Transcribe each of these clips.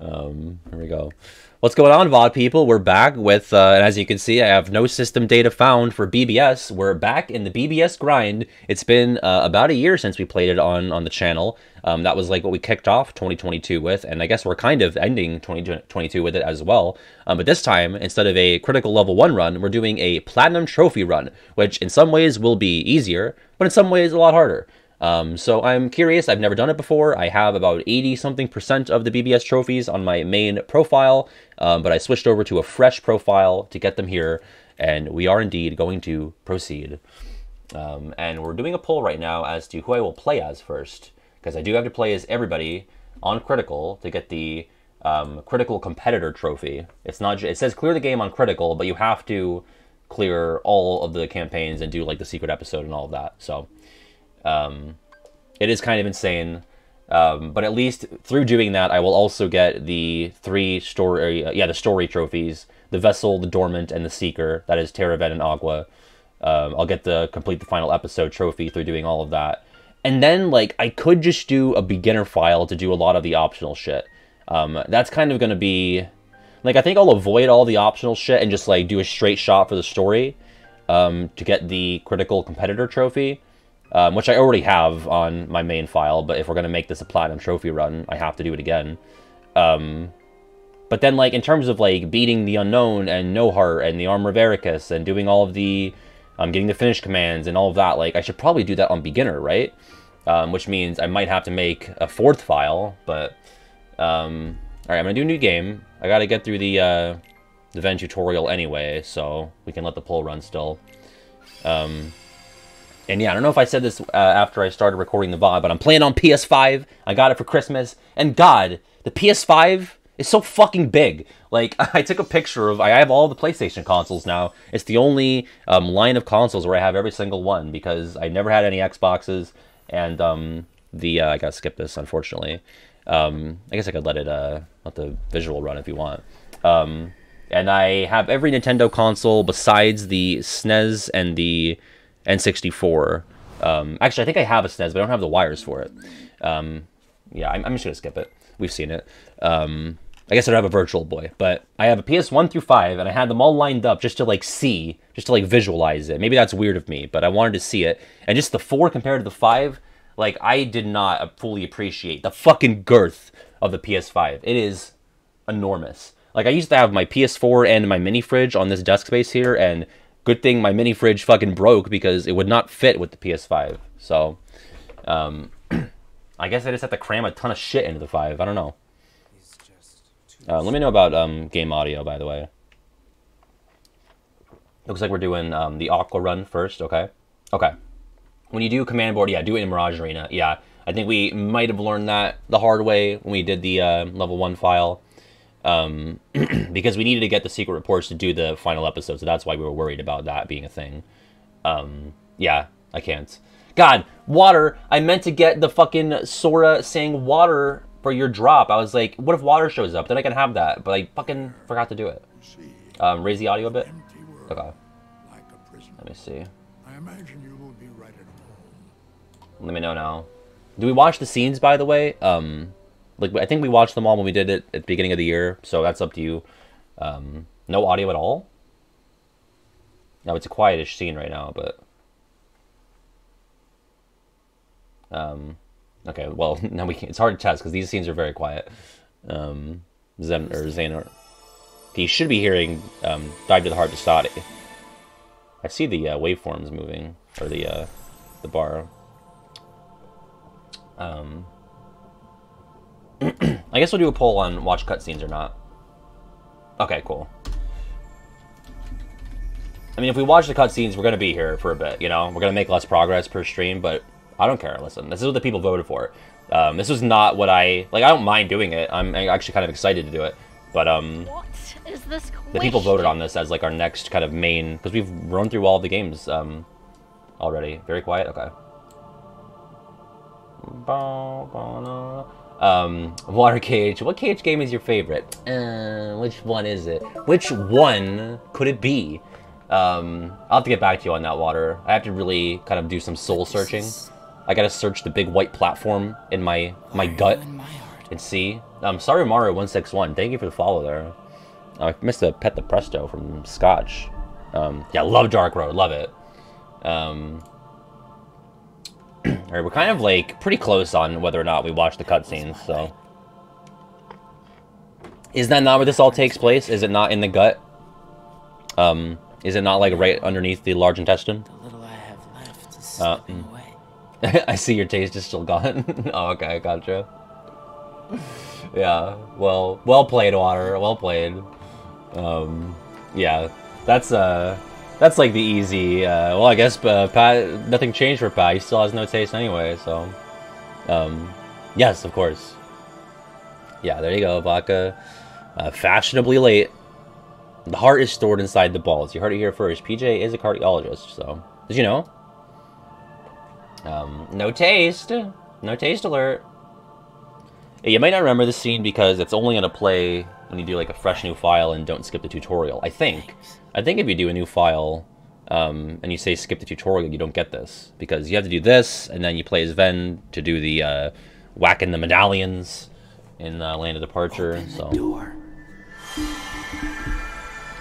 Um, here we go. What's going on, VOD people? We're back with, uh, and as you can see, I have no system data found for BBS. We're back in the BBS grind. It's been uh, about a year since we played it on, on the channel. Um, that was like what we kicked off 2022 with, and I guess we're kind of ending 2022 with it as well. Um, but this time, instead of a critical level 1 run, we're doing a platinum trophy run, which in some ways will be easier, but in some ways a lot harder. Um, so I'm curious, I've never done it before. I have about 80 something percent of the BBS trophies on my main profile, um, but I switched over to a fresh profile to get them here, and we are indeed going to proceed. Um, and we're doing a poll right now as to who I will play as first, because I do have to play as everybody on critical to get the um, critical competitor trophy. It's not, it says clear the game on critical, but you have to clear all of the campaigns and do like the secret episode and all of that. So um, it is kind of insane. Um, but at least through doing that, I will also get the three story, uh, yeah, the story trophies: the vessel, the dormant, and the seeker. That is Terraven and Aqua. Um, I'll get the complete the final episode trophy through doing all of that. And then like I could just do a beginner file to do a lot of the optional shit. Um, that's kind of gonna be like I think I'll avoid all the optional shit and just like do a straight shot for the story um, to get the critical competitor trophy um, which I already have on my main file, but if we're going to make this a Platinum Trophy run, I have to do it again. Um, but then, like, in terms of, like, beating the Unknown and No Heart and the Armor of Eraqus and doing all of the, um, getting the finish commands and all of that, like, I should probably do that on beginner, right? Um, which means I might have to make a fourth file, but, um, alright, I'm going to do a new game. I got to get through the, uh, the Ven tutorial anyway, so we can let the poll run still. Um, and yeah, I don't know if I said this uh, after I started recording the VOD, but I'm playing on PS5. I got it for Christmas. And God, the PS5 is so fucking big. Like, I took a picture of, I have all the PlayStation consoles now. It's the only um, line of consoles where I have every single one because I never had any Xboxes. And um, the, uh, I gotta skip this, unfortunately. Um, I guess I could let it, uh, let the visual run if you want. Um, and I have every Nintendo console besides the SNES and the N64. Um, actually, I think I have a SNES, but I don't have the wires for it. Um, yeah, I'm, I'm, just gonna skip it. We've seen it. Um, I guess I don't have a Virtual Boy, but I have a PS1 through 5, and I had them all lined up just to, like, see, just to, like, visualize it. Maybe that's weird of me, but I wanted to see it. And just the 4 compared to the 5, like, I did not fully appreciate the fucking girth of the PS5. It is enormous. Like, I used to have my PS4 and my mini fridge on this desk space here, and Good thing my mini fridge fucking broke because it would not fit with the PS5. So, um, I guess I just have to cram a ton of shit into the 5. I don't know. Uh, let me know about um, game audio, by the way. Looks like we're doing um, the Aqua run first, okay? Okay. When you do command board, yeah, do it in Mirage Arena. Yeah, I think we might have learned that the hard way when we did the uh, level 1 file um, because we needed to get the secret reports to do the final episode, so that's why we were worried about that being a thing. Um, yeah, I can't. God, water! I meant to get the fucking Sora saying water for your drop. I was like, what if water shows up? Then I can have that, but I fucking forgot to do it. Um, raise the audio a bit. Okay. Let me see. I imagine you will be right at home. Let me know now. Do we watch the scenes, by the way? Um, like I think we watched them all when we did it at the beginning of the year, so that's up to you. Um, no audio at all. No, it's a quietish scene right now, but um, okay. Well, now we can. It's hard to test because these scenes are very quiet. Um, Zen or Xaner, he should be hearing um, "Dive to the Heart" to Stadi. I see the uh, waveforms moving or the uh, the bar. Um, I guess we'll do a poll on watch cutscenes or not. Okay, cool. I mean, if we watch the cutscenes, we're going to be here for a bit, you know? We're going to make less progress per stream, but I don't care. Listen, this is what the people voted for. Um, this is not what I... Like, I don't mind doing it. I'm actually kind of excited to do it. But, um... What is this The people voted on this as, like, our next kind of main... Because we've run through all the games, um, already. Very quiet? Okay. Um, Water KH. What KH game is your favorite? Uh, which one is it? Which one could it be? Um, I'll have to get back to you on that, Water. I have to really kind of do some soul searching. I gotta search the big white platform in my, my gut and see. Um, sorry Mario one six one. Thank you for the follow there. I missed a pet the presto from Scotch. Um, yeah, love Dark Road, love it. Um, right, we're kind of like pretty close on whether or not we watch the cutscenes. So, is that not where this all takes place? Is it not in the gut? Um, is it not like right underneath the large intestine? The little I have left is Uh, slipping mm. away. I see your taste is still gone. oh, okay, gotcha. Yeah, well, well played, Water. Well played. Um, yeah, that's uh, that's like the easy. Uh, well, I guess uh, Pat, nothing changed for Pat. He still has no taste anyway. So, um, yes, of course. Yeah, there you go, Vodka. Uh, fashionably late. The heart is stored inside the balls. You heard it here first. PJ is a cardiologist, so did you know? Um, no taste. No taste alert. You might not remember this scene because it's only gonna play when you do like a fresh new file and don't skip the tutorial. I think. I think if you do a new file um, and you say skip the tutorial, you don't get this because you have to do this and then you play as Ven to do the uh, whacking the medallions in uh, Land of Departure. Open so door.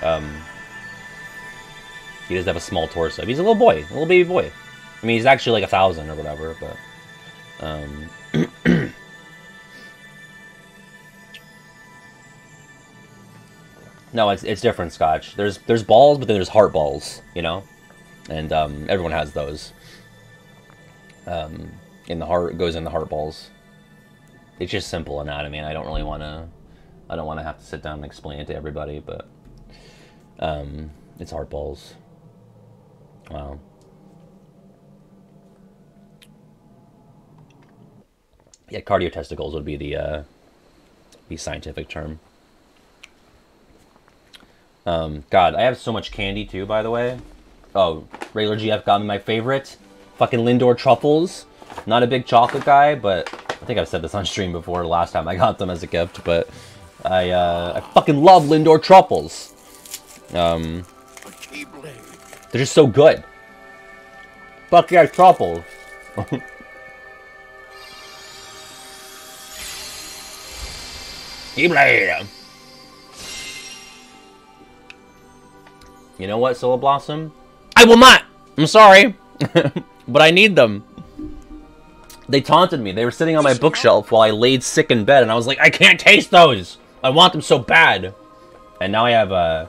um, he does have a small torso. He's a little boy, a little baby boy. I mean, he's actually like a thousand or whatever, but um, no, it's it's different. Scotch. There's there's balls, but then there's heart balls, you know, and um, everyone has those. Um, in the heart goes in the heart balls. It's just simple anatomy, and I don't really want to. I don't want to have to sit down and explain it to everybody, but um, it's heart balls. Wow. Yeah, cardio testicles would be the uh, the scientific term. Um, God, I have so much candy too, by the way. Oh, regular GF got me my favorite, fucking Lindor truffles. Not a big chocolate guy, but I think I've said this on stream before. Last time I got them as a gift, but I uh, I fucking love Lindor truffles. Um, they're just so good. Fuck yeah, truffles. Keyblade. You know what, Solar Blossom? I will not! I'm sorry. but I need them. They taunted me. They were sitting on my bookshelf while I laid sick in bed, and I was like, I can't taste those! I want them so bad! And now I have, uh...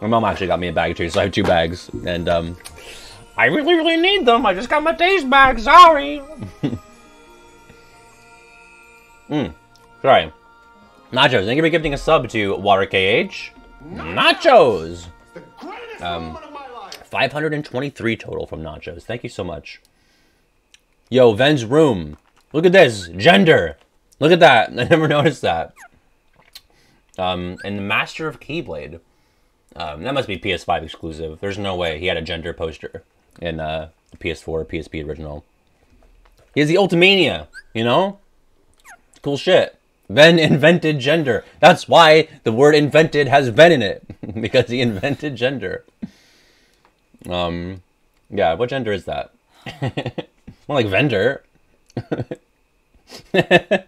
My mom actually got me a bag too, so I have two bags. And, um... I really, really need them. I just got my taste bag. Sorry. mm. Sorry. Nachos, thank you for gifting a sub to Water KH. Nachos! Um, moment of my life. 523 total from Nachos. Thank you so much. Yo, Ven's room. Look at this. Gender. Look at that. I never noticed that. Um, and the Master of Keyblade. Um, that must be PS5 exclusive. There's no way he had a gender poster in uh, the PS4 or PSP original. He has the Ultimania, you know? Cool shit. Ven invented gender. That's why the word invented has Ven in it. because he invented gender. Um, yeah, what gender is that? More like vendor.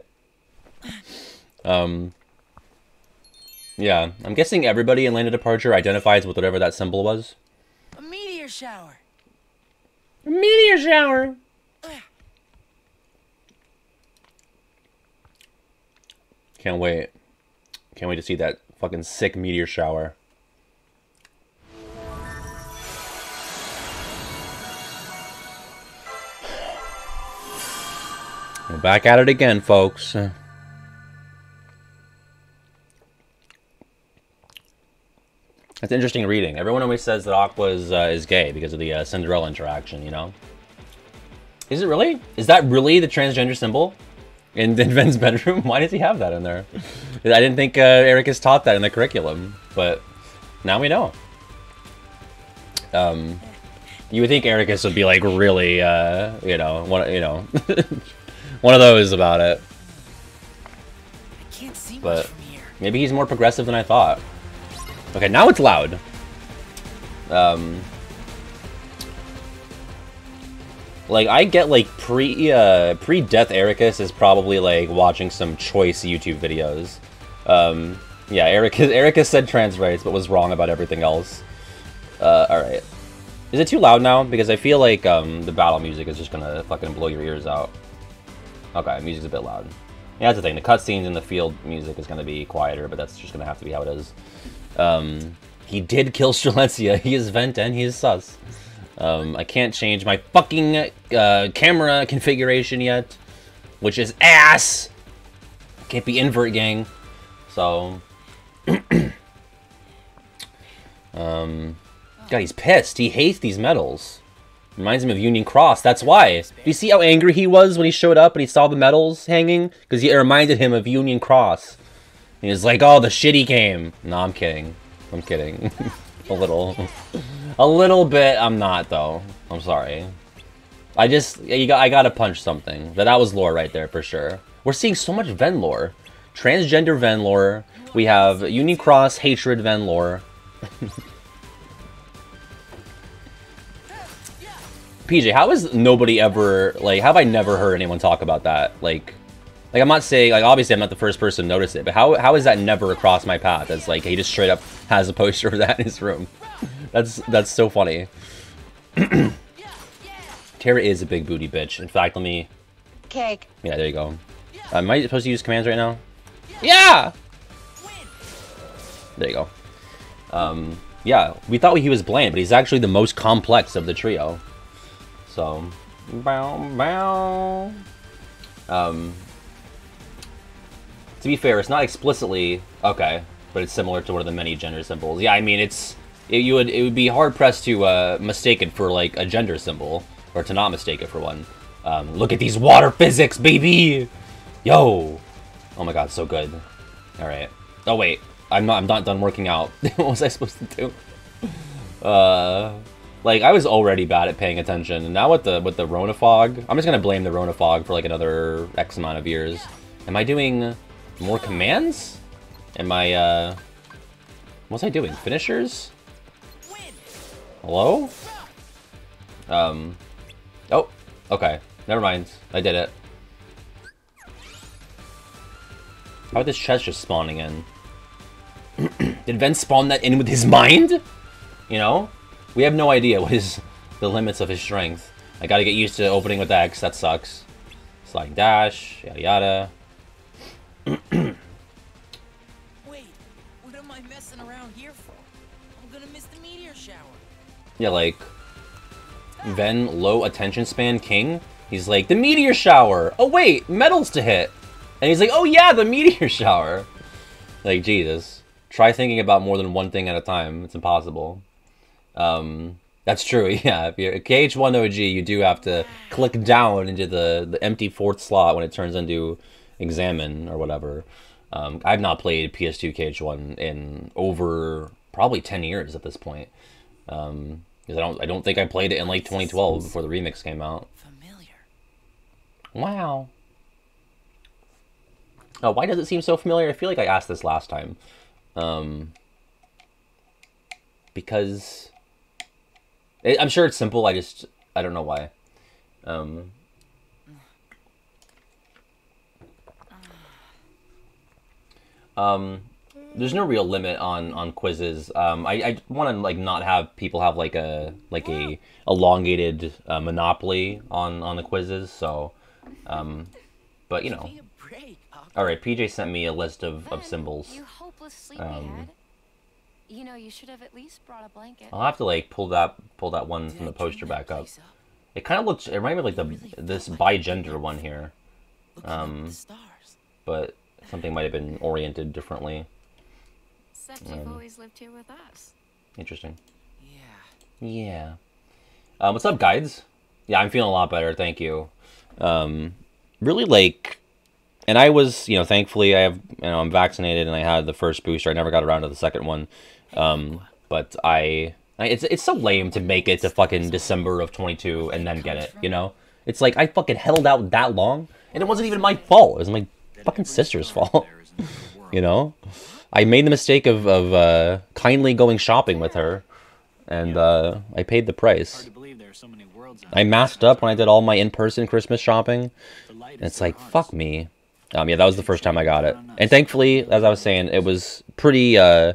um, yeah, I'm guessing everybody in Land of Departure identifies with whatever that symbol was. A meteor shower. A meteor shower. Can't wait. Can't wait to see that fucking sick meteor shower. We're back at it again, folks. That's interesting reading. Everyone always says that Aqua is, uh, is gay because of the uh, Cinderella interaction, you know? Is it really? Is that really the transgender symbol in, in Ven's bedroom? Why does he have that in there? I didn't think uh, Eric has taught that in the curriculum, but now we know. Um, you would think Eraqus would be like really, uh, you know, one, you know, one of those about it. I can't see But- much from here. Maybe he's more progressive than I thought. Okay, now it's loud. Um, Like I get like pre uh pre death Eraqus is probably like watching some choice YouTube videos. Um yeah, Eraqus Eraqus said trans rights but was wrong about everything else. Uh alright. Is it too loud now? Because I feel like um the battle music is just gonna fucking blow your ears out. Okay, music's a bit loud. Yeah, that's the thing. The cutscenes and the field music is gonna be quieter, but that's just gonna have to be how it is. Um he did kill Strelitzia. He is Vent and he is sus. Um, I can't change my fucking uh, camera configuration yet, which is ass. Can't be invert gang. So, um, God, he's pissed. He hates these medals. Reminds him of Union Cross. That's why. Do you see how angry he was when he showed up and he saw the medals hanging? Because it reminded him of Union Cross. He was like, "Oh, the shitty game." No, I'm kidding. I'm kidding. a little. A little bit. I'm not though. I'm sorry. I just you got I gotta punch something. That that was lore right there for sure. We're seeing so much Ven lore. Transgender Ven lore. We have Unicross hatred Ven lore. PJ, how has nobody ever like have I never heard anyone talk about that? Like like I'm not saying like obviously I'm not the first person to notice it, but how how is that never across my path? As like he just straight up has a poster of that in his room. That's that's so funny. Terra is a big booty bitch. In fact, let me. Cake. Yeah, there you go. Uh, am I supposed to use commands right now? Yeah. There you go. Um, yeah, we thought he was bland, but he's actually the most complex of the trio. So, bow bow. Um, to be fair, it's not explicitly okay, but it's similar to one of the many gender symbols. Yeah, I mean it's it, you would it would be hard pressed to uh, mistake it for like a gender symbol or to not mistake it for one. Um, look at these water physics, baby! Yo! Oh my god, so good. All right. Oh wait, I'm not I'm not done working out. what was I supposed to do? Uh, like I was already bad at paying attention, and now with the with the Rona fog, I'm just gonna blame the Rona fog for like another X amount of years. Am I doing more commands? Am I uh? What's I doing? Finishers? Hello? Um. Oh, okay. Never mind. I did it. How about this chest just spawning in? did Ven spawn that in with his mind? You know? We have no idea what is the limits of his strength. I gotta get used to opening with X, that sucks. Sliding dash, yada yada. Wait, what am I messing around here for? I'm gonna miss the meteor shower. Yeah, like Ven low attention span king. He's like the meteor shower. Oh wait, medals to hit. And he's like, oh yeah, the meteor shower. Like Jesus, try thinking about more than one thing at a time. It's impossible. Um, that's true. Yeah, if you're a KH1 OG, you do have to click down into the the empty fourth slot when it turns into examine or whatever. Um, I've not played PS2 KH1 in over probably 10 years at this point. Um, because I don't I don't think I played it in like 2012 before the remix came out. Familiar. Wow. Oh, why does it seem so familiar? I feel like I asked this last time. Um, because it, I'm sure it's simple. I just I don't know why. Um, um, there's no real limit on on quizzes. Um, I, I want to like not have people have like a like a elongated uh, monopoly on on the quizzes. So, um, but you know, Give me a break. Aqua. all right. PJ sent me a list of, of symbols. You Um, you know, you should have at least brought a blanket. I'll have to like pull that pull that one from the poster back up. It kind of looks. It reminded me of like the this bi gender one here, Looking up at Um, the stars. but something might have been oriented differently. Except you've always lived here with us. Interesting. Yeah. Yeah. Um, what's up, guides? Yeah, I'm feeling a lot better. Thank you. Um, really like, and I was, you know, thankfully I have, you know, I'm vaccinated and I had the first booster. I never got around to the second one. Um, but I, I it's it's so lame to make it to fucking December of 22 and then get it. You know, it's like I fucking held out that long, and it wasn't even my fault. It was my fucking sister's fault. you know, I made the mistake of of uh, kindly going shopping with her and uh, I paid the price. I masked up when I did all my in-person Christmas shopping. And it's like, fuck me. Um, yeah, that was the first time I got it. And thankfully, as I was saying, it was pretty, uh,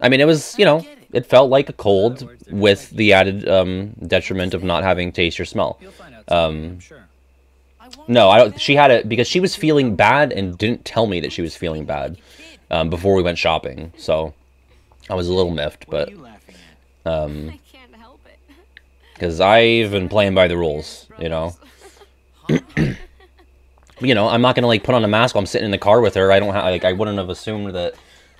I mean, it was, you know, it felt like a cold with the added um, detriment of not having taste or smell. Um, I'm sure. I won't No, I don't. She had it because she was feeling bad and didn't tell me that she was feeling bad um, before we went shopping. So I was a little miffed, but are you laughing at? um, I can't help it. because I've been playing by the rules, you know. you know, I'm not gonna like put on a mask while I'm sitting in the car with her. I don't have like I wouldn't have assumed that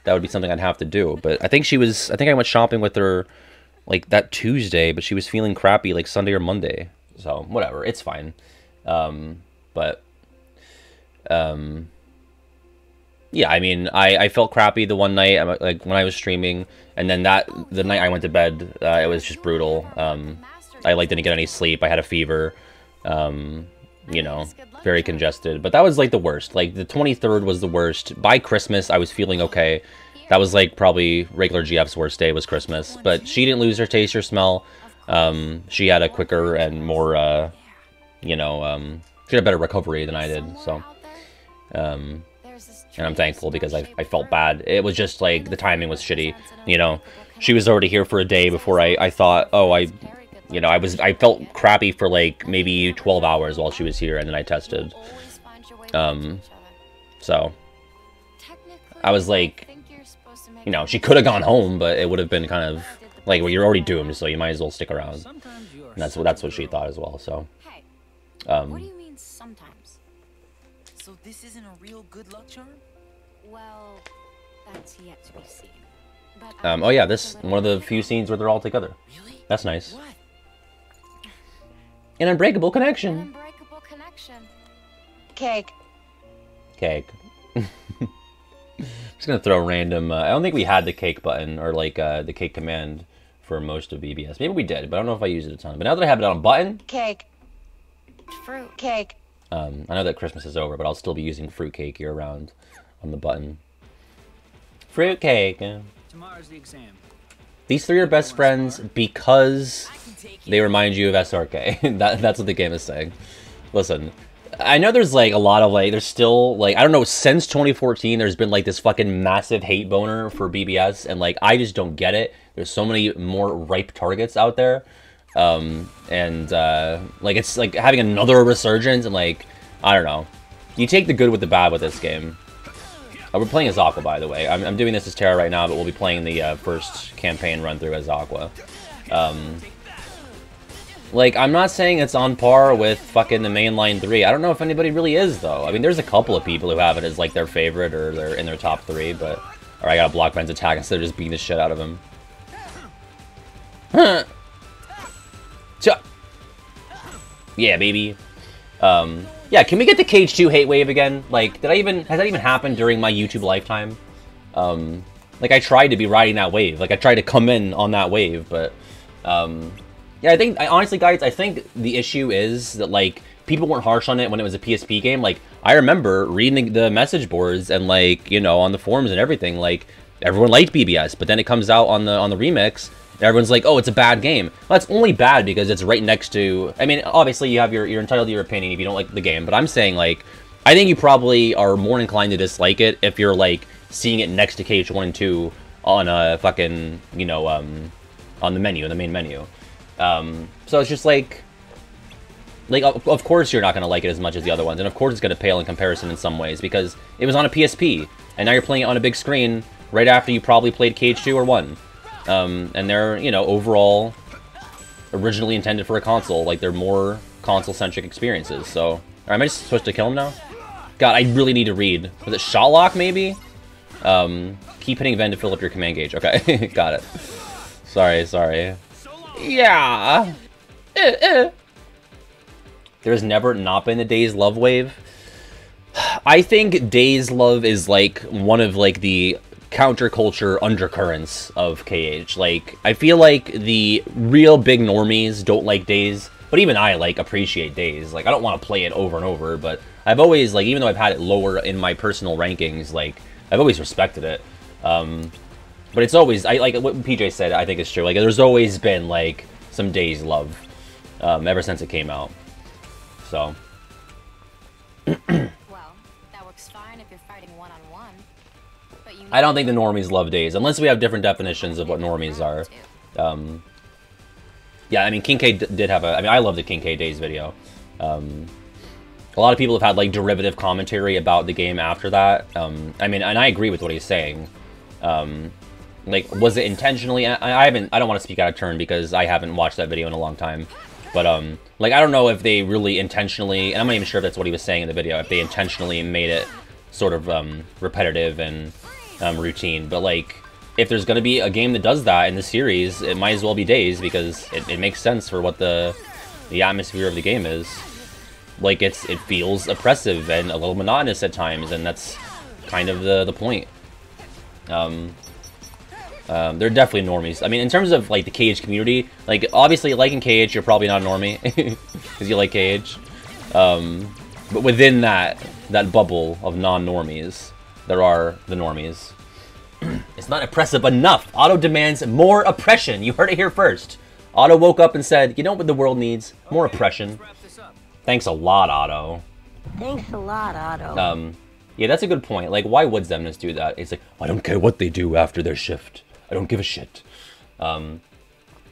that would be something I'd have to do. But I think she was. I think I went shopping with her like that Tuesday, but she was feeling crappy like Sunday or Monday. So whatever, it's fine. Um, but um, yeah, I mean, I I felt crappy the one night like when I was streaming, and then that the night I went to bed, uh, it was just brutal. Um, I like didn't get any sleep. I had a fever. Um, you know, very congested. But that was like the worst. Like the 23rd was the worst. By Christmas, I was feeling okay. That was like probably regular GF's worst day was Christmas. But she didn't lose her taste or smell. Um, she had a quicker and more, uh, you know, um, she had a better recovery than I did. So, um, and I'm thankful because I, I felt bad. It was just like the timing was shitty. You know, she was already here for a day before I, I thought, oh, I, you know, I was I felt crappy for like maybe 12 hours while she was here, and then I tested. Um, So I was like, you know, she could have gone home, but it would have been kind of like, well, you're already doomed, so you might as well stick around. Sometimes you are And that's what that's what she thought as well. So, Hey, what do um, you mean sometimes? So this isn't a real good luck charm? Well, that's yet to be seen. But um, oh yeah, this it's one of the few scenes where they're all together. Really? That's nice. What? An unbreakable An connection. unbreakable connection. Cake. Cake. Just gonna throw random. Uh, I don't think we had the cake button or like uh, the cake command for most of BBS. Maybe we did, but I don't know if I used it a ton. But now that I have it on a button, Cake. Fruit. Cake. um, I know that Christmas is over, but I'll still be using fruitcake year round on the button. Fruitcake. yeah. Tomorrow's the exam. These three are best friends because I can take they remind you of SRK. that, that's what the game is saying. Listen, I know there's like a lot of like, there's still like, I don't know, since 2014, there's been like this fucking massive hate boner for BBS, and like, I just don't get it. There's so many more ripe targets out there. Um, and uh, like, it's like having another resurgence, and like, I don't know. You take the good with the bad with this game. Uh, we're playing as Aqua, by the way. I'm, I'm doing this as Terra right now, but we'll be playing the uh, first campaign run through as Aqua. Um, like, I'm not saying it's on par with fucking the mainline 3. I don't know if anybody really is, though. I mean, there's a couple of people who have it as, like, their favorite or they're in their top 3, but... Or I gotta block Ven's attack instead of just beating the shit out of him. Cha- Yeah, baby. Um, yeah, can we get the KH 2 hate wave again? Like, did I even... Has that even happened during my YouTube lifetime? Um, like, I tried to be riding that wave. Like, I tried to come in on that wave, but... Um, yeah, I think... I, honestly, guys, I think the issue is that, like, people weren't harsh on it when it was a PSP game. Like, I remember reading the, message boards and, like, you know, on the forums and everything, like, everyone liked BBS, but then it comes out on the on the remix, everyone's like, "Oh, it's a bad game." Well, that's only bad because it's right next to. I mean, obviously, you have your you're entitled to your opinion if you don't like the game, but I'm saying like, I think you probably are more inclined to dislike it if you're like seeing it next to KH one and two on a fucking you know um on the menu, the main menu. Um, so it's just like. Like, of of course you're not going to like it as much as the other ones, and of course it's going to pale in comparison in some ways, because it was on a PSP, and now you're playing it on a big screen right after you probably played KH2 or 1. Um, and they're, you know, overall originally intended for a console. Like, they're more console-centric experiences, so... Alright, am I just supposed to kill him now? God, I really need to read. Was it shot lock, maybe? Um, keep hitting Ven to fill up your command gauge. Okay, got it. Sorry, sorry. Yeah! Eh, eh. There's never not been a Days Love wave. I think Days Love is like one of like the counterculture undercurrents of KH. Like I feel like the real big normies don't like Days, but even I like appreciate Days. Like I don't want to play it over and over, but I've always like even though I've had it lower in my personal rankings, like I've always respected it. Um but it's always I like what PJ said. I think is true. Like there's always been like some days love, um, ever since it came out. So I don't think the normies love days unless we have different definitions of what normies are. Um, yeah, I mean King K did have a. I mean I love the King K Days video. Um, a lot of people have had like derivative commentary about the game after that. Um, I mean, and I agree with what he's saying. Um, like, was it intentionally? I, I haven't. I don't want to speak out of turn because I haven't watched that video in a long time. But um, like, I don't know if they really intentionally, and I'm not even sure if that's what he was saying in the video. If they intentionally made it sort of um, repetitive and um, routine, but like. If there's going to be a game that does that in the series, it might as well be Days because it, it makes sense for what the the atmosphere of the game is like it's it feels oppressive and a little monotonous at times, and that's kind of the the point. Um, um, they're definitely normies. I mean, in terms of like the KH community, like obviously liking KH, you're probably not a normie because you like KH. Um, but within that that bubble of non-normies, there are the normies. it's not oppressive enough. Otto demands more oppression. You heard it here first. Otto woke up and said, "You know what the world needs? More oppression." Wrap this up. Thanks a lot, Otto. Thanks a lot, Otto. Um, yeah, that's a good point. Like, why would Xemnas do that? It's like, I don't care what they do after their shift. I don't give a shit. Um,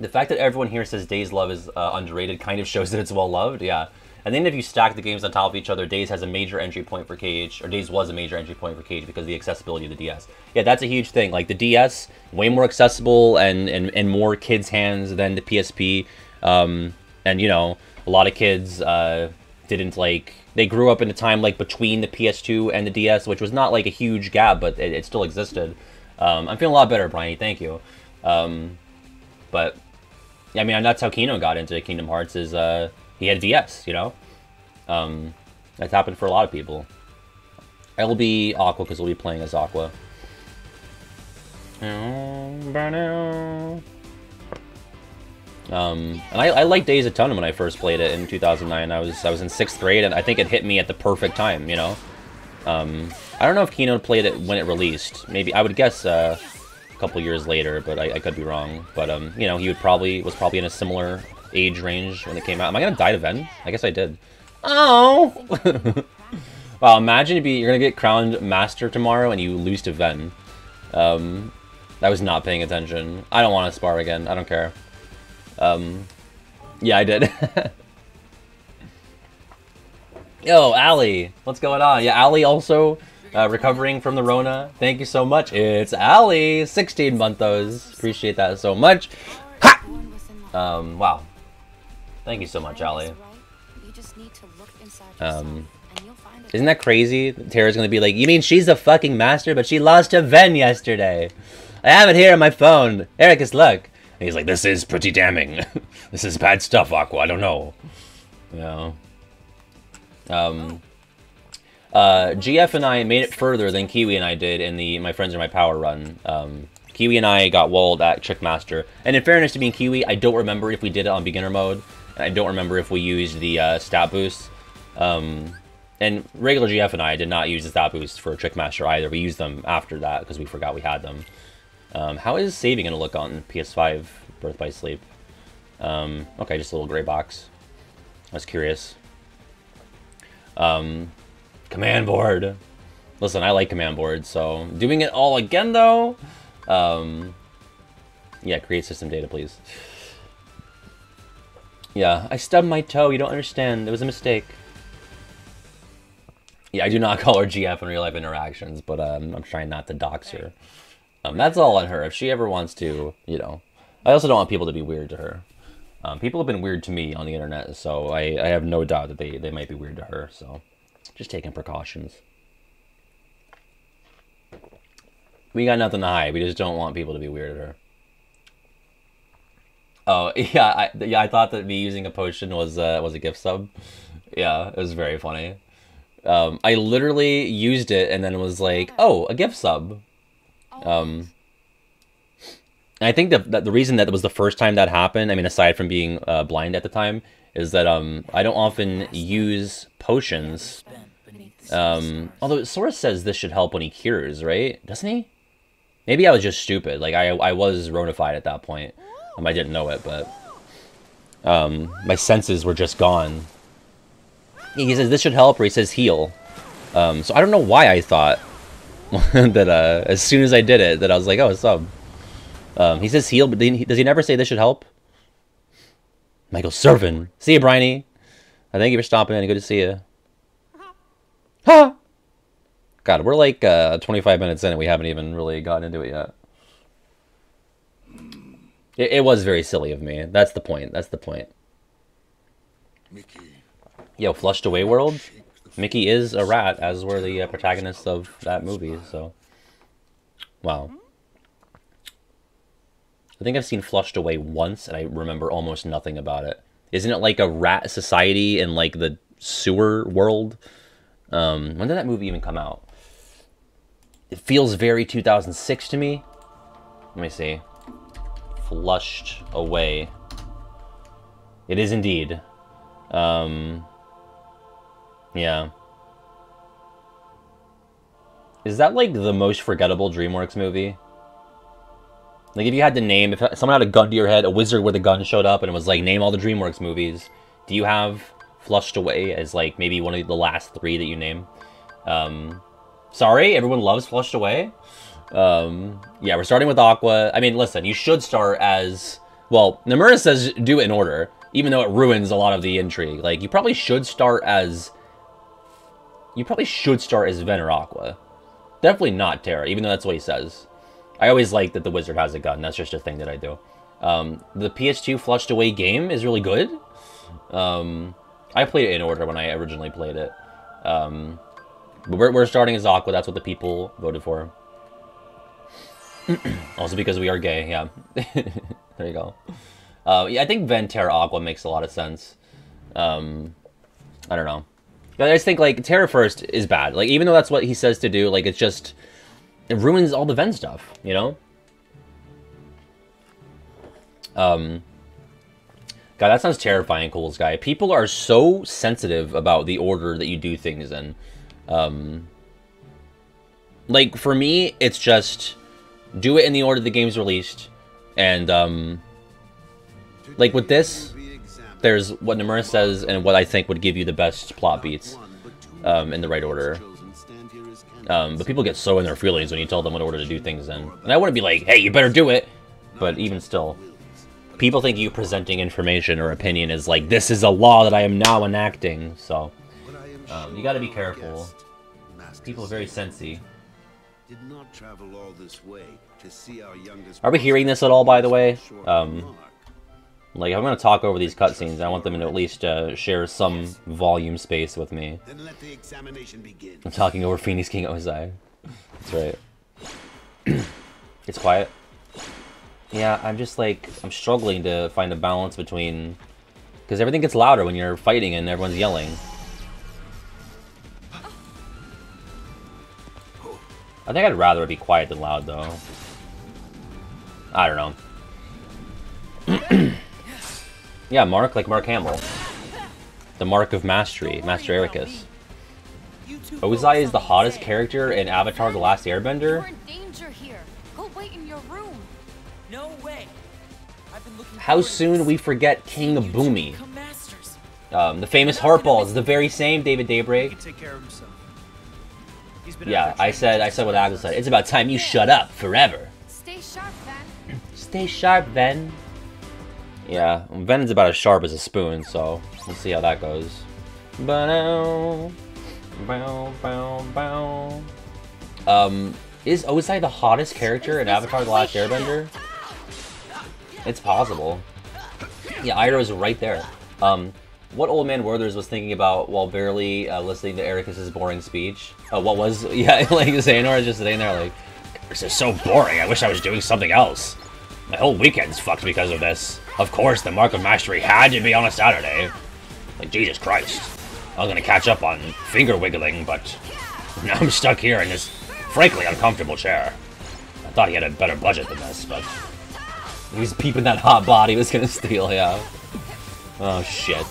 the fact that everyone here says Days Love is uh, underrated kind of shows that it's well loved. Yeah. And then if you stack the games on top of each other, Days has a major entry point for KH, or Days was a major entry point for KH because of the accessibility of the DS. Yeah, that's a huge thing. Like the DS, way more accessible and and, and more kids' hands than the PSP. Um, and you know, a lot of kids uh, didn't like. They grew up in a time like between the PS2 and the DS, which was not like a huge gap, but it, it still existed. Um, I'm feeling a lot better, Bryony. Thank you. Um, but I mean, that's how Kino got into Kingdom Hearts. Is uh, he had DS, you know. Um, that's happened for a lot of people. It'll be Aqua because we'll be playing as Aqua. Um, and I, I liked Days a ton when I first played it in 2009. I was I was in sixth grade, and I think it hit me at the perfect time. You know, um, I don't know if Kino played it when it released. Maybe I would guess uh, a couple years later, but I, I could be wrong. But um, you know, he would probably was probably in a similar age range when it came out. Am I gonna die to Ven? I guess I did. Oh! wow, imagine you, you're gonna get crowned master tomorrow and you lose to Ven. Um, I was not paying attention. I don't want to spar again. I don't care. Um, yeah, I did. Yo, Allie, what's going on? Yeah, Allie also uh, recovering from the Rona. Thank you so much. It's Allie, 16 monthos. Appreciate that so much. Ha! Um, wow. Thank you so much, Allie. You just need to look inside Um, yourself, and you'll find it. Isn't that crazy? Terra's gonna be like, you mean she's a fucking master, but she lost to Ven yesterday. I have it here on my phone. Eraqus, look. And he's like, this is pretty damning. this is bad stuff, Aqua. I don't know. You know. Um, uh, GF and I made it further than Kiwi and I did in the My Friends Are My Power run. Um, Kiwi and I got walled at Trickmaster. And in fairness to being Kiwi, I don't remember if we did it on beginner mode. I don't remember if we used the uh, stat boost. Um, and regular GF and I did not use the stat boost for Trickmaster either. We used them after that because we forgot we had them. Um, how is saving going to look on PS5 Birth by Sleep? Um, okay, just a little gray box. I was curious. Um, command board. Listen, I like command board, so doing it all again though. Um, yeah, create system data, please. Yeah, I stubbed my toe. You don't understand. It was a mistake. Yeah, I do not call her GF in real life interactions, but um, I'm trying not to dox her. Um, that's all on her. If she ever wants to, you know. I also don't want people to be weird to her. Um, people have been weird to me on the internet, so I, I have no doubt that they, they might be weird to her. So, just taking precautions. We got nothing to hide. We just don't want people to be weird at her. Oh yeah, I, yeah. I thought that me using a potion was uh, was a gift sub. Yeah, it was very funny. Um, I literally used it and then it was like, "Oh, a gift sub." Um, I think that, that the reason that was the first time that happened, I mean, aside from being uh, blind at the time, is that um, I don't often use potions. The Um, although Sora says this should help when he cures, right? Doesn't he? Maybe I was just stupid. Like I I was Ronified at that point. Um, I didn't know it, but um, my senses were just gone. He says this should help, or he says heal. Um, so I don't know why I thought that uh, as soon as I did it, that I was like, oh, what's up? Um, he says heal, but he, does he never say this should help? Michael Servin. See you, Briny. I thank you for stopping in. Good to see you. Ha! God, we're like uh, 25 minutes in and we haven't even really gotten into it yet. It, it was very silly of me. That's the point. That's the point. Mickey. Yo, Flushed Away World? Mickey is a rat, as were the uh, protagonists of that movie, so... Wow. I think I've seen Flushed Away once, and I remember almost nothing about it. Isn't it like a rat society in, like, the sewer world? Um, when did that movie even come out? It feels very 2006 to me. Let me see. Flushed Away. It is indeed. Um, yeah. Is that like the most forgettable DreamWorks movie? Like if you had to name, if someone had a gun to your head, a wizard with a gun showed up and it was like, name all the DreamWorks movies. Do you have Flushed Away as like maybe one of the last three that you name? Um, sorry, everyone loves Flushed Away. Um, yeah, we're starting with Aqua. I mean, listen, you should start as, well, Nomura says do it in order, even though it ruins a lot of the intrigue. Like, you probably should start as, you probably should start as Ven or Aqua. Definitely not Terra, even though that's what he says. I always like that the wizard has a gun. That's just a thing that I do. Um, the PS2 Flushed Away game is really good. Um, I played it in order when I originally played it. Um, but we're, we're starting as Aqua. That's what the people voted for. also because we are gay, yeah. there you go. Uh, yeah, I think Ven Terra Aqua makes a lot of sense. Um, I don't know. I just think, like, Terra First is bad. Like, even though that's what he says to do, like, it's just it ruins all the Ven stuff, you know? Um, God, that sounds terrifying, Cool's guy. People are so sensitive about the order that you do things in. Um, like, for me, it's just do it in the order the game's released. And, um, like with this, there's what Nomura says and what I think would give you the best plot beats um, in the right order. Um, but people get so in their feelings when you tell them what order to do things in. And I wouldn't be like, hey, you better do it. But even still, people think you presenting information or opinion is like, this is a law that I am now enacting. So, um, you gotta be careful. People are very sensy. Did not travel all this way to see our youngest Are we hearing this at all, by the way? Um, like, I'm going to talk over these cutscenes. I want them to at least uh, share some volume space with me. Then let the examination begin. I'm talking over Phoenix King Ozai. That's right. it's quiet. Yeah, I'm just like, I'm struggling to find a balance between... Because everything gets louder when you're fighting and everyone's yelling. I think I'd rather it be quiet than loud, though. I don't know. yeah, Mark, like Mark Hamill. The Mark of Mastery, Master Eraqus. Ozai is the hottest character in Avatar The Last Airbender? You're in danger here. Go wait in your room. No way. I've been looking How soon we forget King of You Boomy. Um, the famous heart ball is the very same David Daybreak. can take care of himself. He's been out Yeah, I said, I said what he was Agnes said. It's about time you shut up forever. Stay sharp, Ven. Stay sharp, Ven. Yeah, Ven's about as sharp as a spoon, so we'll see how that goes. Bow, bow, bow, bow. Um, is Ozai the hottest character in Avatar: The Last Airbender? It's possible. Yeah, Iroh's right there. Um, what Old Man Werther's was thinking about while barely uh, listening to Eraqus's boring speech. Uh, what was, yeah, like Xehanort is just sitting there like, this is so boring, I wish I was doing something else. My whole weekend's fucked because of this. Of course, the Mark of Mastery had to be on a Saturday. Like, Jesus Christ. I was gonna catch up on finger wiggling, but now I'm stuck here in this frankly uncomfortable chair. I thought he had a better budget than this, but he's peeping that hot body was gonna steal, yeah. Oh shit.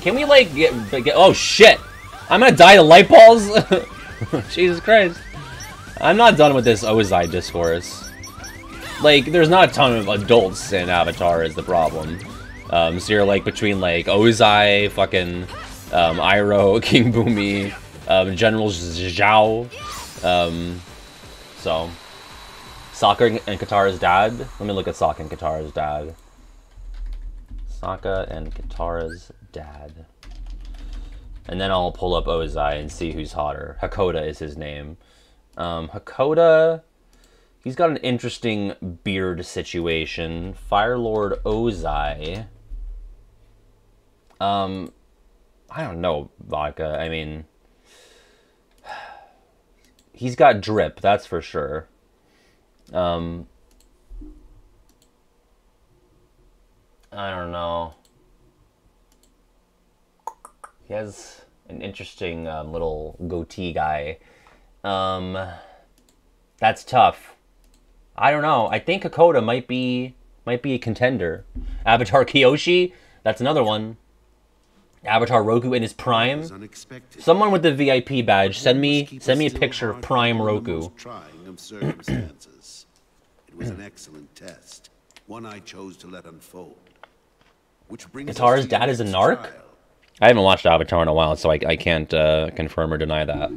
Can we like get, get oh shit! I'm gonna die to light balls? Jesus Christ. I'm not done with this Ozai discourse. Like, there's not a ton of adults in Avatar is the problem. Um, so you're like between like Ozai, fucking um, Iroh, King Bumi, um, General Zhao. Um, so, Sokka and Katara's dad. Let me look at Sokka and Katara's dad. Sokka and Katara's dad. And then I'll pull up Ozai and see who's hotter. Hakoda is his name. Um, Hakoda, he's got an interesting beard situation. Fire Lord Ozai. Um, I don't know, Vodka. I mean, he's got drip, that's for sure. Um, I don't know. He has an interesting um, little goatee guy. Um, that's tough. I don't know. I think Hakoda might be might be a contender. Avatar Kyoshi, that's another one. Avatar Roku in his prime. Someone with the VIP badge, send me send me a picture of Prime Roku. most Trying of circumstances. it was an excellent test, one I chose to let unfold. Which brings us Katara's to your dad is a next narc? trial. I haven't watched Avatar in a while, so I, I can't uh, confirm or deny that.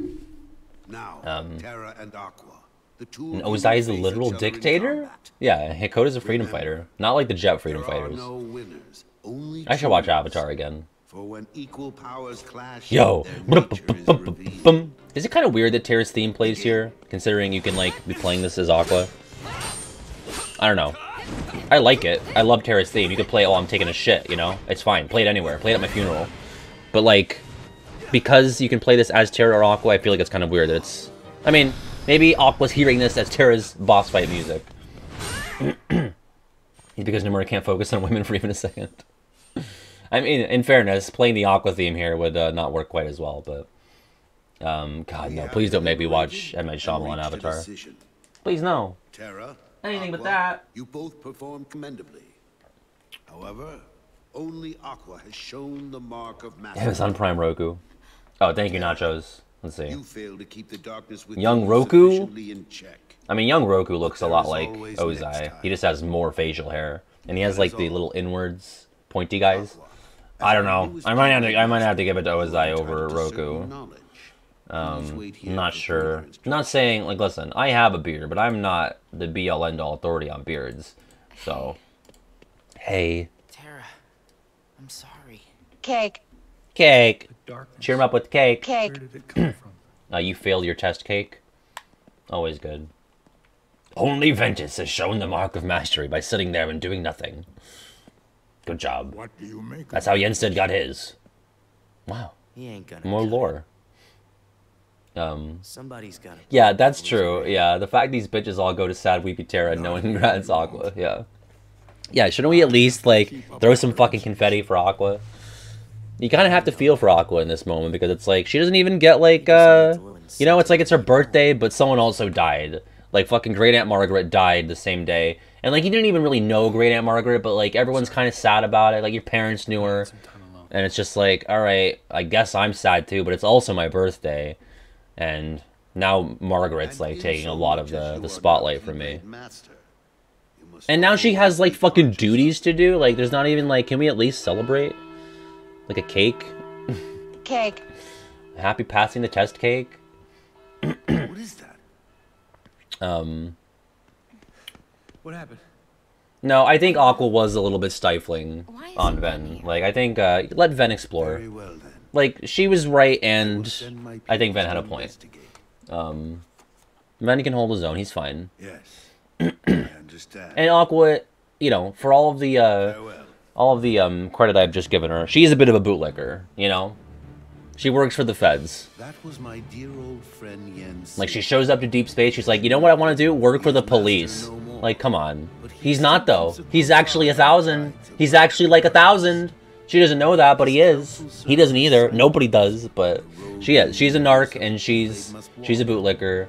Now, Terra and Aqua. And Ozai is a literal each other in dictator? Yeah, Hakoda's a freedom fighter. Not like the Jet freedom fighters. no winners, only I should watch. Avatar again. For when equal powers clash, Yo! is Is it kind of weird that Terra's theme plays here, considering you can like be playing this as Aqua? I don't know. I like it. I love Terra's theme. You could play it while I'm taking a shit, you know? It's fine. Play it anywhere. Play it at my funeral. But like, because you can play this as Terra or Aqua, I feel like it's kind of weird that it's... I mean, maybe Aqua's hearing this as Terra's boss fight music. because Nomura can't focus on women for even a second. I mean, in fairness, playing the Aqua theme here would uh, not work quite as well, but... Um, God, no. Please don't make me watch M. Night Shyamalan Avatar. Please, no. Terra, Anything but that. You both performed commendably. However, only Aqua has shown the mark of mastery. It was on Prime Roku. Oh, thank you, Nachos. Let's see. You failed to keep the darkness within Young Roku? in check. I mean, young Roku looks a lot like always Ozai. He just has more facial hair, and he has like the little inwards, pointy guys. I don't know. I might have to. I might have to give it to you Ozai over entitled to certain Roku. Um, I'm not sure. I'm not saying like, listen. I have a beard, but I'm not the be all end all authority on beards. So, hey, Terra, I'm sorry. Cake, cake. Darkness. Cheer him up with cake. cake. Where did it come from? Uh, you failed your test cake. Always good. Only Ventus has shown the mark of mastery by sitting there and doing nothing. Good job. What do you make That's of how Yen Sid got his. Wow. He ain't gonna. More lore. Um, Somebody's gotta. yeah, that's true. Yeah, the fact these bitches all go to Sad Weepy Terra and no one grants Aqua. Yeah. Yeah, shouldn't we at least, like, throw some fucking confetti for Aqua? You kind of have to feel for Aqua in this moment because it's like, she doesn't even get, like, uh... You know, it's like it's her birthday, but someone also died. Like, fucking Great Aunt Margaret died the same day. And, like, you didn't even really know Great Aunt Margaret, but, like, everyone's kind of sad about it. Like, your parents knew her. And it's just like, alright, I guess I'm sad too, but it's also my birthday. And now Margaret's, like, taking a lot of the, the spotlight from me. And now she has, like, fucking duties to do. Like, there's not even, like, can we at least celebrate? Like a cake? Cake. Happy passing the test cake? What is that? Um, What happened? no, I think Aqua was a little bit stifling on he Ven. Like, I think, uh, let Ven explore. Very well then. Like, she was right, and send I think people Ven had a to point. investigate. Um, Ven can hold his own, he's fine. Yes, I understand. And Aqua, you know, for all of the, uh, Farewell. All of the, um, credit I've just given her, she's a bit of a bootlicker, you know? She works for the feds. That was my dear old friend Yen Sid. Like, she shows up to deep space, she's like, you know what I want to do? Work for the police. Like, come on. He's not, though. He's actually a thousand. He's actually like a thousand. She doesn't know that, but he is. He doesn't either. Nobody does, but she is. She's a narc, and she's she's a bootlicker,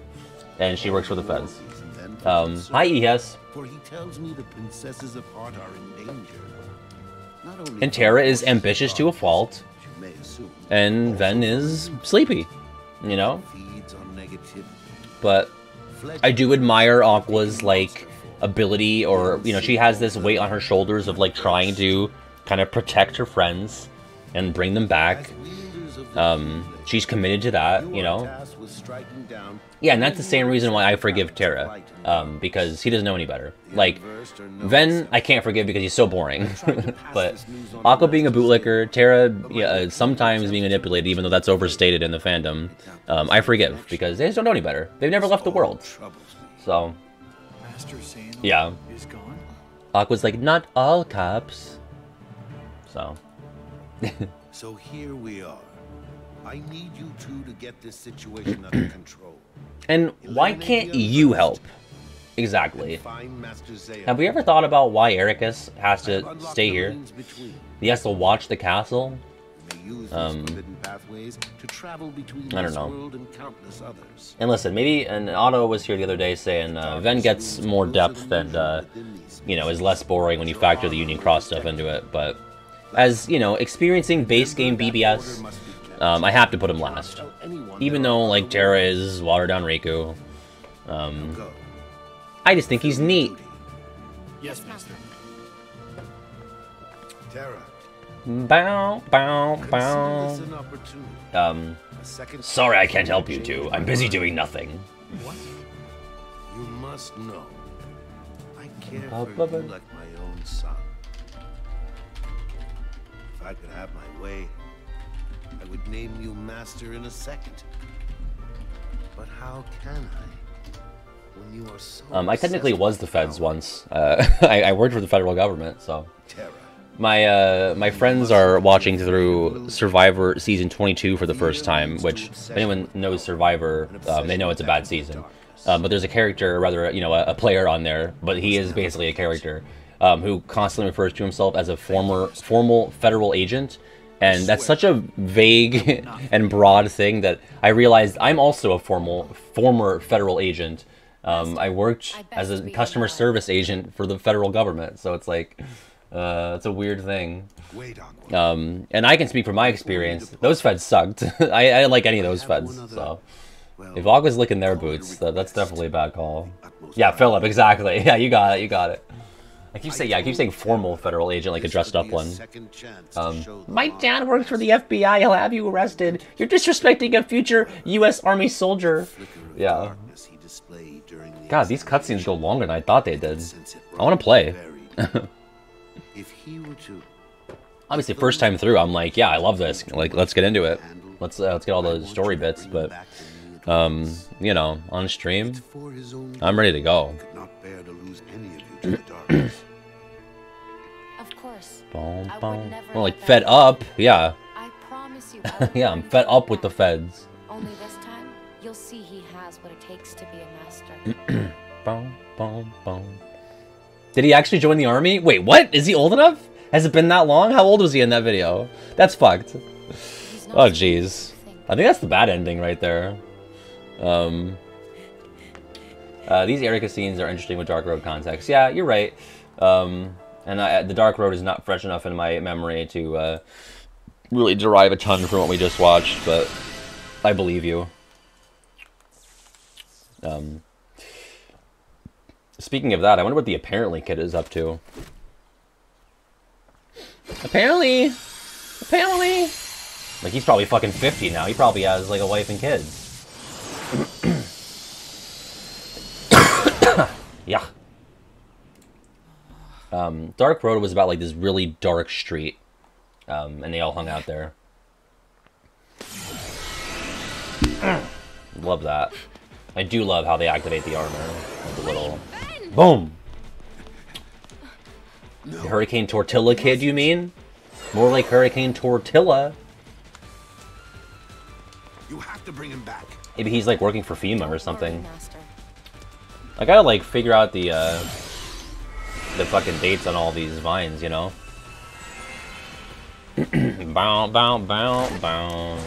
and she works for the feds. Um, hi, ES. For he tells me the princesses of heart are in danger. And Terra is ambitious to a fault, and Ven is sleepy. You know? But I do admire Aqua's like ability, or you know, she has this weight on her shoulders of like trying to kind of protect her friends and bring them back. Um, she's committed to that, you know. Yeah, and that's the same reason why I forgive Terra, um, because he doesn't know any better. Like, Ven, I can't forgive because he's so boring. but Aqua being a bootlicker, Terra yeah, uh, sometimes being manipulated, even though that's overstated in the fandom, um, I forgive because they just don't know any better. They've never left the world. So, yeah. Aqua's like, not all cops. So, So here we are. I need you two to get this situation under control. And why can't you help? Exactly. Find Master Zaya. Have we ever thought about why Eraqus has to stay here? He has to watch the castle? You may use these Um, to travel between I don't know. world and countless others. And listen, maybe, and Otto was here the other day saying uh, Ven gets more depth and, uh, you know, is less boring when you factor the Union Cross stuff into it, but as, you know, experiencing base game BBS, um, I have to put him last. Even though, like, Terra is watered down Riku. Um, I just think he's neat. Yes, Master. Terra, Bow, bow, bow. this an opportunity. Um, sorry I can't help you two. I'm busy doing nothing. What? You must know. I care Ba, for ba, ba. you like my own son. If I could have my way, I would name you master in a second. But how can I? When you are so Um, I technically was the feds once. Uh, I, I worked for the federal government, so. Terra, My uh, my friends are watching through Survivor season 22 for the first time, which if anyone knows Survivor, um, they know it's a bad season. Um, but there's a character, or rather, you know, a, a player on there, but he is basically a character um, who constantly refers to himself as a former formal federal agent, and that's such a vague and broad thing that I realized I'm also a formal former federal agent. Um, I worked I as a customer alive. service agent for the federal government, so it's like. Uh, it's a weird thing. wait, Aqua. Um, and I can speak from my experience. Those feds sucked. I, I didn't like any of those feds. So Well, if Aqua's licking their boots, that, that's definitely a bad call. Yeah, Philip, exactly. Yeah, you got it. You got it. I keep saying, yeah, I keep saying formal federal agent, like a dressed up one. second chance to Um, my dad works for the FBI. He'll have you arrested. You're disrespecting a future U.S. Army soldier. Yeah. darkness he displayed during the God, these cutscenes go longer than I thought they did. I wanna play. if he were to Obviously, first time through, I'm like, yeah, I love this. Like, let's get into it. Let's uh, let's get all the story bits. But um, you know, on stream, for his own I'm ready to go. Could not bear to lose any of you to the course. Boom, I would boom. never Well, like fed up. Yeah, I promise you. I yeah. I'm fed up with the feds. Only this time, you'll see he has what it takes to be a master. Boom, boom, boom. Did he actually join the army? Wait, what? Is he old enough? Has it been that long? How old was he in that video? That's fucked. Oh, jeez. I think that's the bad ending right there. Um, uh, these Eraqus scenes are interesting with Dark Road context. Yeah, you're right. Um, and I, the Dark Road is not fresh enough in my memory to uh, really derive a ton from what we just watched, but I believe you. Um, speaking of that, I wonder what the apparently kid is up to. Apparently, apparently. Like he's probably fucking 50 now. He probably has like a wife and kids. yeah. Um, Dark Road was about like this really dark street. Um, and they all hung out there. love that. I do love how they activate the armor. Like the little boom. The Hurricane Tortilla kid, you mean? More like Hurricane Tortilla. You have to bring him back. Maybe he's like working for FEMA or something. I gotta like figure out the uh the fucking dates on all these vines, you know? bow bow bow bow.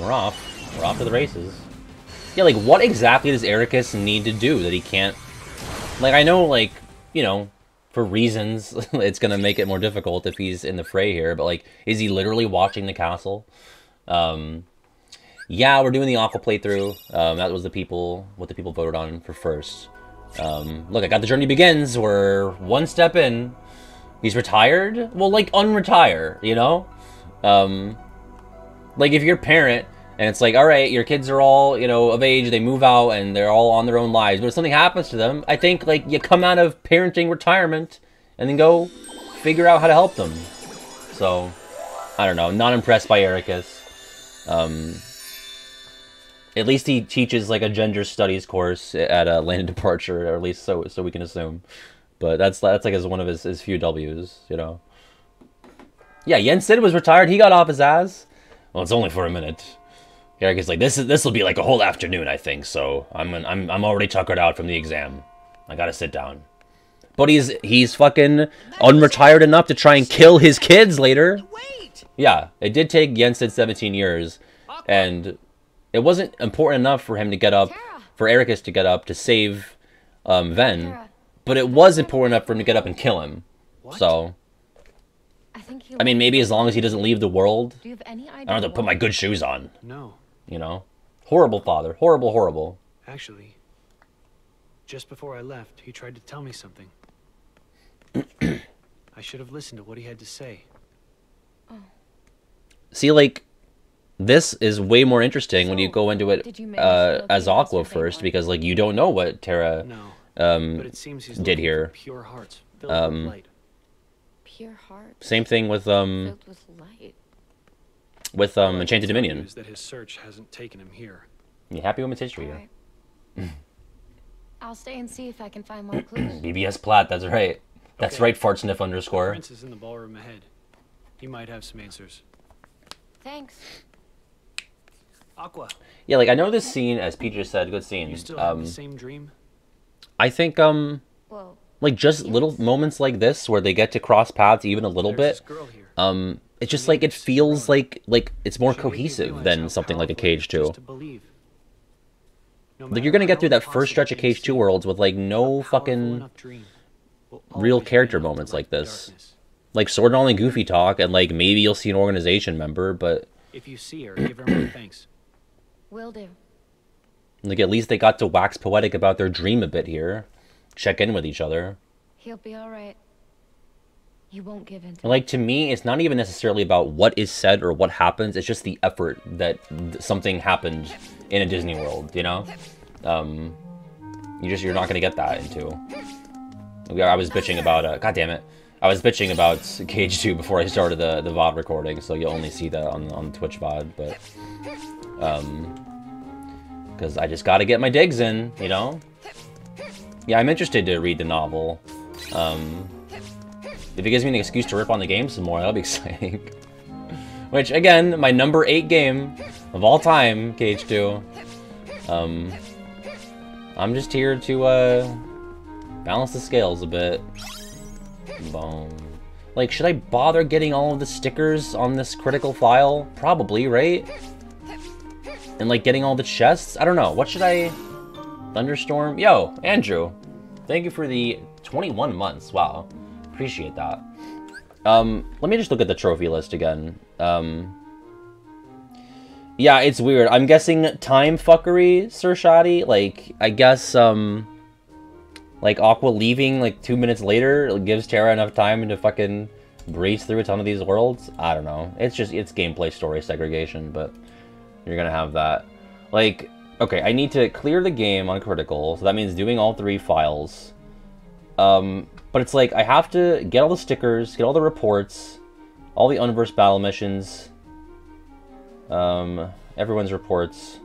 We're off. We're off to the races. Yeah, like what exactly does Eraqus need to do that he can't like I know like, you know, for reasons it's gonna make it more difficult if he's in the fray here, but like is he literally watching the castle? Um Yeah, we're doing the Aqua playthrough. Um, that was the people, what the people voted on for first. Um, look, I got the journey begins. We're one step in. He's retired. Well, like unretire, you know. Um, like if you're a parent and it's like, all right, your kids are all you know of age, they move out and they're all on their own lives. But if something happens to them, I think like you come out of parenting retirement and then go figure out how to help them. So, I don't know. Not impressed by Eraqus. Um, at least he teaches like a gender studies course at a land of departure, or at least so so we can assume. But that's that's like as one of his, his few W's, you know. Yeah, Yen Sid was retired. He got off his ass. Well, it's only for a minute. Eric is like, this is this will be like a whole afternoon, I think. So I'm I'm I'm already tuckered out from the exam. I gotta sit down. But he's he's fucking unretired enough to try and kill his kids later. Yeah, it did take Yen Sid 17 years, and it wasn't important enough for him to get up, Terra. for Eraqus to get up to save um, Ven, Terra, but it was important enough for him to get up and kill him. What? So, I think he. I mean, maybe as long as he doesn't leave the world, Do you have any idea? I don't have to put my good shoes on, No, you know? Horrible father. Horrible, horrible. actually, just before I left, he tried to tell me something. I should have listened to what he had to say. Oh. See, like, this is way more interesting when you go into it did you manage to uh, as Mr. Aqua first, Horn? because, like, you don't know what Terra No, um, but it seems he's did here. pure hearts Um. Pure heart. Same thing with um with light. with um Enchanted tell Dominion. That his search hasn't taken him here. You happy Women's History Year? Alright. I'll stay and see if I can find more clues. BBS Plat, that's right. That's Okay. right, fart sniff underscore. Prince is in the ballroom ahead. He might have some answers. Thanks. Aqua, Yeah, like I know this scene, as Peter just said, good scene. you still have Um, the same dream? I think um Well, like just little moments like this where they get to cross paths even a little There's bit. this girl here. Um, it's just like it feels like like it's more She made me cohesive than something like a KH Two. just believe. Like you're gonna get through that first stretch of KH Two worlds with like no fucking enough dream will real character moments like this. darkness. like Sword and Only Goofy talk, and like maybe you'll see an organization member, but If you see her, give her my thanks. Will do. like at least they got to wax poetic about their dream a bit here, check in with each other. He'll be alright. He won't give in to like to me, it's not even necessarily about what is said or what happens. It's just the effort that th- something happened in a Disney World. You know, um, you just you're not gonna get that into. I was bitching about. Uh, God damn it! I was bitching about KH Two before I started the the VOD recording, so you'll only see that on on Twitch VOD. But um, because I just got to get my digs in. You know. Yeah, I'm interested to read the novel. Um, if it gives me an excuse to rip on the game some more, that'll be exciting. Which, again, my number 8 game of all time, KH 2. Um, I'm just here to, uh, balance the scales a bit. Boom. Like, should I bother getting all of the stickers on this critical file? Probably, right? And, like, getting all the chests? I don't know. What should I... Thunderstorm? Yo, Andrew. Thank you for the 21 months. Wow. Appreciate that. Um, let me just look at the trophy list again. Um, yeah, it's weird. I'm guessing time fuckery, Sir Shoddy. Like, I guess, um, like Aqua leaving like two minutes later gives Terra enough time to fucking breeze through a ton of these worlds. I don't know. It's just, it's gameplay story segregation, but you're gonna have that. Like, okay, I need to clear the game on critical, so that means doing all three files. Um, but it's like I have to get all the stickers, get all the reports, all the Unverse battle missions, um, everyone's reports,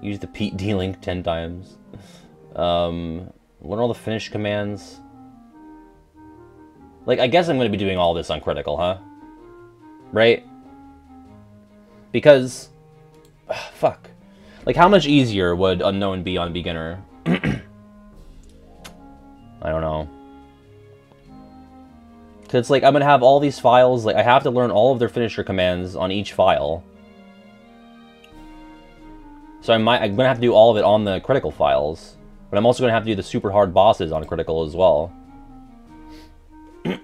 use the Pete D-Link 10 times, um, learn all the finish commands. Like, I guess I'm going to be doing all this on critical, huh? Right? Because, fuck. Like, how much easier would Unknown be on beginner? I don't know. Cause it's like I'm gonna have all these files. Like I have to learn all of their finisher commands on each file. So I might I'm gonna have to do all of it on the critical files, but I'm also gonna have to do the super hard bosses on critical as well.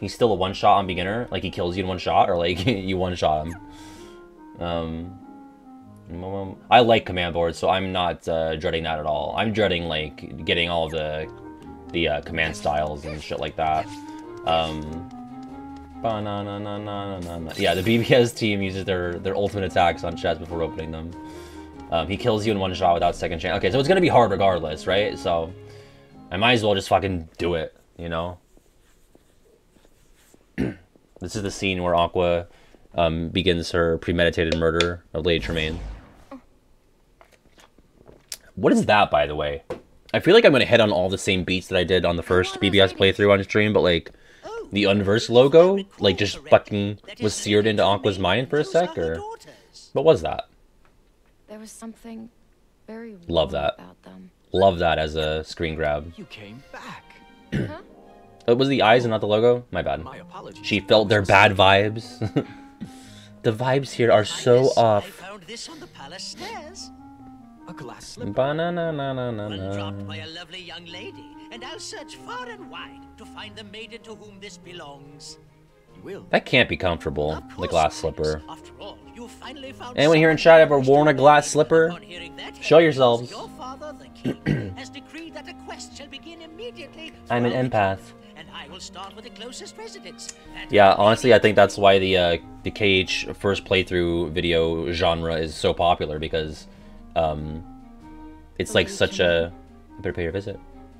He's still a one shot on beginner, like he kills you in one shot, or like you one shot him. Um, I like command boards, so I'm not uh, dreading that at all. I'm dreading like getting all the the uh, command styles and shit like that. Um, yeah, the BBS team uses their their ultimate attacks on chests before opening them. Um, he kills you in one shot without second chance. Okay, so it's gonna be hard regardless, right? So I might as well just fucking do it, you know. this is the scene where Aqua um, begins her premeditated murder of Lady Tremaine. What is that, by the way? I feel like I'm gonna hit on all the same beats that I did on the first BBS playthrough on stream, but like the Unverse logo, like just fucking was seared into Aqua's mind for a sec, or what was that? There was something very Love that. about them. Love that as a screen grab. You came back. It was the eyes and not the logo. My bad. My apologies. She felt their bad vibes. the vibes here are so I off. found this on the palace stairs. A glass slipper. One dropped by a lovely young lady, and I'll search far and wide to find the maiden to whom this belongs. Will. That can't be comfortable, the glass slipper. All, you finally found Anyone here in chat ever worn a glass slipper? Upon hearing that, Show yourselves. Your father, the king, has decreed that a quest shall begin immediately. I'm an empath. Kingdom, And I will start with the closest residents. That Yeah, honestly, I think that's why the uh, the KH first playthrough video genre is so popular because um, it's like Believe such me. a. I better pay your visit.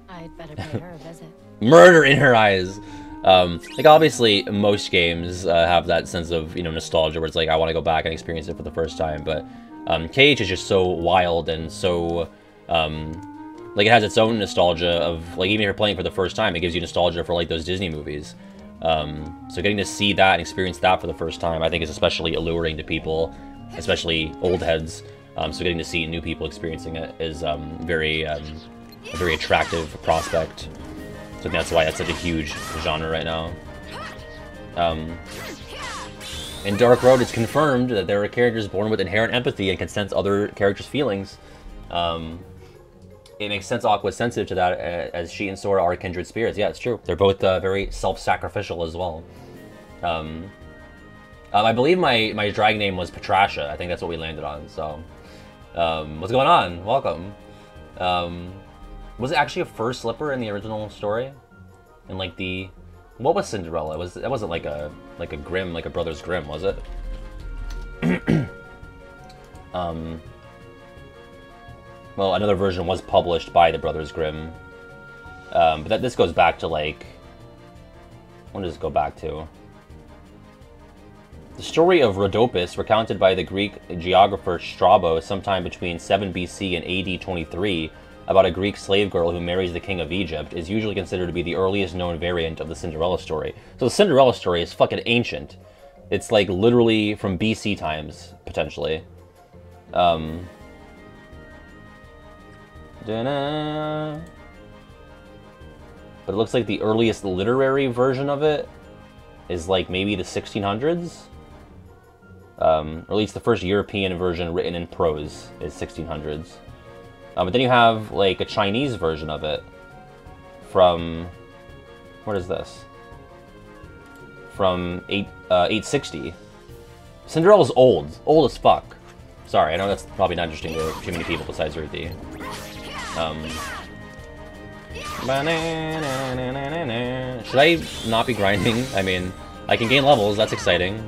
I'd better pay her a visit. murder in her eyes. Um, like obviously, most games uh, have that sense of you know nostalgia where it's like I want to go back and experience it for the first time. But um, KH is just so wild and so um, like it has its own nostalgia of like even if you're playing for the first time, it gives you nostalgia for like those Disney movies. Um, so getting to see that and experience that for the first time, I think is especially alluring to people, especially old heads. Um, so getting to see new people experiencing it is um, very um, a very attractive prospect. So that's why that's such a huge genre right now. Um, in Dark Road, it's confirmed that there are characters born with inherent empathy and can sense other characters' feelings. Um, it makes sense Aqua's sensitive to that, uh, as she and Sora are kindred spirits. Yeah, it's true. They're both uh, very self-sacrificial as well. Um, um, I believe my, my drag name was Patrasha. I think that's what we landed on. So, um, what's going on? Welcome. Um, was it actually a fur slipper in the original story? And like the, what was Cinderella? Was that wasn't like a like a Grimm, like a Brothers Grimm, was it? um. Well, another version was published by the Brothers Grimm, um, but that this goes back to like. What does it go back to? The story of Rhodopis, recounted by the Greek geographer Strabo sometime between 7 BC and AD 23, about a Greek slave girl who marries the king of Egypt, is usually considered to be the earliest known variant of the Cinderella story. So the Cinderella story is fucking ancient. It's like literally from BC times, potentially. Um. Da-na. But it looks like the earliest literary version of it is like maybe the 1600s. Um, or at least the first European version written in prose is 1600s. Uh, but then you have like a Chinese version of it from what is this? From eight uh, 860. Cinderella's old, old as fuck. Sorry, I know that's probably not interesting to too many people besides Ruthie. Um, should I not be grinding? I mean, I can gain levels, that's exciting.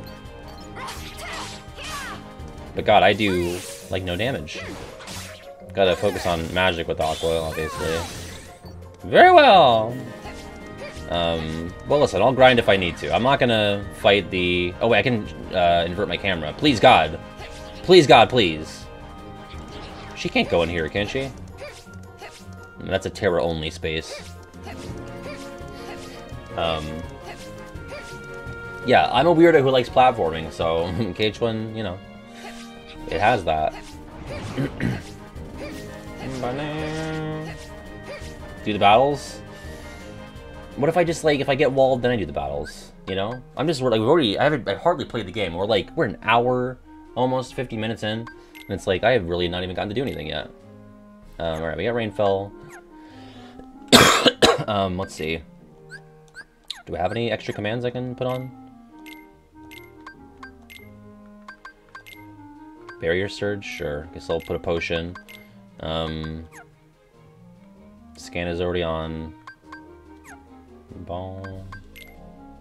But god, I do, like, no damage. Gotta focus on magic with the Aqua, obviously. Very well! Um, well listen, I'll grind if I need to. I'm not gonna fight the... Oh wait, I can uh, invert my camera. Please God. Please God, please. She can't go in here, can she? That's a Terra-only space. Um, yeah, I'm a weirdo who likes platforming, so KH1, you know, it has that. do the battles? What if I just, like, if I get walled, then I do the battles? You know? I'm just, like, we've already, I haven't, I've hardly played the game. We're, like, we're an hour, almost 50 minutes in, and it's like, I have really not even gotten to do anything yet. Um, alright, we got rainfall. um, let's see. Do we have any extra commands I can put on? Barrier Surge? Sure. Guess I'll put a potion. Um, scan is already on. Ball.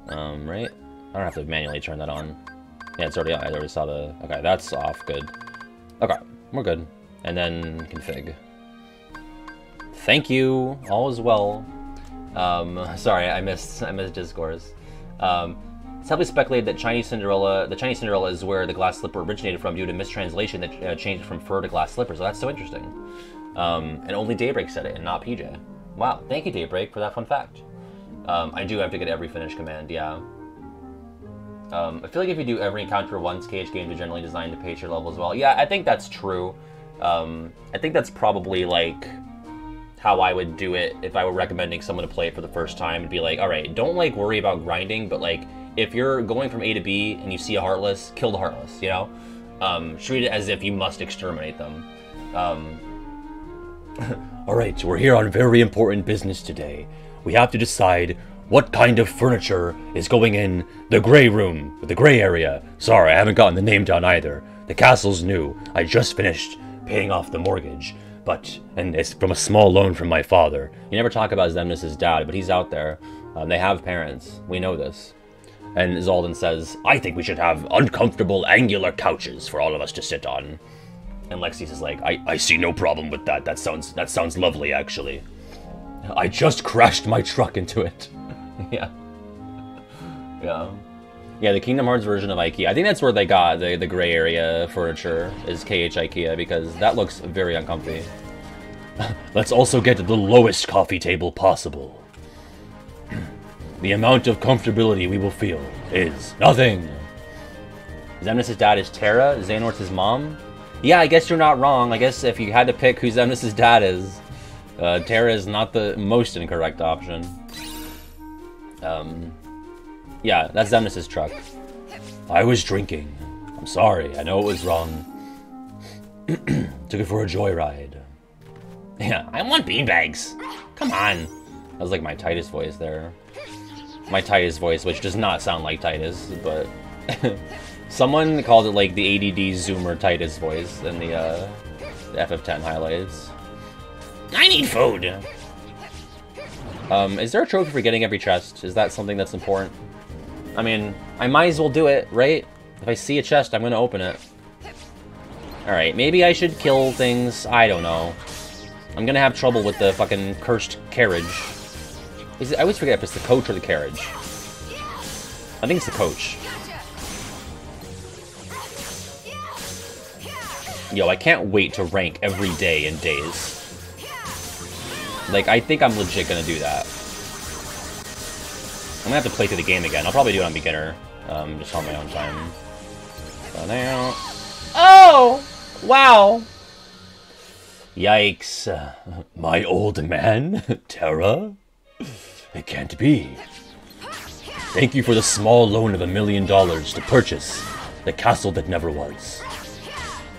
Um, right? I don't have to manually turn that on. Yeah, it's already on. I already saw the... Okay, that's off. Good. Okay, we're good. And then config. Thank you. All is well. Um, sorry, I missed I missed discourse. Um, it's heavily speculated that Chinese Cinderella, the Chinese Cinderella, is where the glass slipper originated from due to mistranslation that uh, changed from fur to glass slipper. So that's so interesting. Um, and only Daybreak said it, and not PJ. Wow, thank you, Daybreak, for that fun fact. Um, I do have to get every finish command, yeah. Um, I feel like if you do every encounter once, KH games are generally designed to pace your level as well. Yeah, I think that's true. Um, I think that's probably like how I would do it if I were recommending someone to play it for the first time. and be like, all right, don't like worry about grinding, but like if you're going from A to B and you see a Heartless, kill the Heartless, you know? Um, treat it as if you must exterminate them. Um, all right, we're here on very important business today. We have to decide what kind of furniture is going in the gray room, the gray area. Sorry, I haven't gotten the name down either. The castle's new. I just finished paying off the mortgage. But, and it's from a small loan from my father. You never talk about Xemnas' dad, but he's out there. Um, they have parents. We know this. And Xaldin says, I think we should have uncomfortable angular couches for all of us to sit on. And Lexaeus is like, I, I see no problem with that. That sounds that sounds lovely actually. I just crashed my truck into it. yeah. Yeah. Yeah, the Kingdom Hearts version of IKEA. I think that's where they got the, the gray area furniture is KH IKEA because that looks very uncomfy. Let's also get the lowest coffee table possible. the amount of comfortability we will feel is nothing. Xemnas' dad is Terra, Xehanort's mom. Yeah, I guess you're not wrong. I guess if you had to pick who Xemnas' dad is, uh, Terra is not the most incorrect option. Um, yeah, that's Xemnas' truck. I was drinking. I'm sorry, I know it was wrong. Took it for a joyride. Yeah, I want beanbags. Come on. That was like my Tidus voice there. My Tidus voice, which does not sound like Tidus, but... Someone called it like the ADD Zoomer Tidus voice in the, uh, the FF10 highlights. I need food! Um, is there a trophy for getting every chest? Is that something that's important? I mean, I might as well do it, right? If I see a chest, I'm gonna open it. Alright, maybe I should kill things. I don't know. I'm gonna have trouble with the fucking cursed carriage. Is it, I always forget if it's the coach or the carriage. I think it's the coach. Yo, I can't wait to rank every day in days. Like, I think I'm legit gonna do that. I'm gonna have to play through the game again. I'll probably do it on beginner, um, just on my own time. So now... Oh! Wow! Yikes. My old man? Terra? It can't be. Thank you for the small loan of a million dollars to purchase the castle that never was.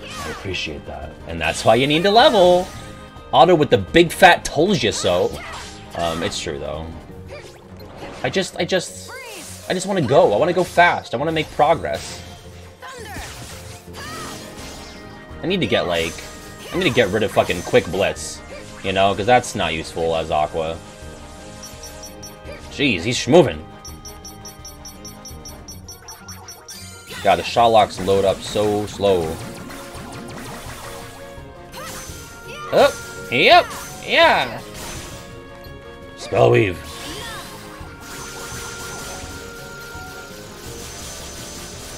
I appreciate that. And that's why you need to level. Otto with the big fat told you so. Um, it's true though. I just, I just, I just want to go. I want to go fast. I want to make progress. I need to get like, I need to get rid of fucking Quick Blitz. You know, because that's not useful as Aqua. Jeez, he's moving. God, the shotlocks load up so slow. Up. Yep. Yeah. Spell weave.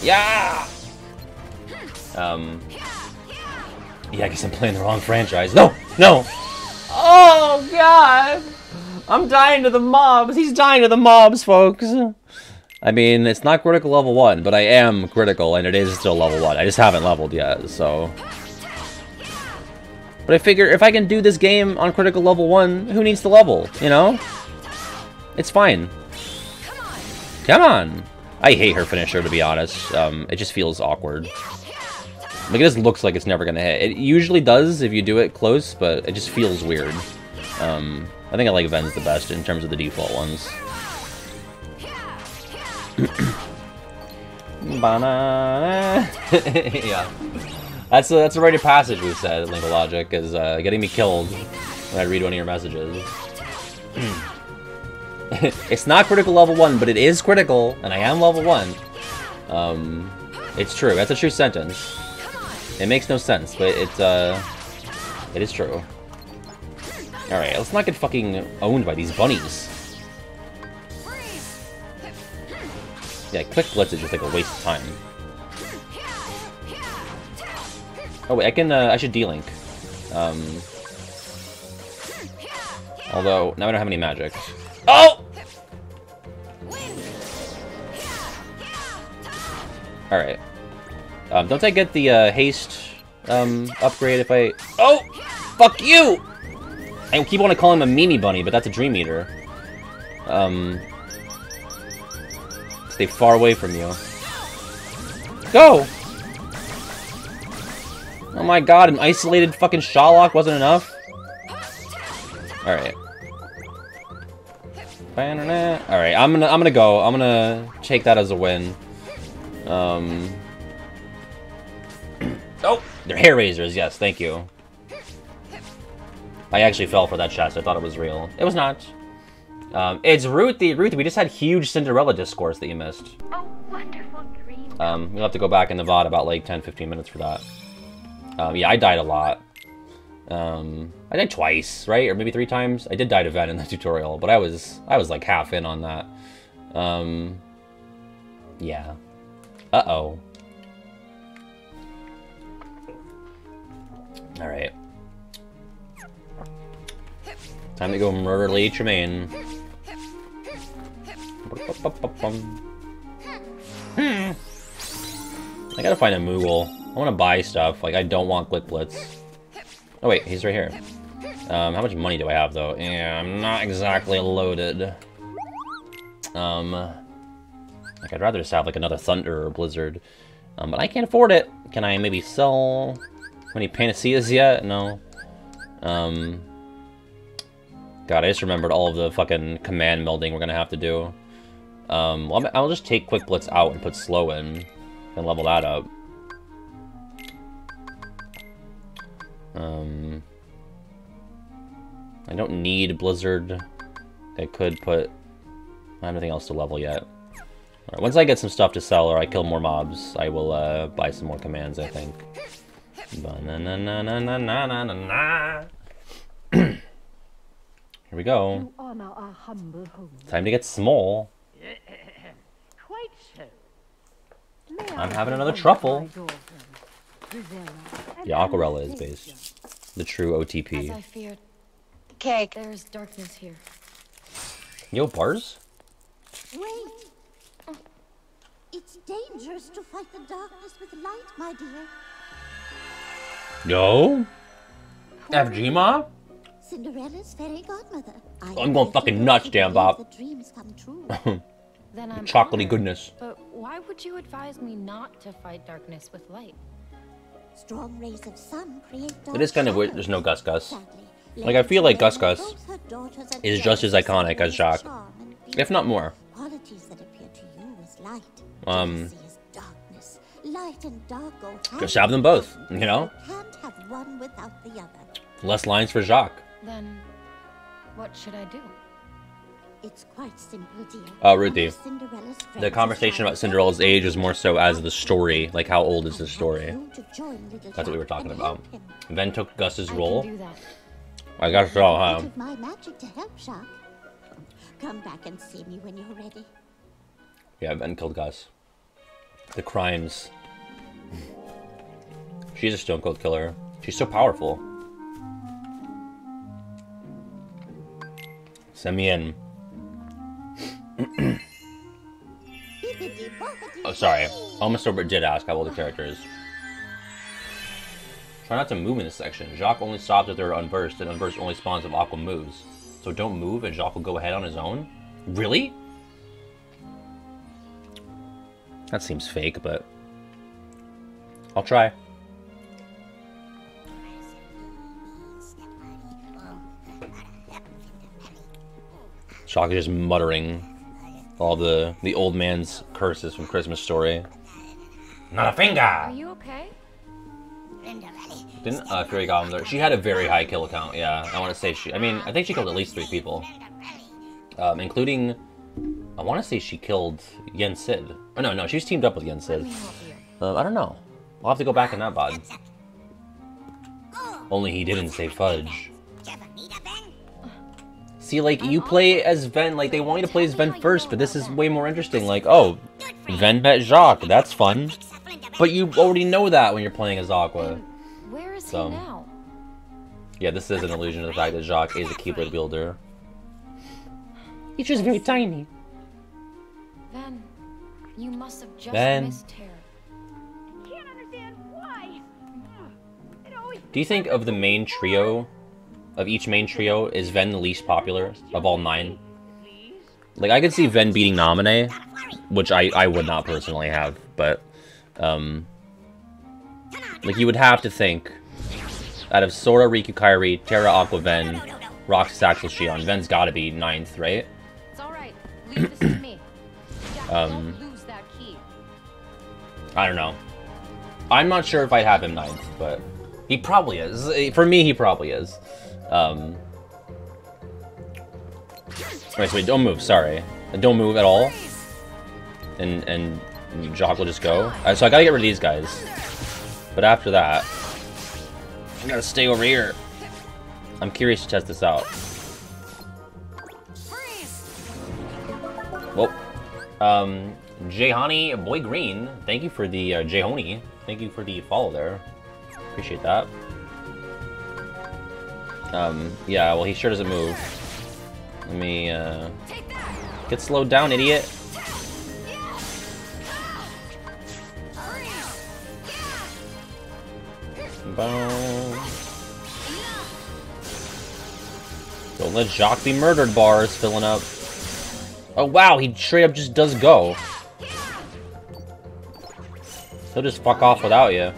Yeah. Um. Yeah, I guess I'm playing the wrong franchise. No, no. Oh God. I'm dying to the mobs. He's dying to the mobs, folks. I mean, it's not critical level 1, but I am critical, and it is still level 1. I just haven't leveled yet, so... But I figure if I can do this game on critical level 1, who needs to level, you know? It's fine. Come on! I hate her finisher, to be honest. Um, it just feels awkward. Like, it just looks like it's never gonna hit. It usually does if you do it close, but it just feels weird. Um, I think I like Ven's the best in terms of the default ones. Yeah. That's a, that's a rite of passage we've said, Link Logic, is uh, getting me killed when I read one of your messages. it's not critical level 1, but it is critical, and I am level 1. Um, it's true. That's a true sentence. It makes no sense, but it's, uh, it is true. Alright, let's not get fucking owned by these bunnies. Yeah, quick blitz is just like a waste of time. Oh wait, I can, uh, I should D-Link. Um... Although, now I don't have any magic. Oh! Alright. Um, don't I get the, uh, haste, um, upgrade if I... Oh! Fuck you! I keep wanting to call him a Me Me Bunny, but that's a Dream Eater. Um... Stay far away from you. Go! Oh my god, an isolated fucking Shotlock wasn't enough? Alright. Alright, I'm gonna I'm gonna go. I'm gonna take that as a win. Um Oh! They're Hareraisers, yes, thank you. I actually fell for that chest. I thought it was real. It was not. Um, it's Ruthie. Ruthie, we just had huge Cinderella discourse that you missed. Oh, wonderful dream. Um, we'll have to go back in the VOD about like 10, 15 minutes for that. Um, yeah, I died a lot. Um, I died twice, right? Or maybe three times? I did die to Ven in the tutorial, but I was, I was like half in on that. Um, yeah. Uh-oh. Alright. Time to go murder Lady Tremaine. Hmm. I gotta find a Moogle. I wanna buy stuff. Like, I don't want Quick Blitz. Oh wait, he's right here. Um, how much money do I have, though? Yeah, I'm not exactly loaded. Um, like, I'd rather just have, like, another Thunder or Blizzard. Um, but I can't afford it. Can I maybe sell any Panaceas yet? No. Um, God, I just remembered all of the fucking command melding we're gonna have to do. Um, well, I'll just take Quick Blitz out and put Slow in, and level that up. Um, I don't need Blizzard. I could put... I have nothing else to level yet. Right, once I get some stuff to sell or I kill more mobs, I will uh, buy some more commands, I think. Here we go. Time to get small. I'm having another truffle. Yeah, Aquarella is based. The true OTP. I Cake. there's darkness here. Yo, bars? Wait. It's dangerous to fight the darkness with light, my dear. No? FGMA? Cinderella's fairy godmother. I I'm going fucking nuts, damn Bob. The dreams come true. Then I'm Chocolatey honored. goodness. But why would you advise me not to fight darkness with light? Strong rays of sun create dark It is kind of weird. There's no Gus Gus. Sadly, Like, I feel like Gus Gus both her daughters are is just as iconic as Jaq. If not more. Qualities that appear to you as light. Um, Jealousy is darkness. Light and dark go hand Just have them both, you know? can't have one without the other. Less lines for Jaq. Then what should I do? It's quite simple, dear. Oh, Ruthie. One of Cinderella's The conversation about Cinderella's age is more so as the story. Like, how old is the story? you to join little That's what we were talking about. help him. Ven took Gus's I role. Can do that. I guess so, huh? Bit of my magic to help, Jaq. Come back and see me when you're ready. Yeah, Ven killed Gus. The crimes. She's a stone cold killer. She's so powerful. Send me in. Oh, sorry. Almost over did ask how old the character is. Try not to move in this section. Jaq only stops if they're unversed, and unversed only spawns if Aqua moves. So don't move, and Jaq will go ahead on his own? Really? That seems fake, but... I'll try. Jaq is just muttering all the the old man's curses from Christmas Story. Not a finger. Are you okay? Didn't uh, Fury Goblin? She had a very high kill count. Yeah, I want to say she. I mean, I think she killed at least three people, um, including. I want to say she killed Yen Sid. Oh no, no, she's teamed up with Yen Sid. Uh, I don't know. I'll have to go back in that bod. Only he didn't say fudge. See, like, you play as Ven, like, they want you to play as Ven first, but this is way more interesting. Like, oh, Ven bet Jaq, that's fun. But you already know that when you're playing as Aqua. Where is So- he now? Yeah, this is an allusion to the fact that Jaq is a Keyblade builder. He's just very tiny. Then, you must have just Ven. missed Terra. Can't understand why. Do you think of the main trio, of each main trio, is Ven the least popular of all nine? Like, I could see Ven beating Naminé, which I, I would not personally have, but, um, like, you would have to think, out of Sora, Riku, Kairi, Terra, Aqua, Ven, Roxas, Axel, Xion, Ven's gotta be ninth, right? It's alright. Leave this to me. Um, don't lose that key. I don't know. I'm not sure if I'd have him ninth, but he probably is. For me, he probably is. Um, wait, wait, don't move. Sorry, don't move at all. And and Jaq will just go. Uh, so I gotta get rid of these guys. But after that, I gotta stay over here. I'm curious to test this out. Well, um, Jehani Boy Green, thank you for the uh, Jehoni. Thank you for the follow there. Appreciate that. Um, yeah, well, he sure doesn't move. Let me, uh, get slowed down, idiot. Boom. Don't let Jaq be murdered bars filling up. Oh wow, he straight up just does go. He'll just fuck off without you.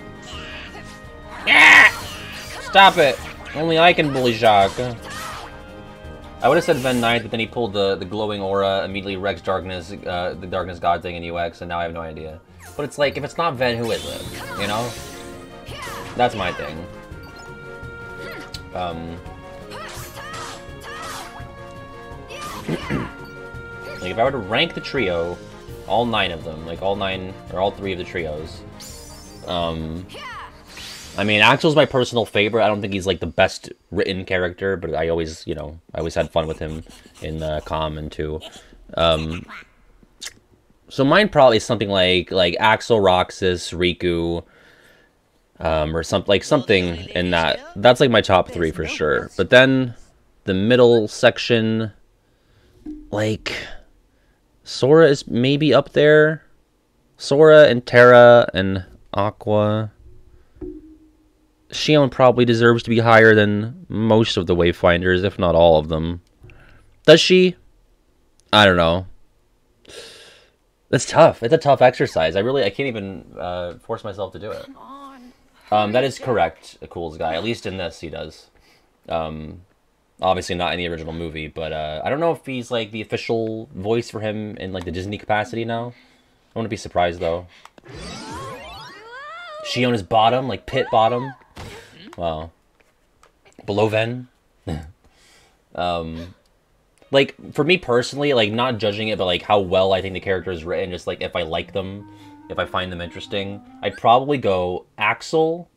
Stop it! Only I can bully Jaq. I would have said Ven Knight, but then he pulled the, the glowing aura, immediately Rex Darkness, uh, the Darkness God thing in UX, and now I have no idea. But it's like, if it's not Ven, who is it? You know? That's my thing. Um... Like, if I were to rank the trio, all nine of them, like all nine, or all three of the trios, um, I mean, Axel's my personal favorite. I don't think he's, like, the best written character, but I always, you know, I always had fun with him in uh, Com and 2. Um, so mine probably is something like, like Axel, Roxas, Riku, um, or some, like, something in that. That's, like, my top three for sure. But then, the middle section like Sora is maybe up there. Sora and Terra and Aqua. Xion probably deserves to be higher than most of the Wayfinders, if not all of them. Does she? I don't know. It's tough. It's a tough exercise. I really, I can't even uh, force myself to do it. Um, that is correct, a Cool's guy. At least in this, he does. Um, obviously not in the original movie, but uh, I don't know if he's like the official voice for him in like the Disney capacity now. I wouldn't be surprised though. She on his bottom, like pit bottom. Wow. Below Ven. um, like for me personally, like not judging it, but like how well I think the character is written, just like if I like them, if I find them interesting, I'd probably go Axel,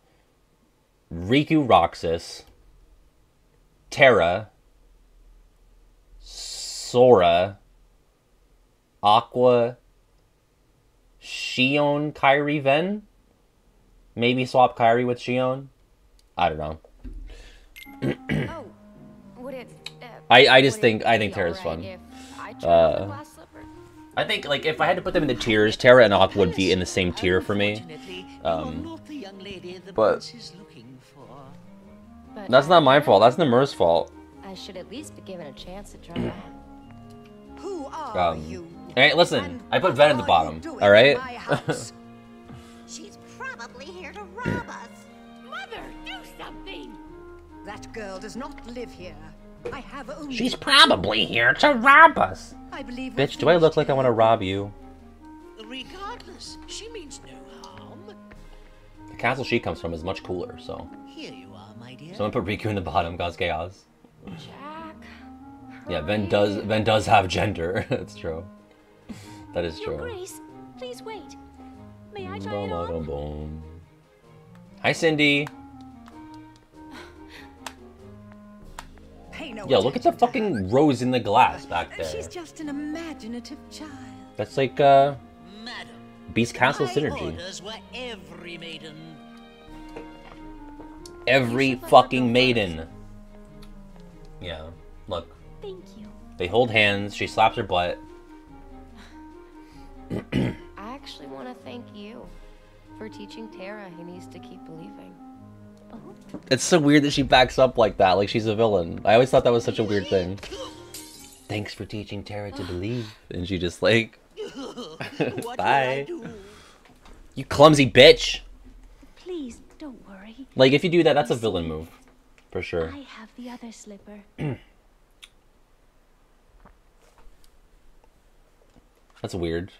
Riku Roxas, Terra, Sora, Aqua, Xion, Kairi, Ven. Maybe swap Kairi with Xion. I don't know. Oh, would it? Uh, I- I just think- I think Terra's alright fun. if I tried Uh, I think like if I had to put them in the tiers, Terra and Aqua would be in the same tier for me. Um, you're not the young lady the but- prince is looking for. But That's not my fault. That's Namur's fault. I should at least be given a chance to try. Who are Um, you? Hey, listen, And I put what Ven at the bottom. All right. in my house? She's probably here to rob us. Mother, do something! That girl does not live here. I have only. She's probably here to rob us. I believe. Bitch, do I look like I want to rob you? Regardless, she means no harm. The castle she comes from is much cooler, so. Here you are, my dear. Someone put Riku in the bottom, cause chaos. Jack. Yeah, Ven does Ven does have gender. That's true. That is Your true. Grace, please wait. May I mm, try it on? Boom. Hi, Cindy. Pay no Yo, look at the attention to fucking rose in the glass back her. She's there. just an imaginative child. That's like uh, Madam, Beast Castle synergy. orders were every maiden. Every fucking maiden. Yeah, look. Thank you. They hold hands. She slaps her butt. I actually want to thank you for teaching Terra he needs to keep believing. Oh, It's so weird that she backs up like that, like she's a villain. I always thought that was such a weird thing. Thanks for teaching Terra to believe. And she just like, Bye. will I do? you clumsy bitch. please don't worry. Like if you do that, that's a villain move, for sure. I have the other slipper. That's weird.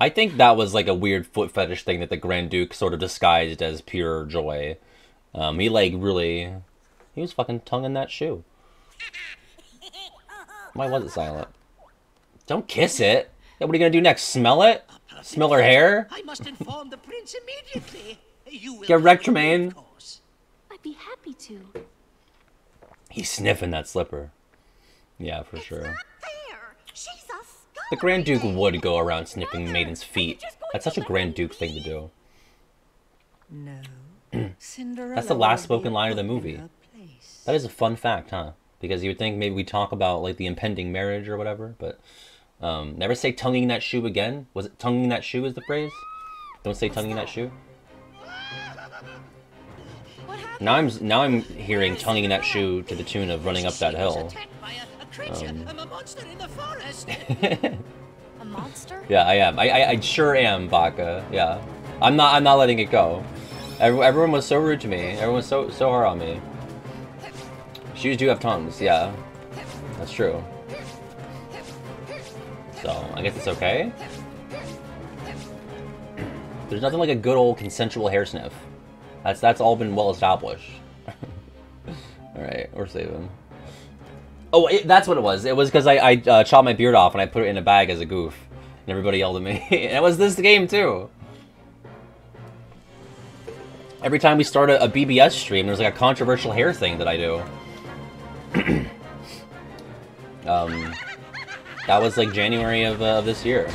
I think that was like a weird foot fetish thing that the Grand Duke sort of disguised as pure joy. Um, he like really, he was fucking tonguing that shoe. Why was it silent? Don't kiss it. Yeah, what are you gonna do next? Smell it? Smell her hair? I must inform the prince immediately. You will Get wrecked, come with me, Tremaine. I'd be happy to. He's sniffing that slipper. Yeah, for sure. She's a. The Grand Duke would go around sniffing maidens' feet. That's such a Grand Duke thing to do. No. Cinderella That's the last spoken line of the movie. That is a fun fact, huh? Because you would think maybe we talk about like the impending marriage or whatever, but um, never say tonguing that shoe again. Was it tonguing that shoe is the phrase? Don't say tonguing that shoe. Now I'm now I'm hearing tonguing that shoe to the tune of running up that hill. Um. monster in the forest. A monster? Yeah, I am. I, I, I sure am, Baka. Yeah, I'm not. I'm not letting it go. Every, everyone was so rude to me. Everyone was so so hard on me. Shoes do have tongues. Yeah, that's true. So I guess it's okay. There's nothing like a good old consensual hair sniff. That's that's all been well established. all right, we're saving. Oh, it, that's what it was. It was because I, I uh, chopped my beard off and I put it in a bag as a goof. And everybody yelled at me. and it was this game, too. Every time we start a, a BBS stream, there's like a controversial hair thing that I do. um, that was like January of, uh, of this year.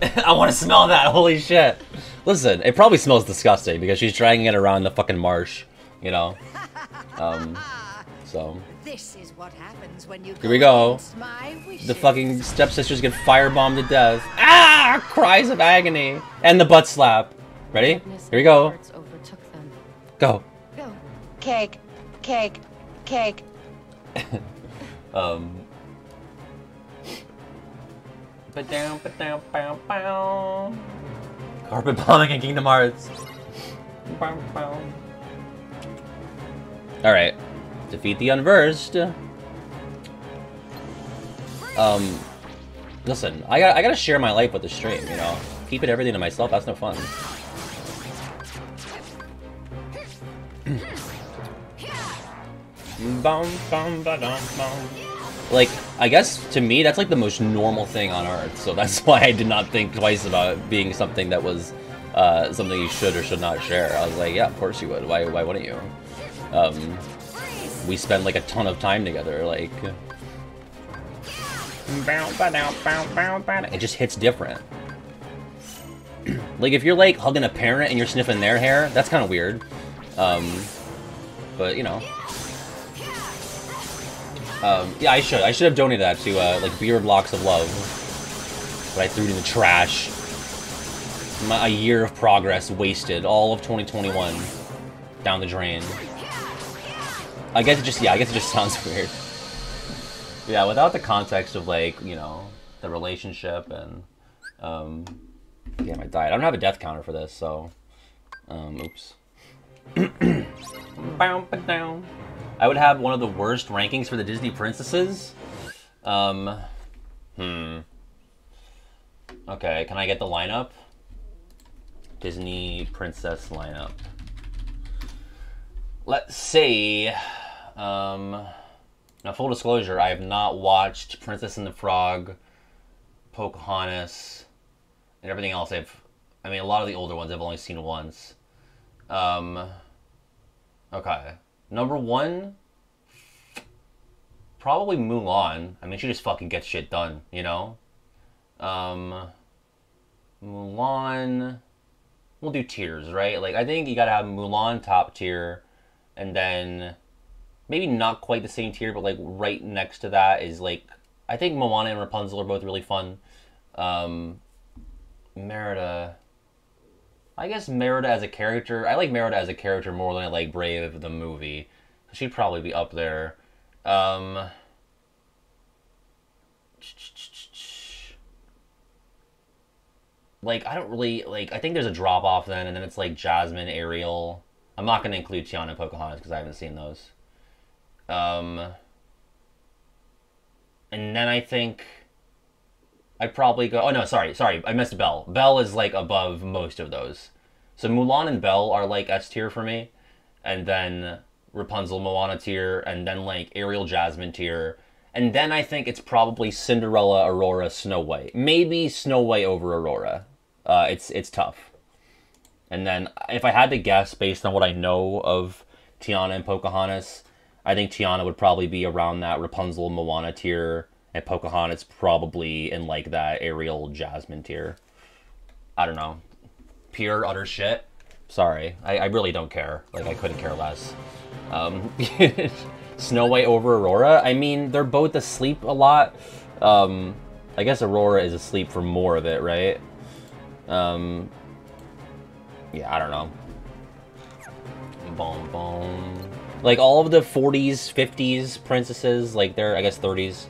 I want to smell that. Holy shit. Listen, it probably smells disgusting because she's dragging it around the fucking marsh, you know? Um, so. This is what happens when you Here we go. against my wishes. The fucking stepsisters get firebombed to death. Ah! Cries of agony. And the butt slap. Ready? Here we go. hearts overtook them. Go. Go. Cake, cake, cake. Um. Ba-down, ba-down, bow, bow. Carpet bombing in Kingdom Hearts. Bow, bow. Alright. Defeat the unversed. Um. Listen, I got I gotta share my life with the stream, you know? Keeping everything to myself, that's no fun. Like, I guess to me, that's like the most normal thing on earth. So that's why I did not think twice about it being something that was uh, something you should or should not share. I was like, yeah, of course you would. Why, why wouldn't you? Um, we spend like a ton of time together. Like, it just hits different. like, if you're like hugging a parent and you're sniffing their hair, that's kind of weird. Um, but you know. Um, yeah, I should. I should have donated that to uh, like Beard Locks of Love, but I threw it in the trash. My, a year of progress wasted. All of 2021 down the drain. I guess it just yeah. I guess it just sounds weird. Yeah, without the context of like you know the relationship and um, yeah, my diet. I don't have a death counter for this, so um, oops. I would have one of the worst rankings for the Disney princesses. Um, hmm. Okay, can I get the lineup? Disney princess lineup. let's see. Um, now, full disclosure, I have not watched Princess and the Frog, Pocahontas, and everything else. I've, I mean, a lot of the older ones I've only seen once. Um, okay, number one, probably Mulan. I mean, she just fucking gets shit done, you know. Um, Mulan. We'll do tiers, right? Like, I think you gotta have Mulan top tier, and then maybe not quite the same tier, but like right next to that is like I think Moana and Rapunzel are both really fun. Um, Merida, I guess Merida as a character, I like Merida as a character more than I like Brave the movie. She'd probably be up there. Um, like I don't really like. I think there's a drop off then, and then it's like Jasmine, Ariel. I'm not going to include Tiana and Pocahontas because I haven't seen those. Um, and then I think I'd probably go. Oh no, sorry, sorry, I missed Belle. Belle is like above most of those. So Mulan and Belle are like S tier for me, and then Rapunzel, Moana tier, and then like Ariel, Jasmine tier, and then I think it's probably Cinderella, Aurora, Snow White. Maybe Snow White over Aurora. Uh, it's it's tough. And then if I had to guess based on what I know of Tiana and Pocahontas, I think Tiana would probably be around that Rapunzel, Moana tier, and Pocahontas probably in like that Ariel, Jasmine tier. I don't know. Pure utter shit. Sorry, I, I really don't care. Like I couldn't care less. Um, Snow White over Aurora. I mean, they're both asleep a lot. Um, I guess Aurora is asleep for more of it, right? Um, yeah, I don't know. Boom, boom. Like all of the 40s, 50s princesses, like they're I guess 30s.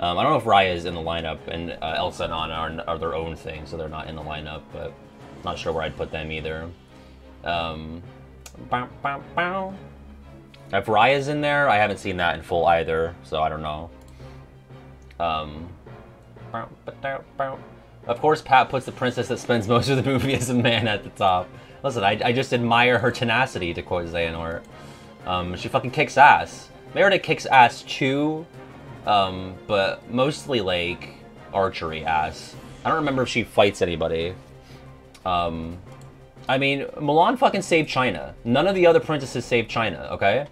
Um, I don't know if Raya is in the lineup, and uh, Elsa and Anna are, are, their own thing, so they're not in the lineup. But not sure where I'd put them either. Um, bow, bow, bow. If Raya's in there, I haven't seen that in full either, so I don't know. Um, of course, Pat puts the princess that spends most of the movie as a man at the top. Listen, I, I just admire her tenacity, to quote Xehanort. Um, she fucking kicks ass. Merida kicks ass too, um, but mostly like archery ass. I don't remember if she fights anybody. Um, I mean, Mulan fucking saved China. None of the other princesses saved China, okay?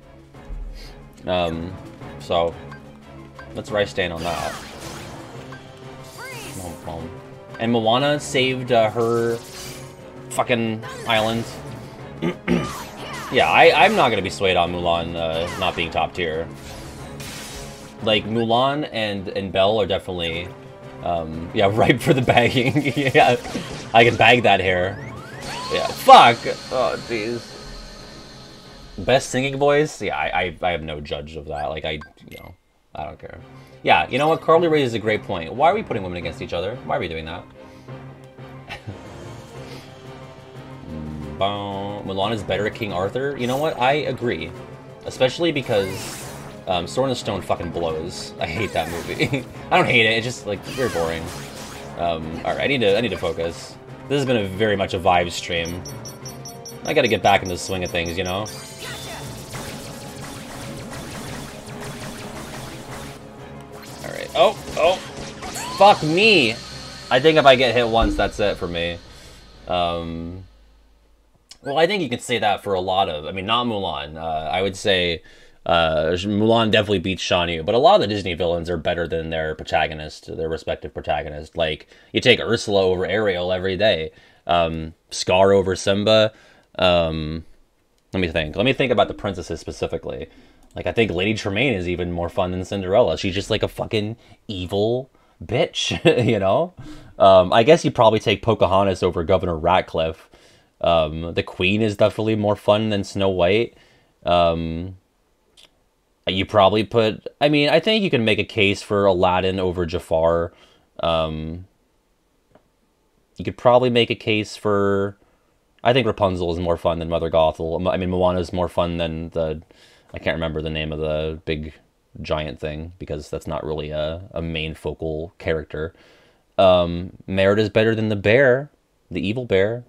Um, so, where I stand on that. And Moana saved uh, her fucking island. yeah, I, I'm not gonna be swayed on Mulan uh, not being top tier. Like, Mulan and, and Belle are definitely, um, yeah, ripe for the bagging. yeah, I can bag that hair. Yeah, fuck! Oh, jeez. Best singing voice? Yeah, I, I, I have no judge of that. Like, I, you know, I don't care. Yeah, you know what? Carly raises a great point. Why are we putting women against each other? Why are we doing that? Mulan is better at King Arthur. You know what? I agree. Especially because um, Sword the Stone fucking blows. I hate that movie. I don't hate it. It's just like very boring. Um, all right, I need to I need to focus. This has been a very much a vibe stream. I got to get back into the swing of things, you know. All right. Oh, oh, fuck me. I think if I get hit once, that's it for me. Um, well, I think you can say that for a lot of. I mean, not Mulan. Uh, I would say uh, Mulan definitely beats Shan Yu, but a lot of the Disney villains are better than their protagonist, their respective protagonist. Like you take Ursula over Ariel every day, um, Scar over Simba. Um, let me think. Let me think about the princesses specifically. Like I think Lady Tremaine is even more fun than Cinderella. She's just like a fucking evil bitch, you know. Um, I guess you probably take Pocahontas over Governor Ratcliffe. Um, the Queen is definitely more fun than Snow White. Um, you probably put. I mean, I think you can make a case for Aladdin over Jafar. Um, you could probably make a case for. I think Rapunzel is more fun than Mother Gothel. I mean, Moana is more fun than the. I can't remember the name of the big giant thing because that's not really a, a main focal character. Um, is better than the bear, the evil bear.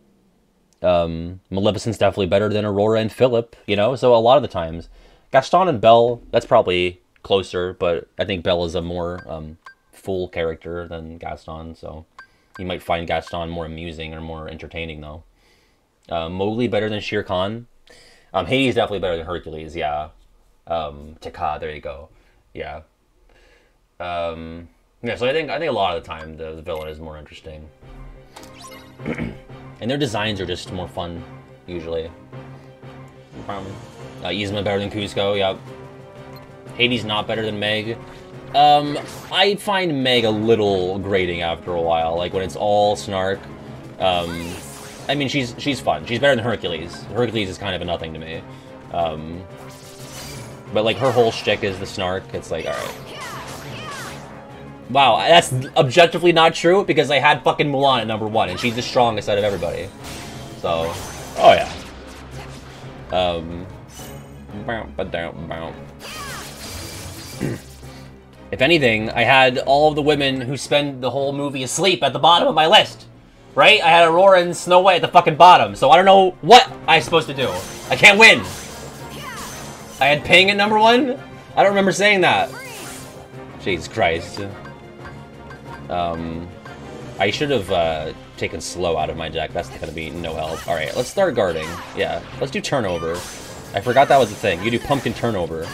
Um, Maleficent's definitely better than Aurora and Philip, you know? So a lot of the times. Gaston and Belle, that's probably closer, but I think Belle is a more um, full character than Gaston, so you might find Gaston more amusing or more entertaining, though. Uh, Mowgli better than Shere Khan. Um, Hades definitely better than Hercules, yeah. Um, Taka, there you go. Yeah. Um, yeah, so I think I think a lot of the time the, the villain is more interesting. and their designs are just more fun, usually. Um, uh, Yzma better than Kuzco, yep. Hades not better than Meg. Um, I find Meg a little grating after a while, like when it's all snark. Um, I mean, she's she's fun. She's better than Hercules. Hercules is kind of a nothing to me. Um, but like her whole shtick is the snark. It's like, all right. Wow, that's objectively not true because I had fucking Mulan at number one, and she's the strongest out of everybody. So, oh yeah. Um, if anything, I had all of the women who spend the whole movie asleep at the bottom of my list. Right? I had Aurora and Snow White at the fucking bottom, so I don't know what I'm supposed to do. I can't win. I had Ping at number one? I don't remember saying that. Jesus Christ. Um, I should have uh, taken slow out of my deck. That's to be no help. All right, let's start guarding. Yeah, let's do turnover. I forgot that was the thing. You do pumpkin turnover.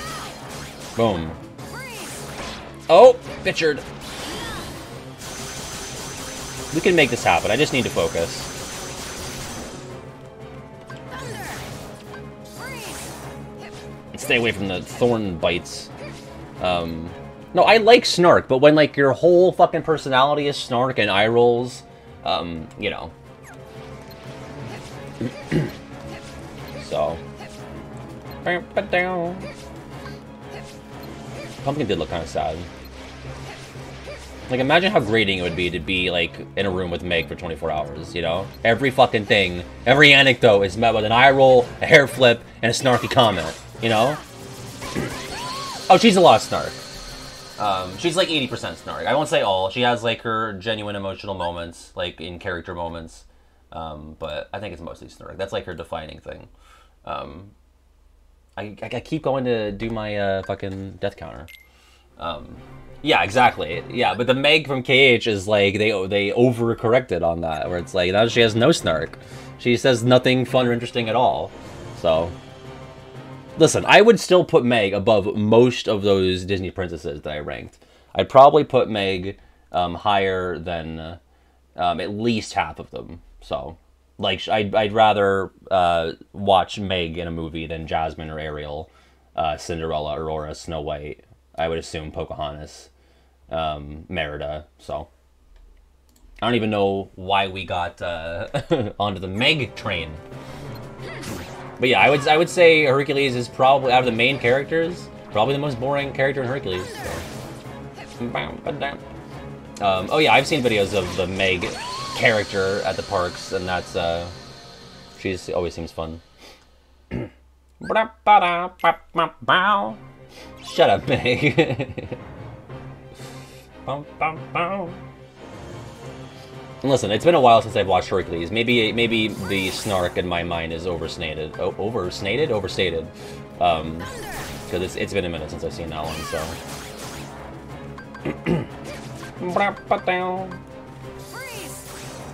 Boom. Oh, Bitchard. We can make this happen. I just need to focus. Stay away from the thorn bites. Um, no, I like Snark, but when, like, your whole fucking personality is Snark and eye rolls, um, you know. so. Pumpkin did look kind of sad. Like, imagine how grating it would be to be, like, in a room with Meg for 24 hours, you know? Every fucking thing, every anecdote is met with an eye roll, a hair flip, and a snarky comment, you know? oh, she's a lot of snark. Um, she's like 80% snark. I won't say all. She has, like, her genuine emotional moments, like, in character moments. Um, but I think it's mostly snark. That's, like, her defining thing. Um, I, I keep going to do my, uh, fucking death counter. Um, yeah, exactly. Yeah, but the Meg from KH is like they they overcorrected on that, where it's like now she has no snark. She says nothing fun or interesting at all. So, listen, I would still put Meg above most of those Disney princesses that I ranked. I'd probably put Meg um, higher than um, at least half of them. So, like, I'd, I'd rather uh, watch Meg in a movie than Jasmine or Ariel, uh, Cinderella, Aurora, Snow White. I would assume Pocahontas um, Merida. So I don't even know why we got uh, onto the Meg train. But yeah, I would I would say Hercules is probably out of the main characters, probably the most boring character in Hercules. Um, oh yeah, I've seen videos of the Meg character at the parks, and that's uh, she always seems fun. Shut up, Meg. Listen, it's been a while since I've watched Hercules. Maybe maybe the snark in my mind is overstated. Oh, overstated? Overstated. Um, because it's, it's been a minute since I've seen that one, so...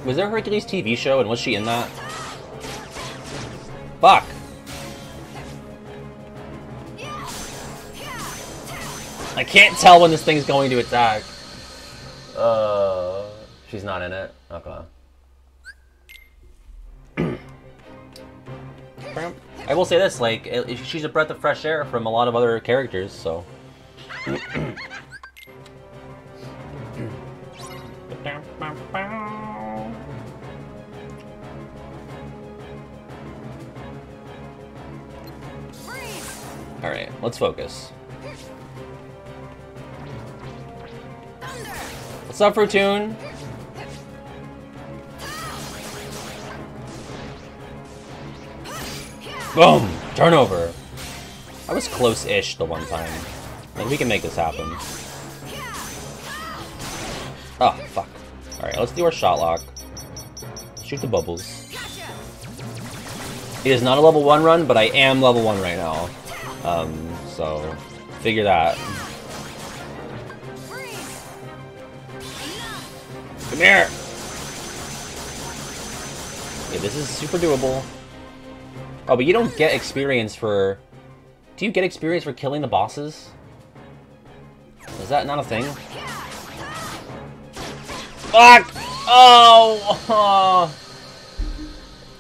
was there a Hercules TV show, and was she in that? Fuck! I can't tell when this thing's going to attack. Uh, she's not in it. Okay. I will say this, like, she's a breath of fresh air from a lot of other characters, so. let's focus. What's up, Fruitoon? Boom! Turnover! I was close-ish the one time. Like, we can make this happen. Oh, fuck. Alright, let's do our shot lock. Shoot the bubbles. It is not a level 1 run, but I am level 1 right now. Um, so, figure that. Come here! Okay, this is super doable. Oh, but you don't get experience for... Do you get experience for killing the bosses? Is that not a thing? Fuck! Oh!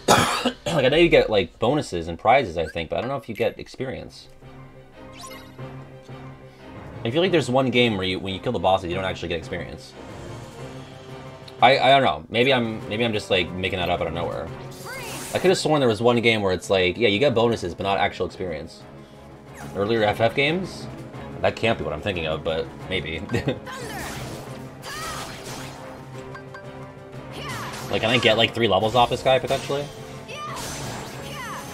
like, I know you get, like, bonuses and prizes, I think, but I don't know if you get experience. I feel like there's one game where you, when you kill the bosses, you don't actually get experience. I, I don't know. Maybe I'm maybe I'm just like making that up out of nowhere. I could have sworn there was one game where it's like, yeah, you get bonuses, but not actual experience. Earlier FF games? That can't be what I'm thinking of, but maybe. like, can I get like three levels off this guy potentially?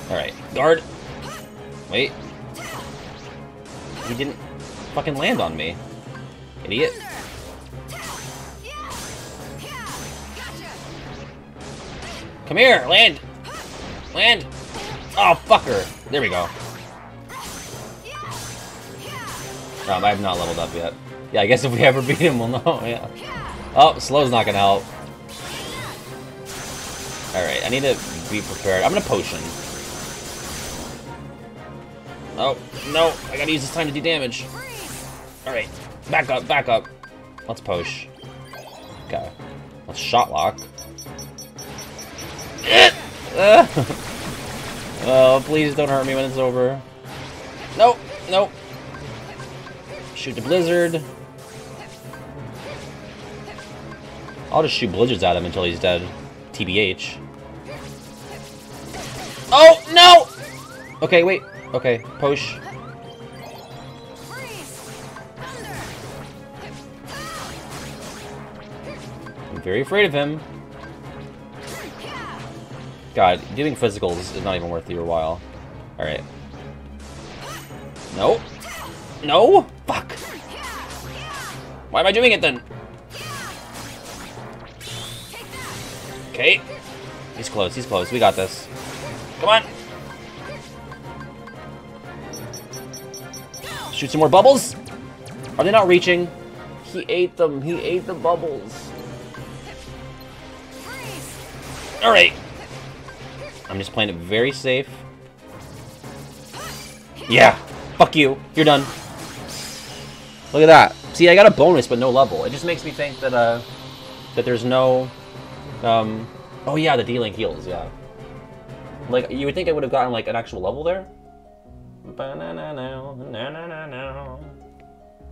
Alright, guard! Wait. He didn't fucking land on me. Idiot. Come here, land! Land! Oh, fucker! There we go. Um, I have not leveled up yet. Yeah, I guess if we ever beat him, we'll know, yeah. Oh, slow's not gonna help. Alright, I need to be prepared. I'm gonna potion. Oh, no, I gotta use this time to do damage. Alright, back up, back up. Let's push. Okay. Let's shot lock. oh, please don't hurt me when it's over. Nope, nope. Shoot the blizzard. I'll just shoot blizzards at him until he's dead. TBH. Oh, no! Okay, wait. Okay, push. Very afraid of him. God, doing physicals is not even worth your while. Alright. No. No? Fuck. Why am I doing it then? Okay. He's close, he's close. We got this. Come on. Shoot some more bubbles. Are they not reaching? He ate them. He ate the bubbles. Alright. I'm just playing it very safe. Yeah. Fuck you. You're done. Look at that. See, I got a bonus, but no level. It just makes me think that, uh, that there's no, um, oh yeah, the dealing heals, yeah. Like, you would think I would have gotten, like, an actual level there?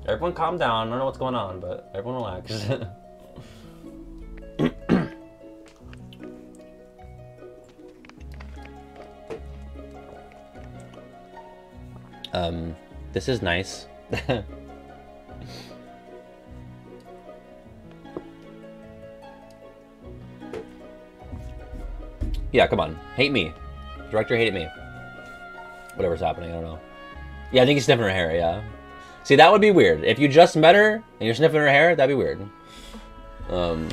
Everyone calm down. I don't know what's going on, but everyone relax. um, this is nice. yeah, come on. Hate me. Director hated me. Whatever's happening, I don't know. Yeah, I think he's sniffing her hair, yeah. See, that would be weird. If you just met her and you're sniffing her hair, that'd be weird. Um,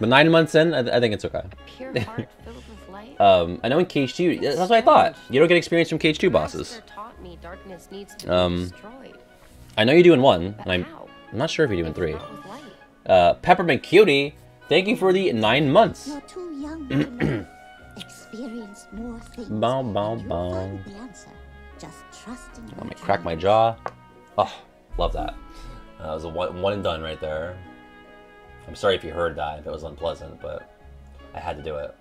but nine months in, I, th I think it's okay. Pure heart filled with light. um, I know in KH 2, that's what I thought. You don't get experience from KH 2 bosses. Master taught me darkness needs to be Um. I know you do in 1, and I'm. I'm not sure if you do in 3. Not with light. Uh, Peppermint Cutie, thank you for the nine months. You're too young to know. Experience more. Bow, bow, bow. find the answer. Just trust in Let me crack my jaw. Oh, love that. That was a one, one and done right there. I'm sorry if you heard that, if it was unpleasant, but I had to do it.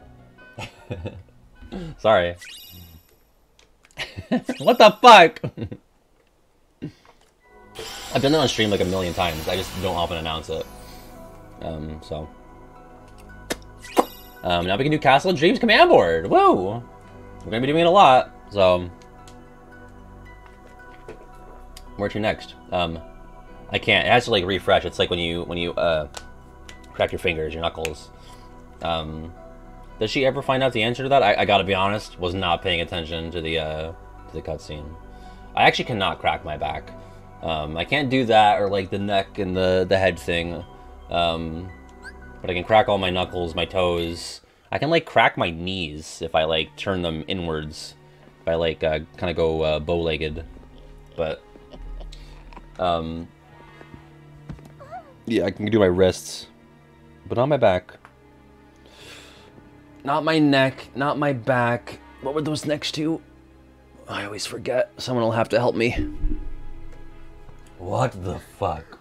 sorry. what the fuck? I've done that on stream like a million times. I just don't often announce it. Um, so. Um, now we can do Castle of Dreams command board. Woo! We're gonna be doing it a lot, so. Where to next? Um, I can't. It has to like refresh. It's like when you when you uh crack your fingers, your knuckles. Um, does she ever find out the answer to that? I, I gotta be honest, was not paying attention to the uh to the cutscene. I actually cannot crack my back. Um, I can't do that or like the neck and the the head thing. Um, but I can crack all my knuckles, my toes. I can like crack my knees if I like turn them inwards. If I like uh, kind of go uh, bow-legged, but um, yeah, I can do my wrists, but not my back. Not my neck, not my back. What were those next two? I always forget. Someone will have to help me. What the fuck?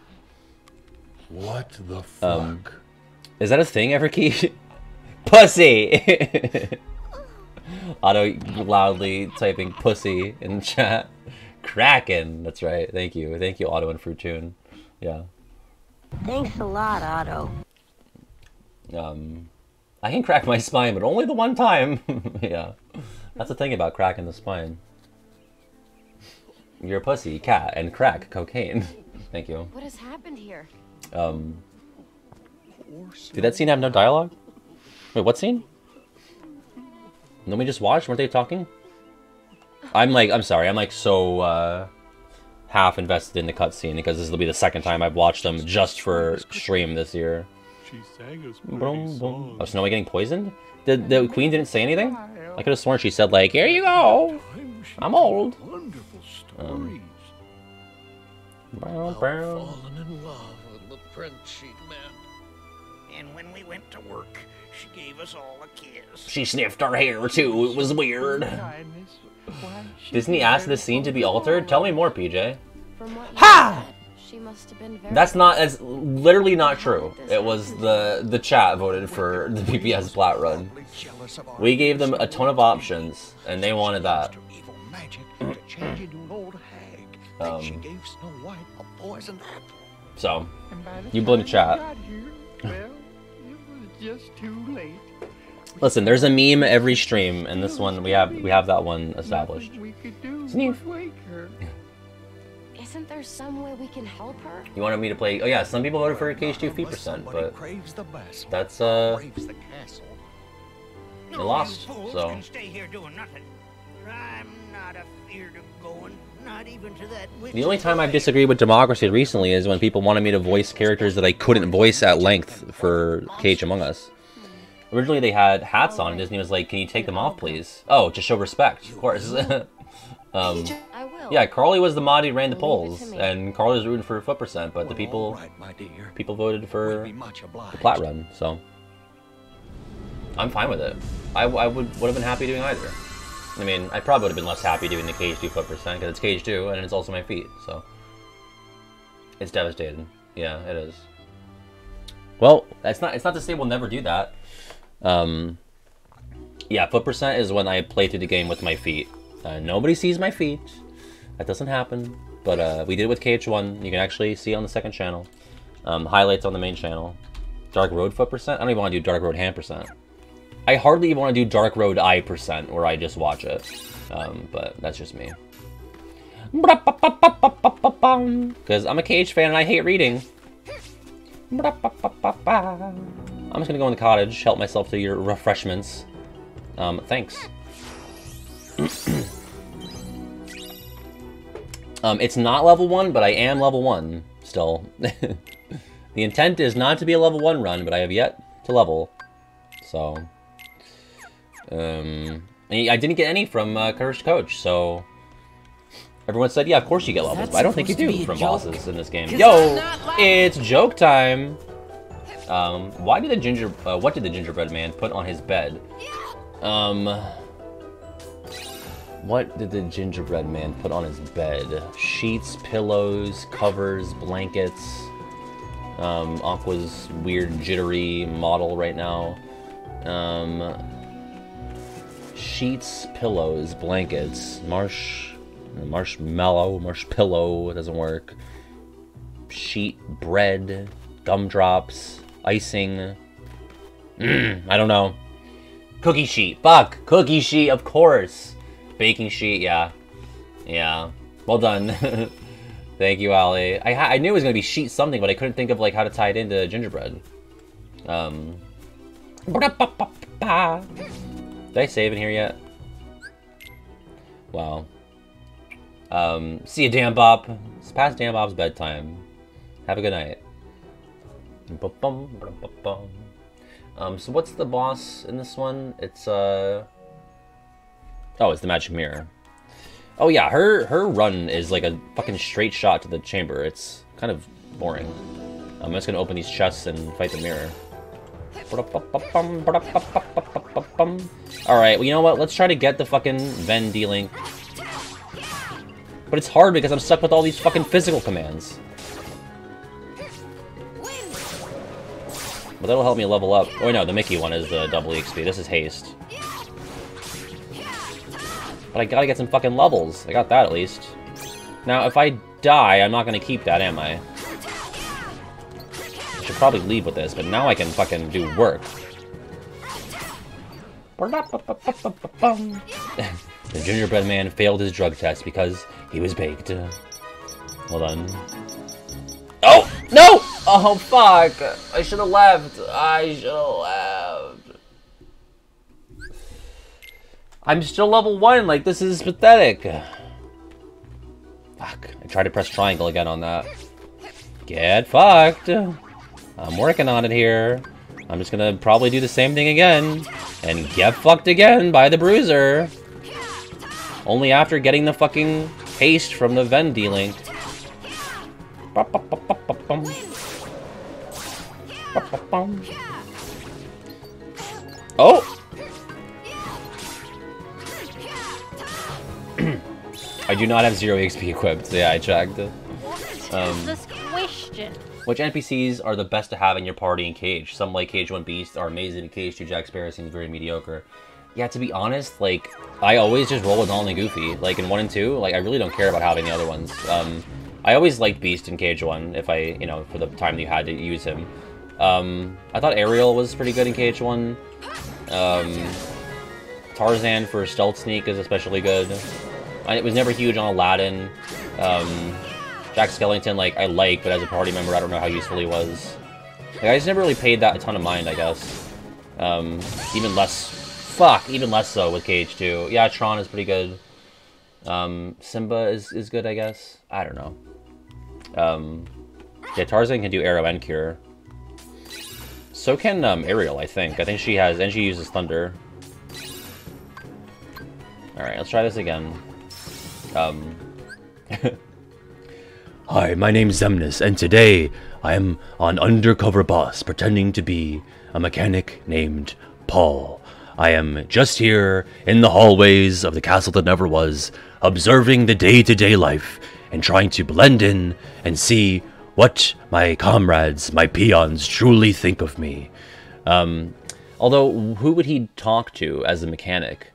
What the fuck? Um, is that a thing, Everkey? pussy! Otto loudly typing pussy in chat. Kraken. That's right. Thank you. Thank you, Otto and Fruitoon. Yeah. Thanks a lot, Otto. Um, I can crack my spine, but only the one time. yeah. That's the thing about cracking the spine. You're a pussy, cat, and crack cocaine. Thank you. What has happened here? Um, did that scene have no dialogue? Wait, what scene? Nobody just watched? Weren't they talking? I'm like, I'm sorry, I'm like so uh, half invested in the cutscene because this will be the second time I've watched them just for stream this year. She sang us Boom, boom. Oh, Snowy getting poisoned? The, the queen didn't say anything? I could have sworn she said like, here you go. I'm old. Wonderful stories. Um, Bow, bow. fallen in love with the prince she'd met. And when we went to work, she gave us all a kiss. She sniffed our hair too. It was weird. Kindness. Why, she Disney asked this scene to be altered. Tell me more, PJ. From what Ha! That's not as literally not true. It was the the chat voted for the BBS Plat run. Jealous of our We gave them a ton of options, and they wanted that. Master evil magic to change into an old hag. Then she Um, gave Snow White a poison apple. So And by the You blame the chat. we got here, well, it was just too late. listen, there's a meme every stream, and this one we have we have that one established. Nothing we Isn't there some way we can help her? You wanted me to play? Oh yeah, some people voted for KH2 feet Unless percent, somebody but craves the vessel, that's uh craves the castle. They lost, so- can stay here doing nothing. I'm not afeard of going, not even to that The only time I've disagreed with democracy recently is when people wanted me to voice characters that I couldn't voice at length for KH Among Us. Originally they had hats on, and Disney was like, "Can you take them off, please?" Oh, to show respect, of course. um, I will. Yeah, Carly was the mod who ran the polls, and Carly was rooting for foot percent, but the people all right, my dear. people voted for We'll much obliged. the plat run, so I'm fine with it. I, I would would have been happy doing either. I mean, I probably would have been less happy doing the KH Two foot percent because it's KH Two and it's also my feet, so it's devastating. Yeah, it is. Well, that's not. It's not to say we'll never do that. Um, yeah, foot percent is when I play through the game with my feet. Uh, nobody sees my feet. That doesn't happen. But uh, we did it with KH1. You can actually see on the second channel. Um, highlights on the main channel. Dark Road foot percent. I don't even want to do Dark Road hand percent. I hardly even want to do Dark Road eye percent, where I just watch it. Um, but that's just me. Because I'm a KH fan and I hate reading. I'm just gonna go in the cottage, help myself to your refreshments. Um, thanks. um, it's not level one, but I am level one still. the intent is not to be a level one run, but I have yet to level. So, um, I didn't get any from uh, Cursed Coach, so everyone said, "Yeah, of course you get levels." But I don't think you do from joke? bosses in this game. Yo, I'm not laughing. it's joke time. Um, why did the ginger? Uh, what did the gingerbread man put on his bed? Um, what did the gingerbread man put on his bed? Sheets, pillows, covers, blankets. Um, Aqua's weird jittery model right now. Um, sheets, pillows, blankets, marsh, marshmallow, marsh pillow doesn't work. Sheet, bread, gumdrops, icing. Mm, I don't know. Cookie sheet, fuck, cookie sheet, of course. Baking sheet, yeah, yeah. Well done. Thank you, Ali. I I knew it was gonna be sheet something, but I couldn't think of like how to tie it into gingerbread. Um. Did I save in here yet? Wow. Um, see you, Dan Bob. It's past Dan Bob's bedtime. Have a good night. Um, so what's the boss in this one? It's, uh... Oh, it's the Magic Mirror. Oh yeah, her her run is like a fucking straight shot to the chamber. It's kind of boring. I'm just gonna open these chests and fight the mirror. Alright, well you know what? Let's try to get the fucking Ven D-Link. But it's hard because I'm stuck with all these fucking physical commands. But that'll help me level up. Oh no, the Mickey one is the double EXP. This is haste. But I gotta get some fucking levels. I got that at least. Now, if I die, I'm not gonna keep that, am I? I should probably leave with this, but now I can fucking do work. the gingerbread man failed his drug test because he was baked. Hold on. Oh! No! Oh, fuck! I should have left. I should have left. I'm still level 1, like, this is pathetic. Fuck. I tried to press triangle again on that. Get fucked. I'm working on it here. I'm just gonna probably do the same thing again. And get fucked again by the bruiser. Only after getting the fucking paste from the Ven D-Link. Oh! I do not have zero XP equipped. Yeah, I checked. Um, this question. which NPCs are the best to have in your party in KH? Some like KH 1 Beast are amazing in KH 2 Jack Sparrow seems very mediocre. Yeah, to be honest, like, I always just roll with Donald and Goofy. Like, in 1 and 2, like, I really don't care about having the other ones. Um, I always liked Beast in KH 1, if I, you know, for the time that you had to use him. Um, I thought Ariel was pretty good in KH 1. Um, Tarzan for Stealth Sneak is especially good. I was never huge on Aladdin. Um, Jack Skellington, like, I like, but as a party member, I don't know how useful he was. Like, I just never really paid that a ton of mind, I guess. Um, even less... Fuck, even less so with KH 2. Yeah, Tron is pretty good. Um, Simba is, is good, I guess. I don't know. Um, yeah, Tarzan can do Aero and Cure. So can um, Ariel, I think. I think she has... And she uses Thunder. Alright, let's try this again. Um... Hi, my name's Xemnas, and today I am an undercover boss pretending to be a mechanic named Paul. I am just here in the hallways of the castle that never was, observing the day to day life and trying to blend in and see what my comrades, my peons, truly think of me. Um, although, who would he talk to as a mechanic?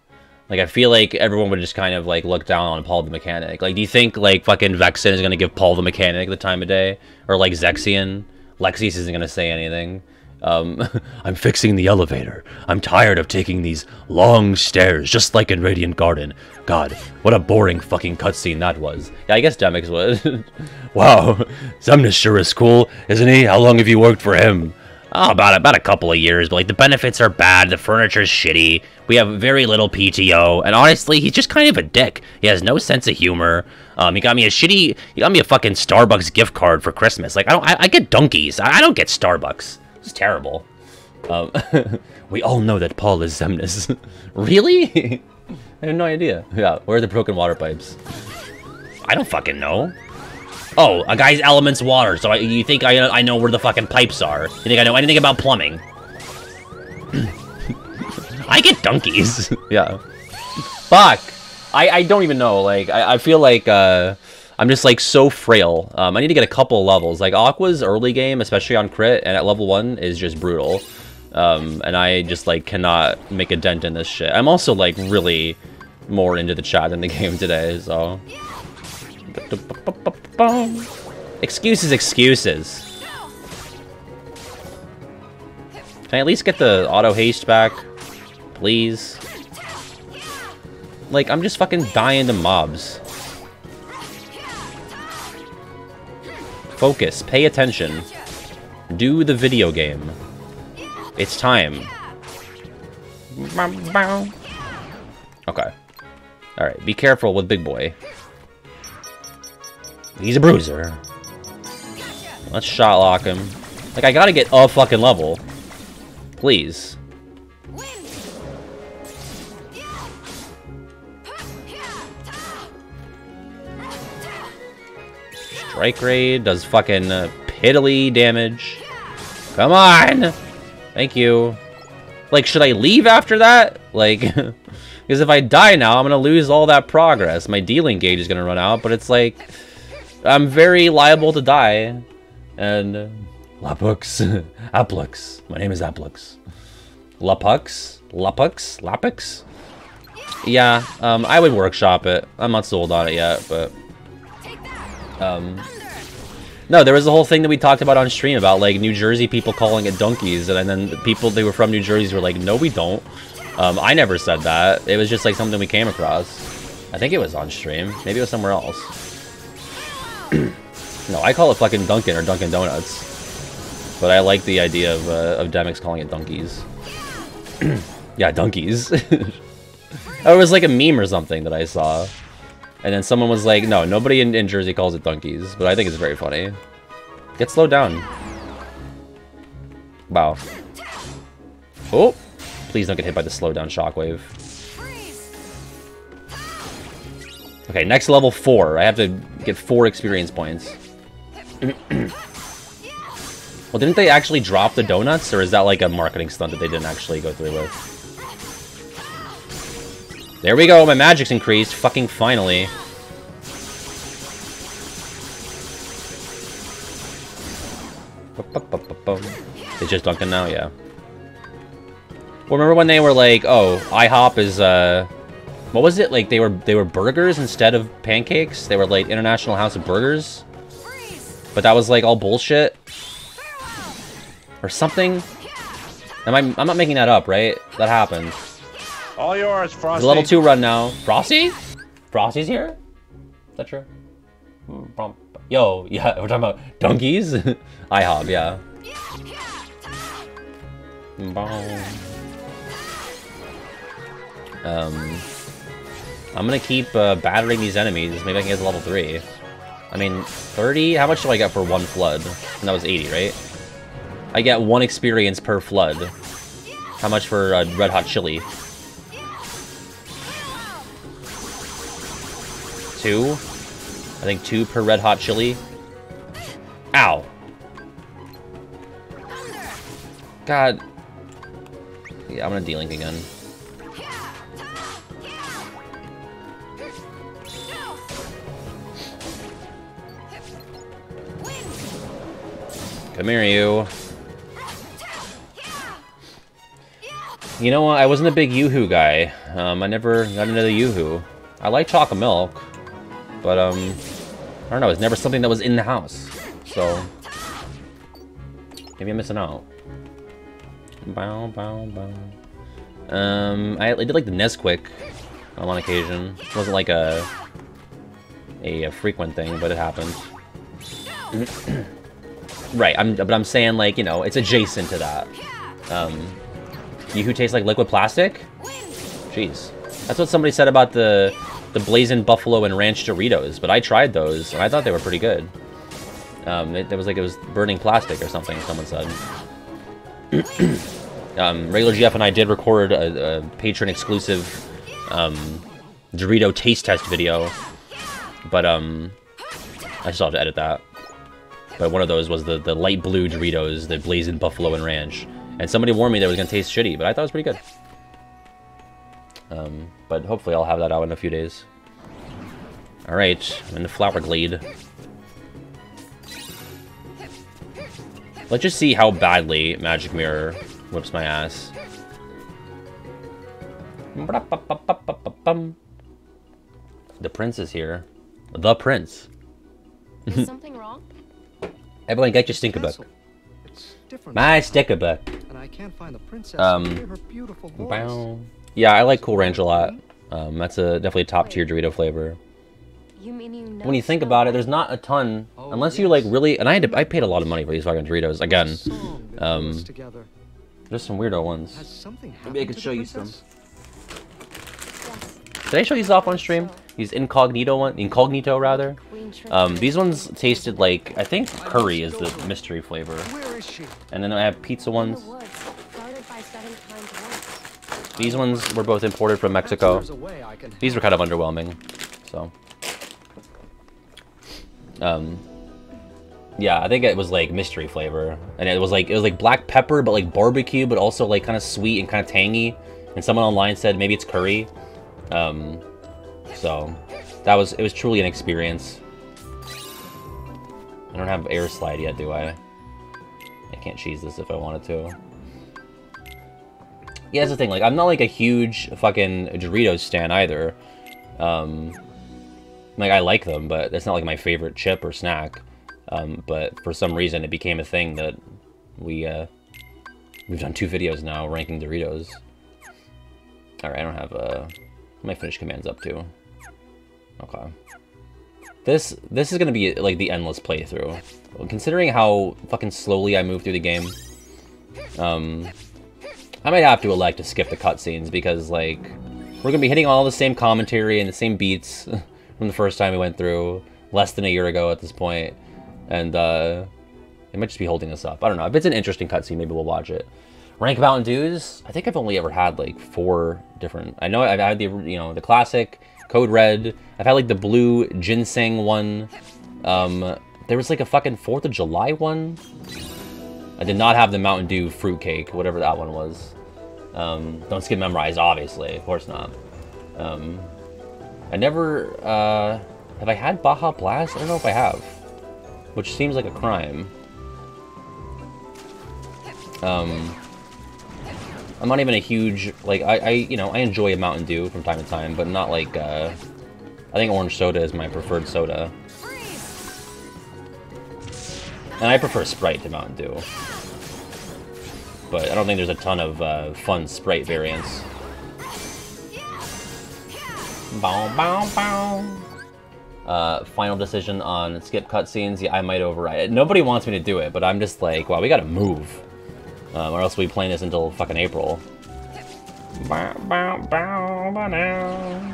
Like, I feel like everyone would just kind of, like, look down on Paul the Mechanic. Like, do you think, like, fucking Vexen is gonna give Paul the Mechanic the time of day? Or, like, Zexion? Lexaeus isn't gonna say anything. Um, I'm fixing the elevator. I'm tired of taking these long stairs, just like in Radiant Garden. God, what a boring fucking cutscene that was. yeah, I guess Demyx would. Wow, Xemnas sure is cool, isn't he? How long have you worked for him? Oh, about, about a couple of years, but, like, the benefits are bad, the furniture's shitty, we have very little PTO, and honestly, he's just kind of a dick. He has no sense of humor. Um, he got me a shitty, he got me a fucking Starbucks gift card for Christmas. Like, I don't, I, I get donkeys. I, I don't get Starbucks. It's terrible. Um, We all know that Paul is Xemnas. really? I have no idea. Yeah, where are the broken water pipes? I don't fucking know. Oh, a guy's element's water, so I, you think I, I know where the fucking pipes are. You think I know anything about plumbing? I get donkeys. yeah. Fuck. I, I don't even know. Like, I, I feel like, uh... I'm just, like, so frail. Um, I need to get a couple levels. Like, Aqua's early game, especially on crit, and at level 1, is just brutal. Um, and I just, like, cannot make a dent in this shit. I'm also, like, really more into the chat than the game today, so... Excuses, excuses. Can I at least get the auto haste back? Please? Like, I'm just fucking dying to mobs. Focus. Pay attention. Do the video game. It's time. Okay. Alright, be careful with Big Boy. He's a bruiser. Let's shot lock him. Like, I gotta get a fucking level. Please. Strike raid does fucking uh, piddly damage. Come on! Thank you. Like, should I leave after that? Like, because if I die now, I'm gonna lose all that progress. My D-Link gauge is gonna run out, but it's like, I'm very liable to die. And, uh, Lapux, Aplux. My name is Aplux. Lapux? Lapux? Lapux? Yeah, um, I would workshop it. I'm not sold on it yet, but... Um, no, there was a whole thing that we talked about on stream about, like, New Jersey people calling it donkeys, and then people they were from New Jersey were like, no, we don't. Um, I never said that. It was just, like, something we came across. I think it was on stream. Maybe it was somewhere else. no, I call it fucking Dunkin' or Dunkin' Donuts. But I like the idea of, uh, of Demyx calling it donkeys. yeah, donkeys. oh, it was like a meme or something that I saw. And then someone was like, no, nobody in, in Jersey calls it donkeys, but I think it's very funny. Get slowed down. Wow. Oh! Please don't get hit by the slowdown shockwave. Okay, next level 4. I have to get 4 experience points. well, didn't they actually drop the donuts, or is that like a marketing stunt that they didn't actually go through with? There we go, my magic's increased, fucking finally. It's just Dunkin' now, yeah. Well, remember when they were like, oh, IHOP is, uh... What was it? Like, they were they were burgers instead of pancakes? They were, like, International House of Burgers? But that was, like, all bullshit? Or something? Am I, I'm not making that up, right? That happened. All yours, Frosty. The level 2 run now. Frosty? Frosty's here? Is that true? Yo, yeah, we're talking about donkeys? IHOP, yeah. Um, I'm gonna keep uh, battering these enemies. Maybe I can get to level 3. I mean, 30? How much do I get for one flood? And that was 80, right? I get one experience per flood. How much for uh, Red Hot Chili? Two? I think two per Red Hot Chili. Ow. God. Yeah, I'm gonna D-Link again. Come here, you. You know what? I wasn't a big Yoo-Hoo guy. Um, I never got into the Yoo-Hoo. I like chocolate milk, but um, I don't know. It's never something that was in the house. So maybe I'm missing out. Bow, bow, bow. Um, I, I did like the Nesquik on occasion. It wasn't like a, a, a frequent thing, but it happened. right, I'm, but I'm saying like, you know, it's adjacent to that. Um, you who taste like liquid plastic? Jeez. That's what somebody said about the the Blazing Buffalo and Ranch Doritos, but I tried those, and I thought they were pretty good. Um, it, it was like it was burning plastic or something, someone said. um, Regular GF and I did record a, a patron-exclusive um, Dorito taste test video, but um, I still have to edit that. But one of those was the, the light blue Doritos, the Blazing Buffalo and Ranch. And somebody warned me that it was going to taste shitty, but I thought it was pretty good. Um, but hopefully I'll have that out in a few days. Alright, I'm in the Flower Glade. Let's just see how badly Magic Mirror whips my ass. The prince is here. The prince. Is something wrong? Everyone get your stinker book. My sticker book. And I can't find the princess Um, to her beautiful voice. Bow. Yeah, I like Cool Ranch a lot. Um, that's a definitely a top tier Dorito flavor. You mean you know When you think about it, there's not a ton, unless you like really. And I had to, I paid a lot of money for these fucking Doritos. Again, um, there's some weirdo ones. Maybe I happened could show you some. princess? Did I show these off on stream? These incognito one, incognito rather. Um, these ones tasted like I think curry is the mystery flavor. Where is she? And then I have pizza ones. These ones were both imported from Mexico. There's a way I can These were kind of underwhelming. So. Um. Yeah, I think it was like mystery flavor, and it was like it was like black pepper, but like barbecue, but also like kind of sweet and kind of tangy. And someone online said maybe it's curry. Um. So, that was it was truly an experience. I don't have air slide yet, do I? I can't cheese this if I wanted to. Yeah, that's the thing. Like, I'm not like a huge fucking Doritos stan either. Um, like, I like them, but it's not like my favorite chip or snack. Um, but for some reason, it became a thing that we uh, we've done two videos now ranking Doritos. All right, I don't have uh, my finish commands up too. Okay. This this is gonna be like the endless playthrough. Considering how fucking slowly I move through the game, um, I might have to elect to skip the cutscenes because like we're gonna be hitting all the same commentary and the same beats from the first time we went through less than a year ago at this point, and uh, it might just be holding us up. I don't know. If it's an interesting cutscene, maybe we'll watch it. Rank Mountain Dews. I think I've only ever had like four different. I know I've had the you know the classic Code Red. I've had like the blue ginseng one. Um, there was like a fucking Fourth of July one. I did not have the Mountain Dew fruitcake, whatever that one was. Um, don't skip memorize, obviously, of course not. Um, I never uh, have I had Baja Blast. I don't know if I have, which seems like a crime. Um, I'm not even a huge like I, I you know I enjoy a Mountain Dew from time to time, but not like uh, I think orange soda is my preferred soda. And I prefer Sprite to Mountain Dew. But I don't think there's a ton of uh, fun Sprite variants. Bow, bow, bow. Uh, final decision on skip cutscenes. Yeah, I might override it. Nobody wants me to do it, but I'm just like, wow, we gotta move. Um, or else we'll be playing this until fucking April. Bow, bow, bow, bow.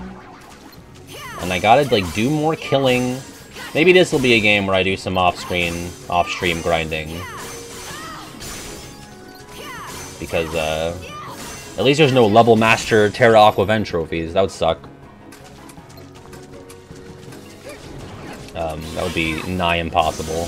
And I gotta, like, do more killing. Maybe this will be a game where I do some off-screen, off-stream grinding. Because, uh... At least there's no level master Terra Aquaven trophies. That would suck. Um, that would be nigh impossible.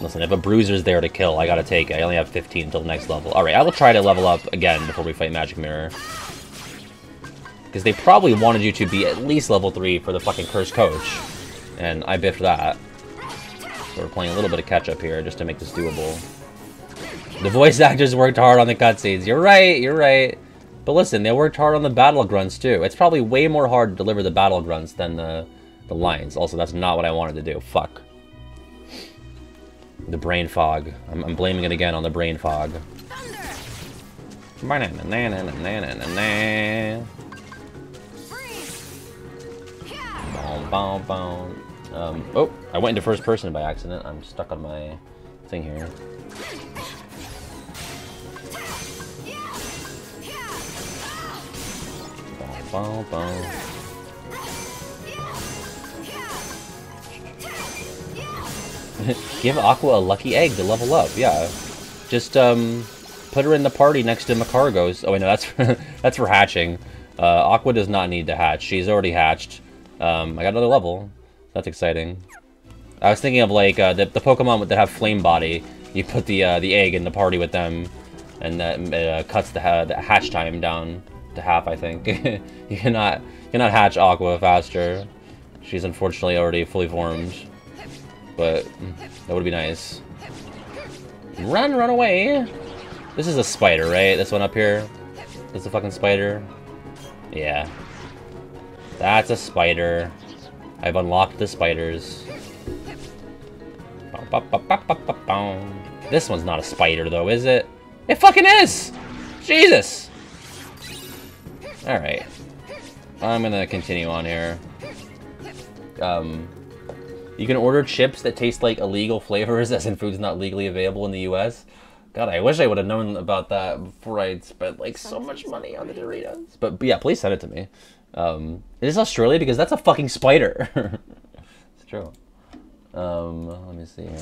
Listen, if a bruiser's there to kill, I gotta take it. I only have 15 until the next level. Alright, I will try to level up again before we fight Magic Mirror. Because they probably wanted you to be at least level 3 for the fucking Cursed Coach. And I biffed that. So we're playing a little bit of catch-up here just to make this doable. The voice actors worked hard on the cutscenes. You're right, you're right. But listen, they worked hard on the battle grunts too. It's probably way more hard to deliver the battle grunts than the, the lines. Also, that's not what I wanted to do. Fuck. The brain fog. I'm, I'm blaming it again on the brain fog. Boom, boom, boom. Um, oh, I went into first person by accident. I'm stuck on my thing here. Boom, boom, boom. Give Aqua a lucky egg to level up, yeah. Just, um, put her in the party next to Magcargos. Oh, wait, no, that's for, that's for hatching. Uh, Aqua does not need to hatch. She's already hatched. Um, I got another level. That's exciting. I was thinking of, like, uh, the, the Pokemon that have Flame Body. You put the, uh, the egg in the party with them, and that uh, cuts the, ha the hatch time down to half, I think. you cannot, you cannot hatch Aqua faster. She's unfortunately already fully formed but that would be nice. Run, run away! This is a spider, right? This one up here? This is a fucking spider? Yeah. That's a spider. I've unlocked the spiders. This one's not a spider, though, is it? It fucking is! Jesus! Alright. I'm gonna continue on here. Um, you can order chips that taste like illegal flavors, as in foods not legally available in the U.S. God, I wish I would have known about that before I spent like so much money on the Doritos. But, but yeah, please send it to me. Um, this Australia? Because that's a fucking spider. it's true. Um, let me see here.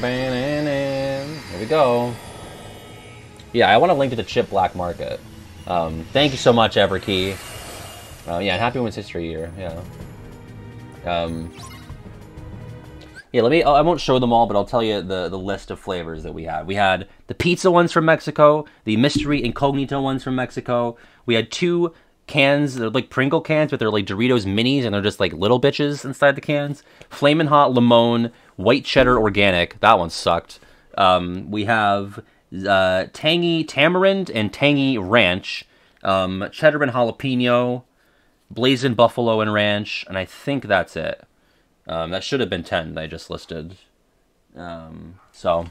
Banana. Here we go. Yeah, I want to link to the chip black market. Um, thank you so much, Everkey. Uh, yeah, happy Women's History Year. Yeah. Um, yeah, let me. I won't show them all, but I'll tell you the the list of flavors that we had. We had the pizza ones from Mexico, the mystery incognito ones from Mexico. We had two cans. They're like Pringle cans, but they're like Doritos minis, and they're just like little bitches inside the cans. Flamin' Hot Limon, White Cheddar Organic. That one sucked. Um, we have uh, Tangy Tamarind and Tangy Ranch, um, Cheddar and Jalapeno, Blazing Buffalo and Ranch, and I think that's it. Um, that should have been 10 that I just listed. Um, so,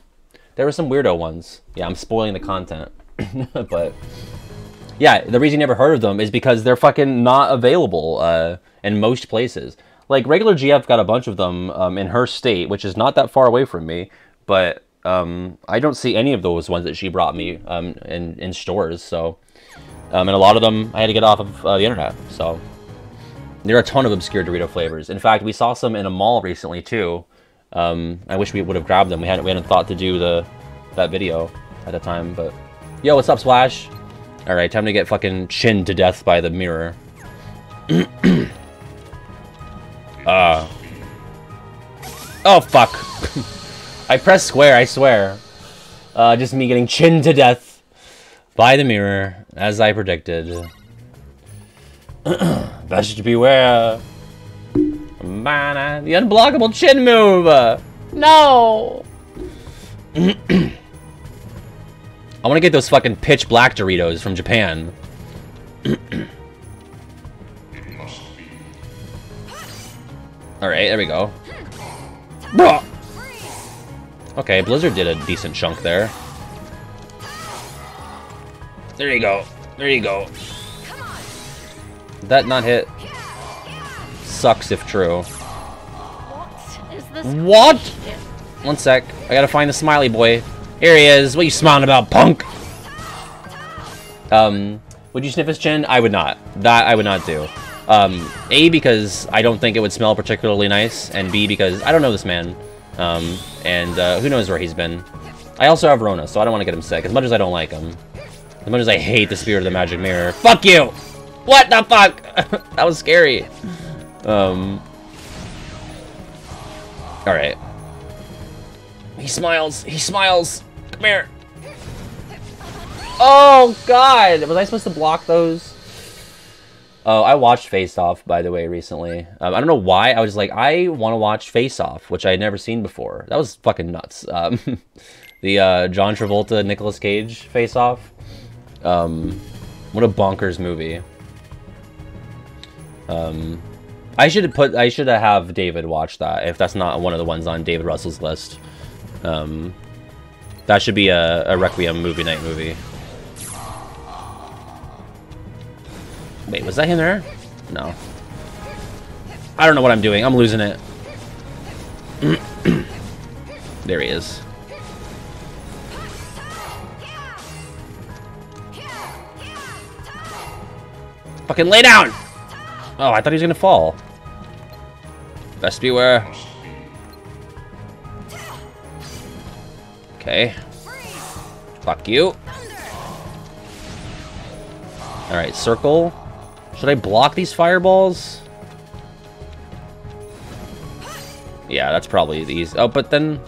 there were some weirdo ones. Yeah, I'm spoiling the content. but, yeah, the reason you never heard of them is because they're fucking not available uh, in most places. Like, regular GF got a bunch of them um, in her state, which is not that far away from me, but um, I don't see any of those ones that she brought me um, in, in stores, so... Um, and a lot of them I had to get off of uh, the internet, so... There are a ton of obscure Dorito flavors. In fact, we saw some in a mall recently, too. Um, I wish we would have grabbed them. We hadn't, we hadn't thought to do the that video at the time, but... Yo, what's up, Splash? Alright, time to get fucking chinned to death by the mirror. uh... Oh, fuck. I pressed square, I swear. Uh, just me getting chinned to death by the mirror, as I predicted. Best beware. Man, the unblockable chin move. No. I want to get those fucking pitch black Doritos from Japan. Alright, there we go. Bruh. Okay, Blizzard did a decent chunk there. There you go. There you go. That not hit. Sucks if true. What? One sec. I gotta find the smiley boy. Here he is. What you smiling about, punk? Um, would you sniff his chin? I would not. That I would not do. Um, A, because I don't think it would smell particularly nice, and B, because I don't know this man. Um, and uh, who knows where he's been. I also have Rona, so I don't want to get him sick, as much as I don't like him. As much as I hate the Spirit of the Magic Mirror. Fuck you! What the fuck? that was scary. Um. Alright. He smiles. He smiles. Come here. Oh, God. Was I supposed to block those? Oh, I watched Face Off, by the way, recently. Um, I don't know why. I was like, I want to watch Face Off, which I had never seen before. That was fucking nuts. Um, the uh, John Travolta, Nicolas Cage Face Off. Um, what a bonkers movie. Um, I should put. I should have David watch that if that's not one of the ones on David Russell's list. Um, that should be a, a Requiem movie night movie. Wait, was that him there? No. I don't know what I'm doing. I'm losing it. there he is. Fucking lay down! Oh, I thought he was gonna fall. Best beware. Okay. Fuck you. Alright, circle. Should I block these fireballs? Yeah, that's probably these. Oh, but then...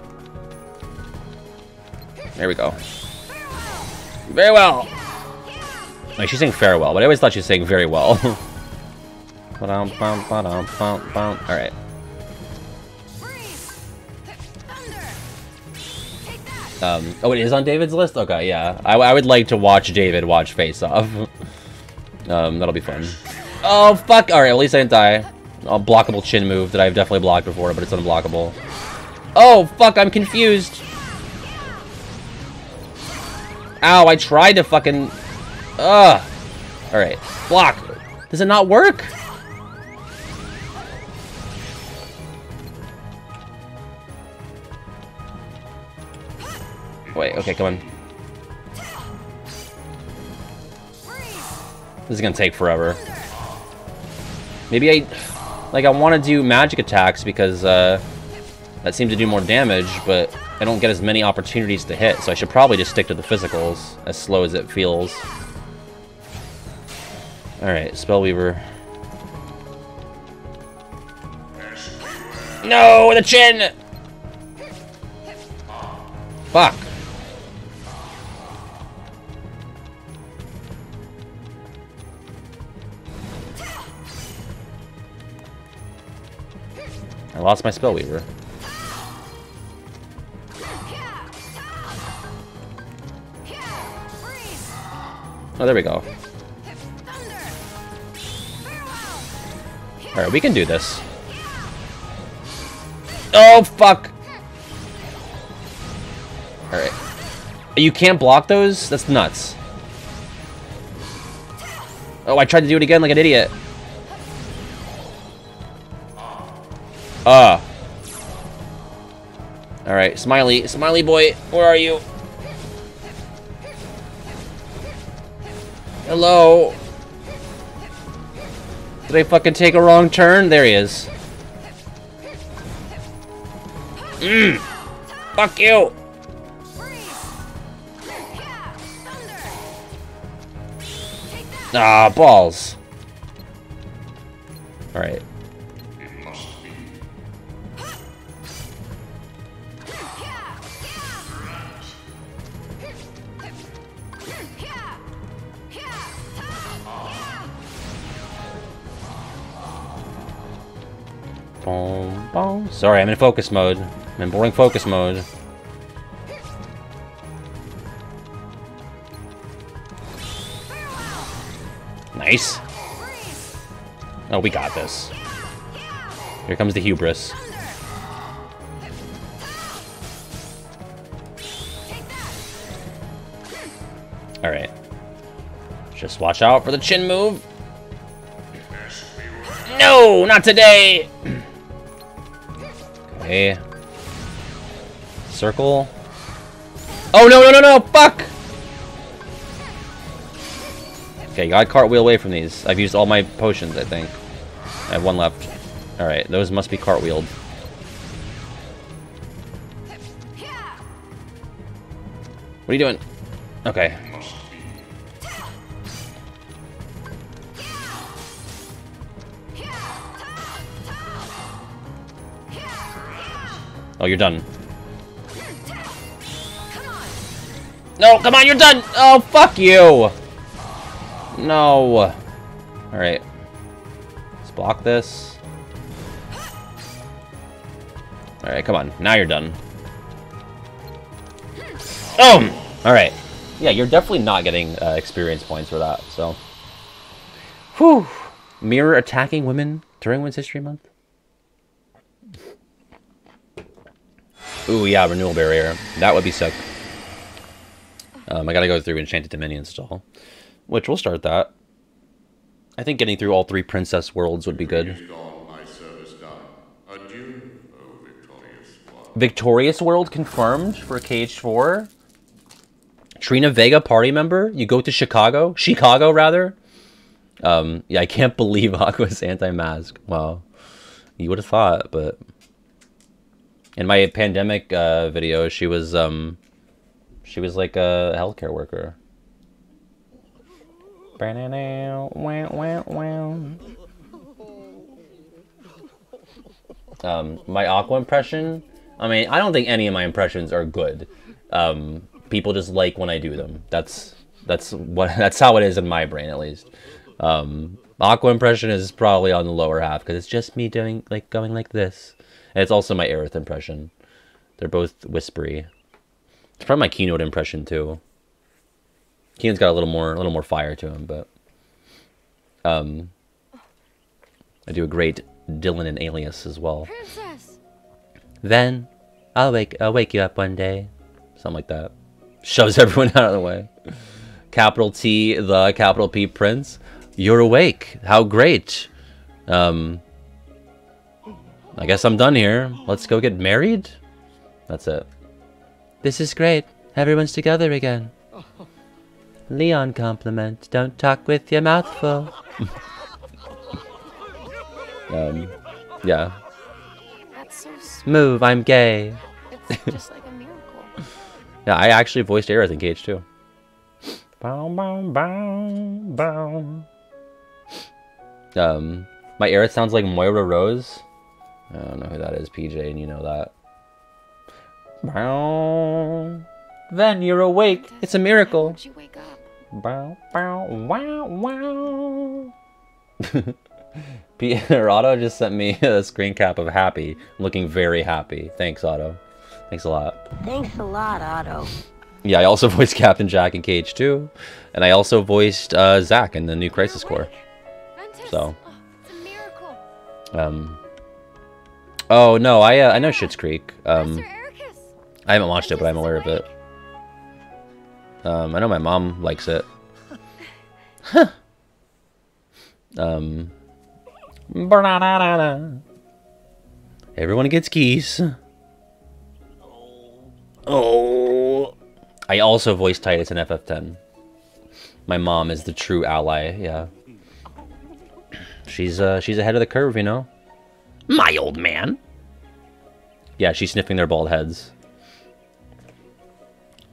There we go. Very well. Like, she's saying farewell, but I always thought she was saying very well. Alright. Um, oh, it is on David's list? Okay, yeah. I, I would like to watch David watch Face Off. um, that'll be fun. Oh, fuck! Alright, at least I didn't die. A blockable chin move that I've definitely blocked before, but it's unblockable. Oh, fuck, I'm confused! Ow, I tried to fucking... Ugh! Alright, block! Does it not work? Wait, okay, come on. This is gonna take forever. Maybe I... Like, I want to do magic attacks because, uh... that seems to do more damage, but I don't get as many opportunities to hit, so I should probably just stick to the physicals, as slow as it feels. Alright, Spellweaver. No, the chin! Fuck. I lost my Spellweaver. Oh, there we go. Alright, we can do this. Oh, fuck! Alright. You can't block those? That's nuts. Oh, I tried to do it again like an idiot. Uh. Alright, Smiley. Smiley boy, where are you? Hello? Did I fucking take a wrong turn? There he is. Mmm! Fuck you! Ah, balls. Alright. Boom, boom. Sorry, I'm in focus mode. I'm in boring focus mode. Nice. Oh, we got this. Here comes the hubris. Alright. Just watch out for the chin move. No, not today! Okay. Circle. Oh, no, no, no, no! Fuck! Okay, got cartwheel away from these. I've used all my potions, I think. I have one left. Alright, those must be cartwheeled. What are you doing? Okay. Oh, you're done. No, come on, you're done! Oh, fuck you! No. Alright. Let's block this. Alright, come on. Now you're done. Boom! Alright. Yeah, you're definitely not getting uh, experience points for that, so. Whew. Mirror attacking women during Women's History Month? Ooh, yeah, renewal barrier. That would be sick. Um, I gotta go through Enchanted Dominion install. Which we'll start that. I think getting through all three princess worlds would be good. Victorious World confirmed for KH4. Trina Vega party member. You go to Chicago? Chicago, rather? Um, yeah, I can't believe Aqua's anti-mask. Wow. You would have thought, but... In my pandemic uh, video, she was, um... She was like a healthcare worker. Um, my Aqua impression, I mean, I don't think any of my impressions are good. Um, people just like when I do them. That's that's what that's how it is in my brain, at least. Um, Aqua impression is probably on the lower half because it's just me doing like going like this, and it's also my Aerith impression. They're both whispery. It's probably my keynote impression too. Keenan's got a little more, a little more fire to him, but um, I do a great Dylan and Alias as well. Princess. Then I'll wake, I'll wake you up one day, something like that. Shoves everyone out of the way. Capital T, the capital P Prince. You're awake. How great. Um, I guess I'm done here. Let's go get married. That's it. This is great. Everyone's together again. Leon compliment. Don't talk with your mouth full. um, yeah. That's so Move, I'm gay. It's just like a miracle. Yeah, I actually voiced Aerith in KH too. Bow, bow, bow, bow. Um, my Aerith sounds like Moira Rose. I don't know who that is, PJ, and you know that. Bow. Then you're awake. It's a miracle. Why'd you wake up? Bow, bow, wow, wow. Peter Otto just sent me a screen cap of happy. Looking very happy. Thanks, Otto. Thanks a lot. Thanks a lot, Otto. Yeah, I also voiced Captain Jack in KH 2. And I also voiced uh, Zack in the new Crisis Core. So. Oh, it's a miracle. Um. Oh no, I uh, I know Schitt's Creek. Um, I haven't watched it, but I'm aware of it. Um, I know my mom likes it. Huh. Um. Everyone gets keys. Oh. I also voiced Tidus in FF10. My mom is the true ally. Yeah. She's uh she's ahead of the curve, you know. My old man. Yeah, she's sniffing their bald heads.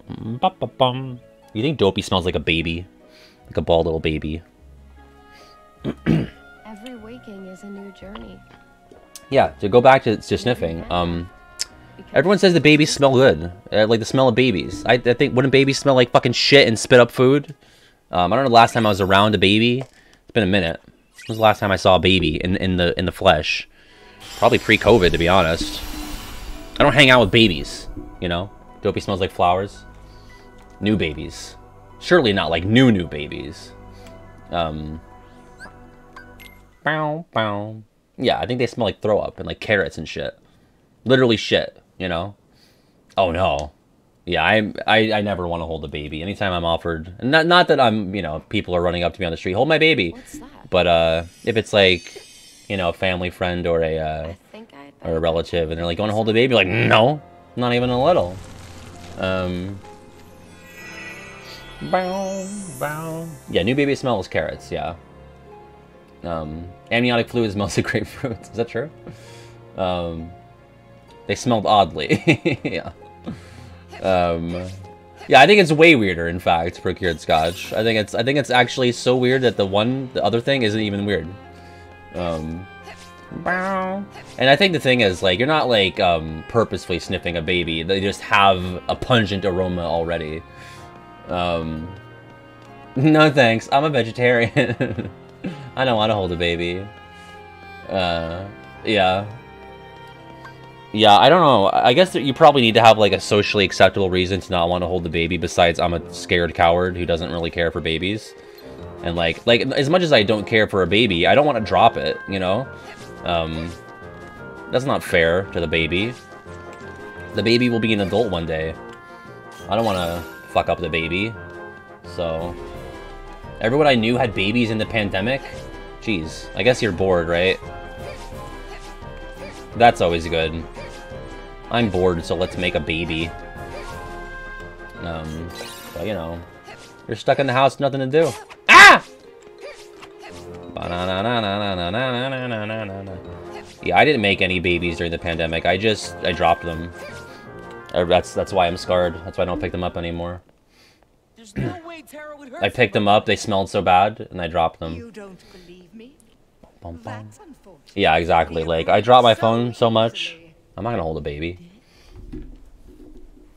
Ba-ba-bum. You think Dopey smells like a baby? Like a bald little baby. Every waking is a new journey. Yeah, to go back to, to sniffing, um, everyone says the babies smell good. Uh, like the smell of babies. I, I think, wouldn't babies smell like fucking shit and spit up food? Um, I don't know the last time I was around a baby. It's been a minute. When was the last time I saw a baby in, in the in the flesh? Probably pre-COVID, to be honest. I don't hang out with babies, you know? Dopey smells like flowers. New babies. Surely not like new, new babies. Um... Bow, bow. Yeah, I think they smell like throw up and like carrots and shit. Literally shit, you know? Oh no. Yeah, I I, I never want to hold a baby. Anytime I'm offered, not not that I'm, you know, people are running up to me on the street, hold my baby. What's that? But uh, if it's like, you know, a family friend or a uh, I I'd or a relative, and they're like, "You want to hold the baby?" Like, no, not even a little. Um. Bow, bow. Yeah, new baby smells carrots. Yeah. Um, amniotic fluid smells like grapefruit. Is that true? Um, they smelled oddly. yeah. Um, yeah, I think it's way weirder. In fact, procured scotch. I think it's I think it's actually so weird that the one the other thing isn't even weird. Um, and I think the thing is like you're not like um, purposefully sniffing a baby. They just have a pungent aroma already. Um, no thanks. I'm a vegetarian. I don't want to hold a baby. Uh, yeah. Yeah, I don't know. I guess you probably need to have like a socially acceptable reason to not want to hold the baby besides I'm a scared coward who doesn't really care for babies. And like like as much as I don't care for a baby, I don't want to drop it, you know? Um that's not fair to the baby. The baby will be an adult one day. I don't want to fuck up the baby. So everyone I knew had babies in the pandemic. Jeez, I guess you're bored, right? That's always good. I'm bored, so let's make a baby. Um, but you know, you're stuck in the house, nothing to do. Ah! Yeah, I didn't make any babies during the pandemic. I just, I dropped them. That's that's why I'm scarred. That's why I don't pick them up anymore. There's no way Terra would hurt I picked them up, they smelled so bad, and I dropped them. You don't believe me? Bum, bum. That's. Yeah, exactly. Like, I drop my phone so much. I'm not gonna hold a baby.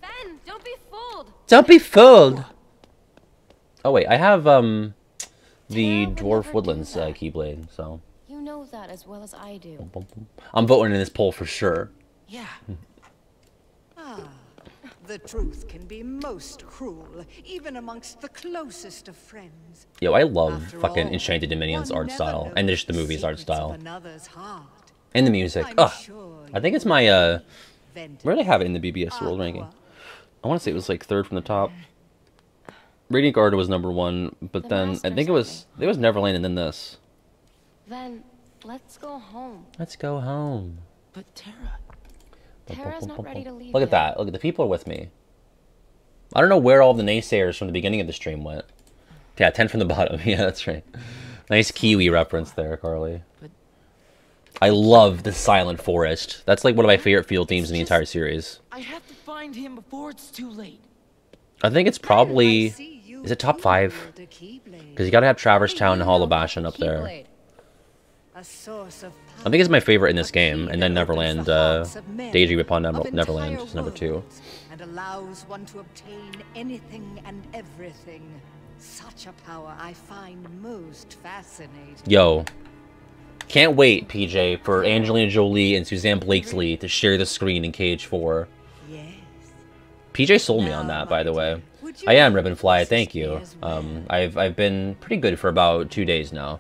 Ben, don't be fooled. Don't be fooled! Oh wait, I have, um, the Dwarf Woodlands uh. Keyblade, so... You know that as well as I do. bum, bum. I'm voting in this poll for sure. Yeah. Ah, the truth can be most cruel, even amongst the closest of friends. Yo, I love After fucking all, Enchanted Dominions art never style, knows and just the the movie's art style. heart. And the music. I'm Ugh. sure I think it's my, uh... Where do they have it in the BBS world ranking? I want to say it was like third from the top. Radiant Garden was number one, but The then I think it was it was Neverland and then this. Then let's go home. Let's go home. But Terra, Terra's not ready to leave Look at yet. that. Look at the people are with me. I don't know where all the naysayers from the beginning of the stream went. Yeah, 10 from the bottom. Yeah, that's right. Nice Kiwi reference there, Carly. I love the Silent Forest. That's like one of my favorite field themes in the entire series. I have to find him before it's too late. I think it's probably is it top five? Because you gotta have Traverse Town and Hollow Bastion up there. A source of I think it's my favorite in this game, and then Neverland, uh, Daydream Upon Never Neverland is number two. and allows one to obtain anything and everything. Such a power I find most fascinating. Yo, can't wait, PJ, for Angelina Jolie and Susanne Blakeslee to share the screen in KH 4. PJ sold me on that, by the way. I am Ribbonfly, thank you. Um, I've I've been pretty good for about two days now.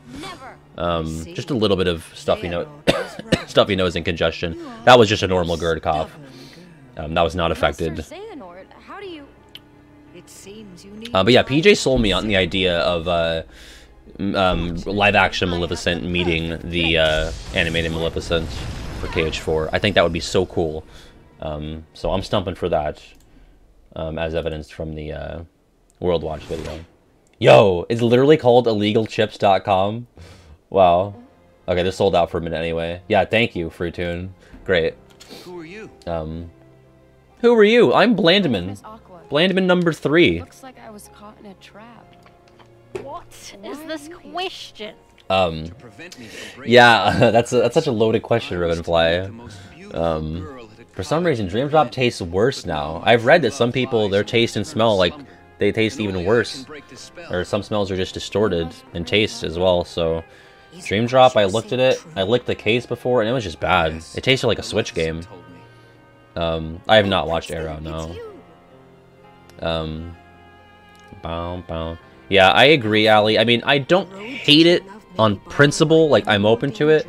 Um, just a little bit of stuffy nose, stuffy nose and congestion. That was just a normal GERD cough. Um, that was not affected. Xehanort, how do you... It seems you need Uh, but yeah, PJ sold me on the idea of uh, um, live action Maleficent meeting the uh, animated Maleficent for KH4. I think that would be so cool. Um, so I'm stumping for that, um, as evidenced from the uh, World Watch video. Yo, it's literally called illegalchips.com. Wow. Okay, this sold out for a minute anyway. Yeah, thank you, Fruitoon. Great. Who are you? Um, who are you? I'm Blandman. Blandman number three. Looks like I was caught in a trap. What is this question? Um, yeah, that's a, that's such a loaded question, Ravenfly. Um, for some reason, Dream Drop tastes worse now. I've read that some people, their taste and smell, like, they taste even worse. Or some smells are just distorted in taste as well, so... Dream Drop, I looked at it, I licked the case before, and it was just bad. It tasted like a Switch game. Um, I have not watched Arrow, no. Um, bow, bow. Yeah, I agree, Ali. I mean, I don't hate it on principle. Like, I'm open to it.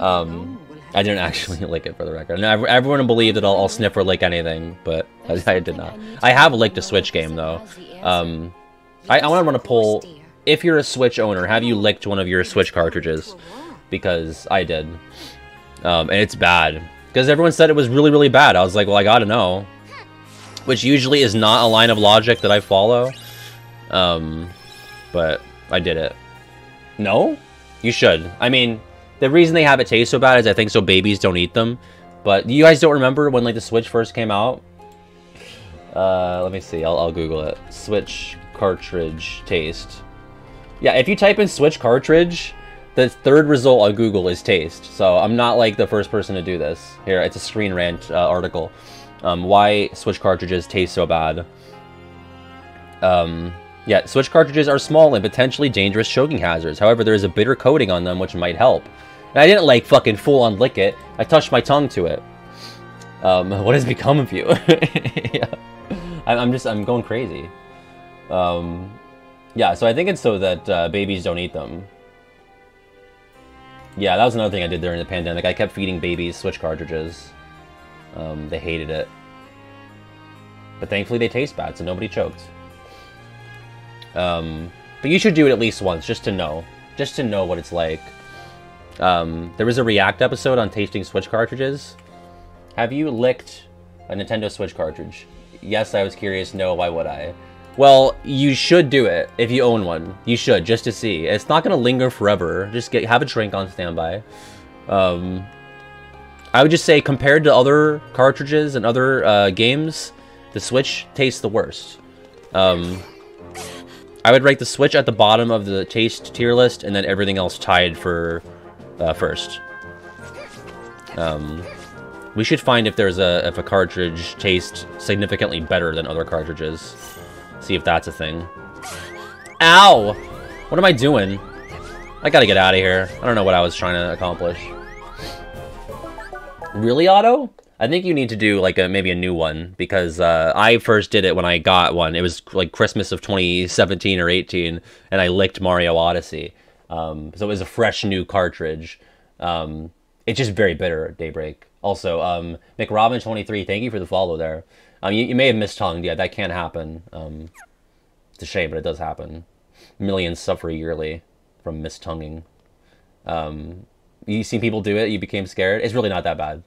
Um, I didn't actually lick it, for the record. And everyone will believe that I'll, I'll sniff or lick anything, but I, I did not. I have licked a Switch game, though. Um, I, I want to run a poll. If you're a Switch owner, have you licked one of your Switch cartridges? Because I did. Um, and it's bad. Because everyone said it was really, really bad. I was like, well, I gotta know. Which usually is not a line of logic that I follow. Um, but I did it. No? You should. I mean, the reason they have it taste so bad is I think so babies don't eat them. But you guys don't remember when like the Switch first came out? Uh, let me see. I'll, I'll Google it. Switch cartridge taste. Yeah, if you type in Switch cartridge, the third result on Google is taste. So I'm not like the first person to do this. Here, it's a Screen Rant uh, article. Um, why Switch cartridges taste so bad. Um, yeah, Switch cartridges are small and potentially dangerous choking hazards. However, there is a bitter coating on them which might help. And I didn't like fucking full on lick it. I touched my tongue to it. Um, what has become of you? yeah. I'm just, I'm going crazy. Um, yeah, so I think it's so that uh, babies don't eat them. Yeah, that was another thing I did during the pandemic. I kept feeding babies Switch cartridges. Um, they hated it. But thankfully they taste bad, so nobody choked. Um, but you should do it at least once, just to know. Just to know what it's like. Um, there was a React episode on tasting Switch cartridges. Have you licked a Nintendo Switch cartridge? Yes, I was curious. No, why would I? Well, you should do it if you own one. You should, just to see. It's not going to linger forever. Just get have a drink on standby. Um, I would just say, compared to other cartridges and other uh, games, the Switch tastes the worst. Um, I would rank the Switch at the bottom of the taste tier list, and then everything else tied for uh, first. Um, we should find if there's a if a cartridge tastes significantly better than other cartridges. See if that's a thing. Ow! What am I doing? I gotta get out of here. I don't know what I was trying to accomplish. Really, Otto? I think you need to do like a maybe a new one because uh, I first did it when I got one. It was like Christmas of 2017 or 18, and I licked Mario Odyssey. Um, so it was a fresh new cartridge. Um, it's just very bitter Daybreak. Also, um, McRobin23, thank you for the follow there. Um, you, you may have mistongued. Yeah, that can happen. Um, it's a shame, but it does happen. Millions suffer yearly from mistonguing. Um, you seen people do it? You became scared. It's really not that bad.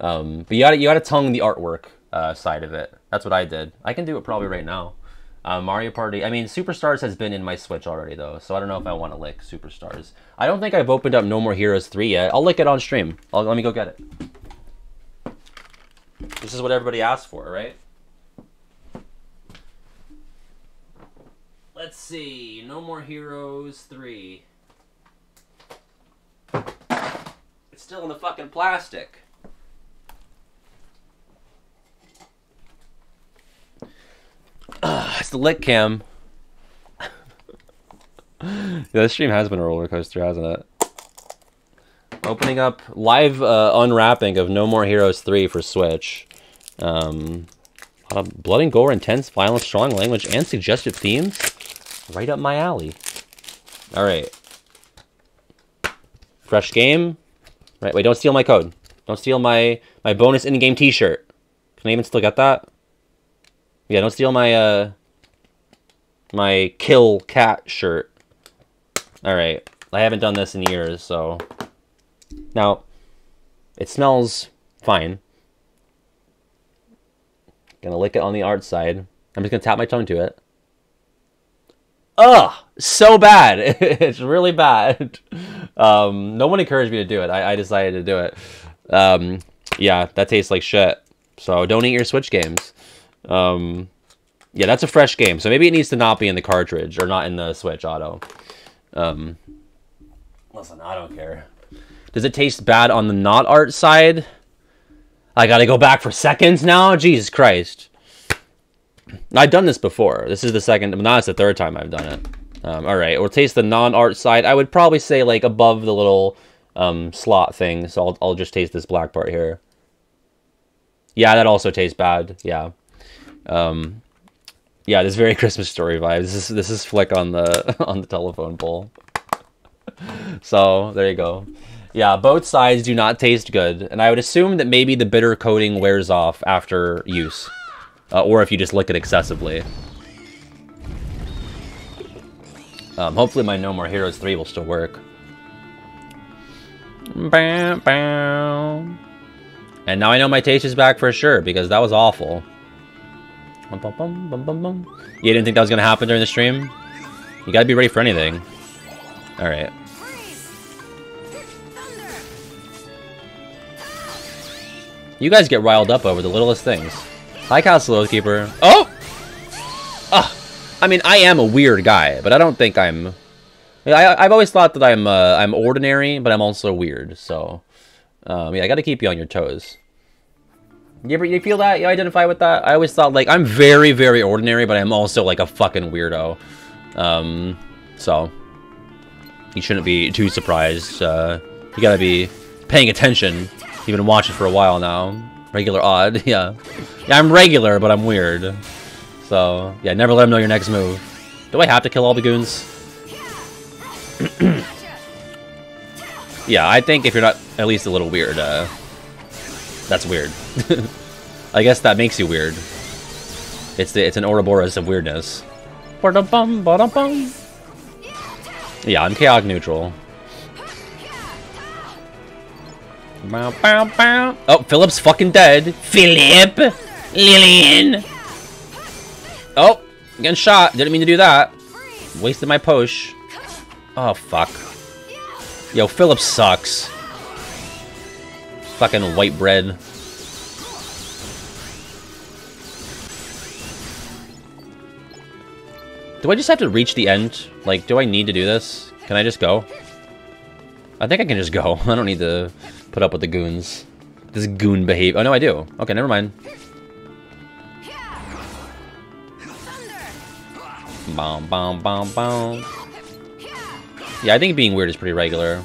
Um, but you got to you got to tongue the artwork uh, side of it. That's what I did. I can do it probably right now. Uh, Mario Party. I mean, Superstars has been in my Switch already though, so I don't know if I want to lick Superstars. I don't think I've opened up No More Heroes 3 yet. I'll lick it on stream. I'll, let me go get it. This is what everybody asked for, right? Let's see. No More Heroes 3. It's still in the fucking plastic. Ugh, it's the lick cam. yeah, this stream has been a roller coaster, hasn't it? Opening up live uh, unwrapping of No More Heroes 3 for Switch. Um, blood and gore, intense violence, strong language, and suggestive themes. Right up my alley. All right. Fresh game. Right. Wait. Don't steal my code. Don't steal my my bonus in-game T-shirt. Can I even still get that? Yeah. Don't steal my uh my kill cat shirt. All right. I haven't done this in years, so now it smells fine. Gonna lick it on the art side. I'm just gonna tap my tongue to it. Ugh, so bad. it's really bad. Um, no one encouraged me to do it. I, I decided to do it. Um, yeah, that tastes like shit. So don't eat your Switch games. Um, yeah, that's a fresh game. So maybe it needs to not be in the cartridge or not in the Switch Otto. Um, listen, I don't care. Does it taste bad on the not art side? I gotta go back for seconds now? Jesus Christ. I've done this before. This is the second, but now it's the third time I've done it. Um, all right, we'll taste the non-art side. I would probably say like above the little um, slot thing. So I'll, I'll just taste this black part here. Yeah, that also tastes bad. Yeah. Um, yeah, this very Christmas story vibes. This is this is Flick on the on the telephone pole. so there you go. Yeah, both sides do not taste good, and I would assume that maybe the bitter coating wears off after use, uh, or if you just lick it excessively. Um, hopefully my No More Heroes 3 will still work. Bam, bam. And now I know my taste is back for sure, because that was awful. Bum, bum, bum, bum, bum. You didn't think that was going to happen during the stream? You gotta be ready for anything. Alright. You guys get riled up over the littlest things. Hi, Castle Oathkeeper. Oh! Ah! I mean, I am a weird guy, but I don't think I'm... I, I've always thought that I'm uh, I'm ordinary, but I'm also weird, so... Um, yeah, I gotta keep you on your toes. You ever you feel that? You identify with that? I always thought, like, I'm very, very ordinary, but I'm also, like, a fucking weirdo. Um, so... You shouldn't be too surprised. Uh, you gotta be paying attention. You've been watching for a while now. Regular odd, yeah. Yeah, I'm regular, but I'm weird. So, yeah, never let them know your next move. Do I have to kill all the goons? yeah, I think if you're not at least a little weird, uh, that's weird. I guess that makes you weird. It's the, it's an Ouroboros of weirdness. Yeah, I'm chaotic neutral. Bow, bow, bow. Oh, Philip's fucking dead. Philip! Lillian! Oh, getting shot. Didn't mean to do that. Wasted my push. Oh, fuck. Yo, Philip sucks. Fucking white bread. Do I just have to reach the end? Like, do I need to do this? Can I just go? I think I can just go. I don't need to put up with the goons. This goon behave. Oh, no, I do. Okay, never mind. Bom, bom, bom, bom. Yeah, I think being weird is pretty regular.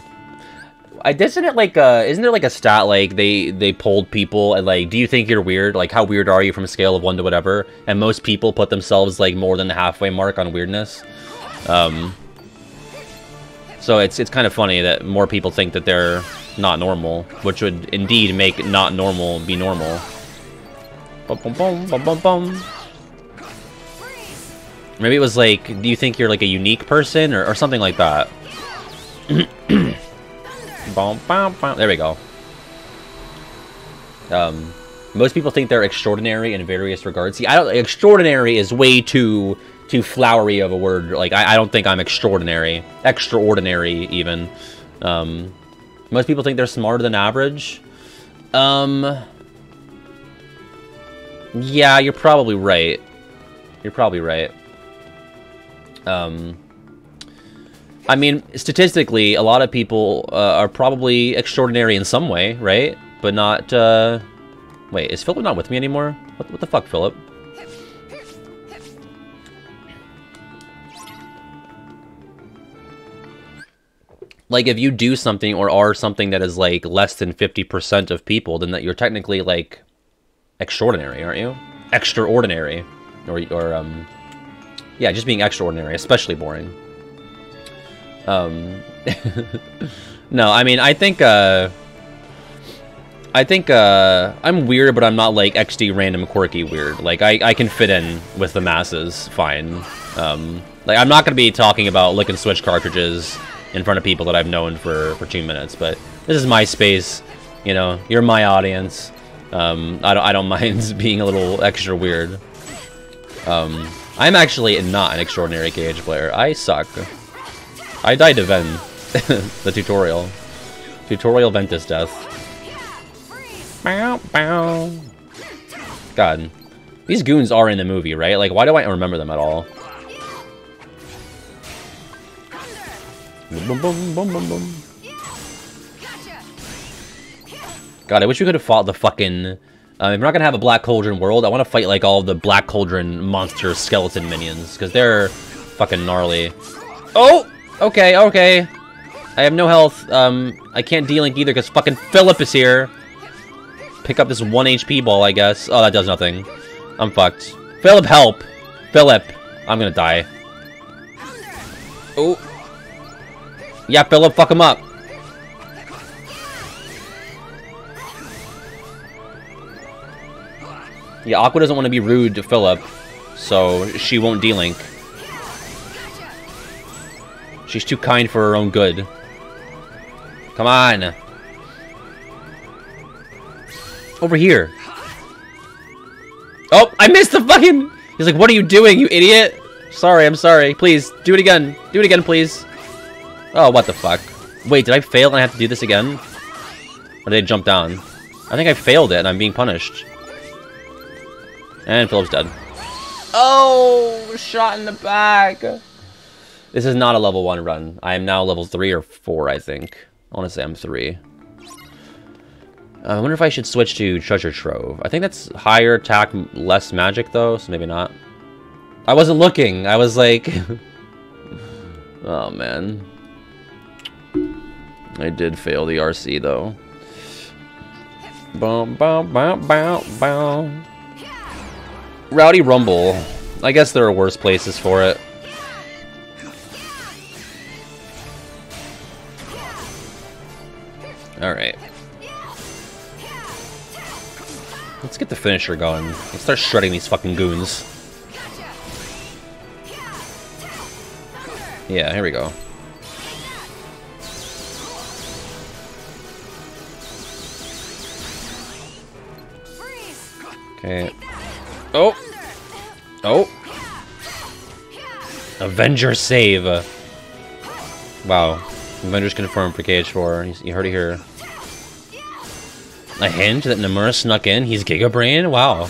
I isn't it like uh isn't there like a stat like they they polled people and like do you think you're weird? Like how weird are you from a scale of one to whatever? And most people put themselves like more than the halfway mark on weirdness. Um so it's it's kind of funny that more people think that they're not normal which would indeed make not normal be normal. Bum, bum, bum, maybe it was like do you think you're like a unique person or, or something like that Boom, boom, boom. There we go. Um, Most people think they're extraordinary in various regards. See, I don't. Extraordinary is way too too flowery of a word. Like I, I don't think I'm extraordinary, extraordinary even. Um, most people think they're smarter than average. Um, yeah, you're probably right. You're probably right. Um, I mean, statistically, a lot of people uh, are probably extraordinary in some way, right? But not. Uh, wait, is Philip not with me anymore? What, what the fuck, Philip? like if you do something or are something that is like less than 50% of people then that you're technically like extraordinary aren't you extraordinary or or um yeah just being extraordinary especially boring um no i mean i think uh I think uh, I'm weird, but I'm not like XD random quirky weird. Like I, I can fit in with the masses fine. Um, like I'm not gonna be talking about lick and switch cartridges in front of people that I've known for, for two minutes. But this is my space. You know, you're my audience. Um, I don't, I don't mind being a little extra weird. Um, I'm actually not an extraordinary KH player. I suck. I died to Ven, the tutorial. Tutorial Ventus death. Bow, bow. God. These goons are in the movie, right? Like, why do I remember them at all? Boom, boom, boom, boom, boom. God, I wish we could have fought the fucking... Uh, if we're not gonna have a Black Cauldron world, I want to fight, like, all the Black Cauldron monster skeleton minions, because they're fucking gnarly. Oh! Okay, okay. I have no health. Um, I can't D-Link either, because fucking Philip is here. Pick up this 1 HP ball, I guess. Oh, that does nothing. I'm fucked. Philip, help! Philip! I'm gonna die. Oh. Yeah, Philip, fuck him up. Yeah, Aqua doesn't want to be rude to Philip, so she won't D-Link. She's too kind for her own good. Come on. Over here. Oh, I missed the fucking... He's like, what are you doing, you idiot? Sorry, I'm sorry. Please, do it again. Do it again, please. Oh, what the fuck? Wait, did I fail and I have to do this again? Or did I jump down? I think I failed it and I'm being punished. And Philip's dead. Oh, shot in the back. This is not a level 1 run. I am now level 3 or 4, I think. Say I'm 3. Uh, I wonder if I should switch to Treasure Trove. I think that's higher attack, less magic, though, so maybe not. I wasn't looking. I was like... oh, man. I did fail the RC, though. Boom, boom, boom, boom, boom. Rowdy Rumble. I guess there are worse places for it. Finisher going. Let's start shredding these fucking goons. Yeah, here we go. Okay. Oh! Oh! Avenger save! Wow. Avengers confirmed for KH4. You heard it here. A hint that Nomura snuck in? He's Giga Brain? Wow.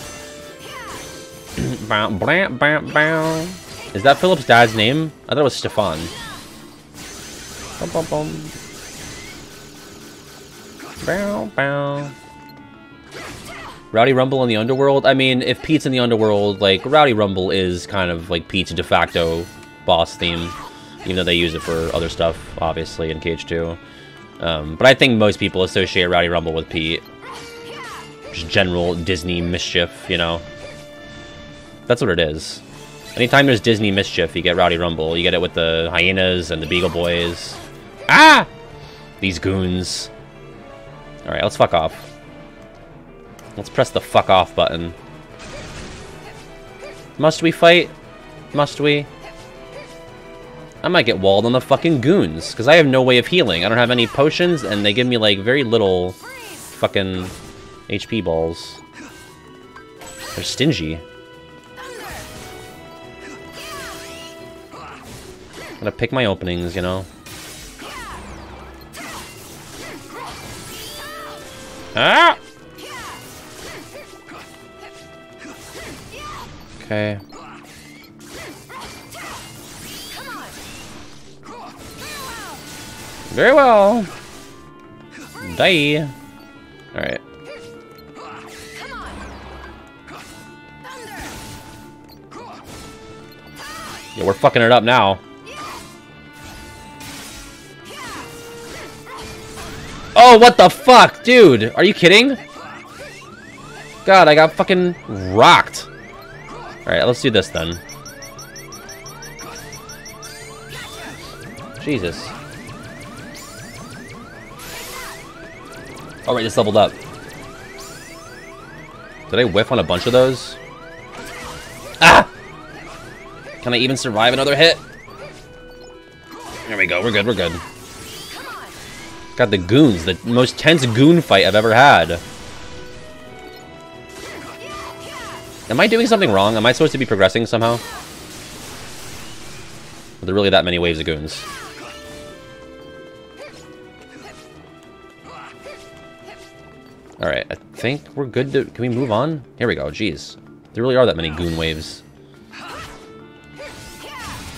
Is that Philip's dad's name? I thought it was Stefan. Bum, bum, bum. Bow, bow. Rowdy Rumble in the Underworld? I mean, if Pete's in the Underworld, like, Rowdy Rumble is kind of like Pete's de facto boss theme. Even though they use it for other stuff, obviously, in KH 2. Um, but I think most people associate Rowdy Rumble with Pete. Just general Disney mischief, you know? That's what it is. Anytime there's Disney mischief, you get Rowdy Rumble. You get it with the Hyenas and the Beagle Boys. Ah! These goons. Alright, let's fuck off. Let's press the fuck off button. Must we fight? Must we? I might get walled on the fucking goons, because I have no way of healing. I don't have any potions, and they give me, like, very little fucking HP balls. They're stingy. Gotta pick my openings, you know. Ah! Okay. Very well. Die. Alright. Yeah, we're fucking it up now. Oh, what the fuck? Dude, are you kidding? God, I got fucking rocked. Alright, let's do this then. Jesus. Alright, this leveled up. Did I whiff on a bunch of those? Ah! Can I even survive another hit? There we go, we're good, we're good. Got the goons, the most tense goon fight I've ever had. Am I doing something wrong? Am I supposed to be progressing somehow? Are there really that many waves of goons? Alright, I think we're good to... Can we move on? Here we go, jeez. There really are that many goon waves.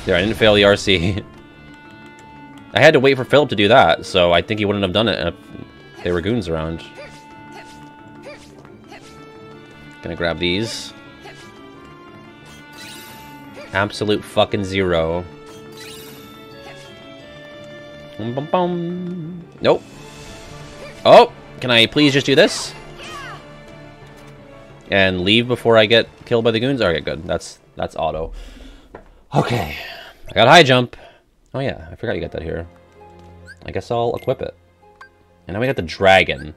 There, I didn't fail the RC. I had to wait for Philip to do that, so I think he wouldn't have done it if there were goons around. Gonna grab these. Absolute fucking zero. Nope. Oh! Can I please just do this? And leave before I get killed by the goons? Okay, good. That's that's auto. Okay. I got high jump. Oh yeah, I forgot you got that here. I guess I'll equip it. And now we got the dragon.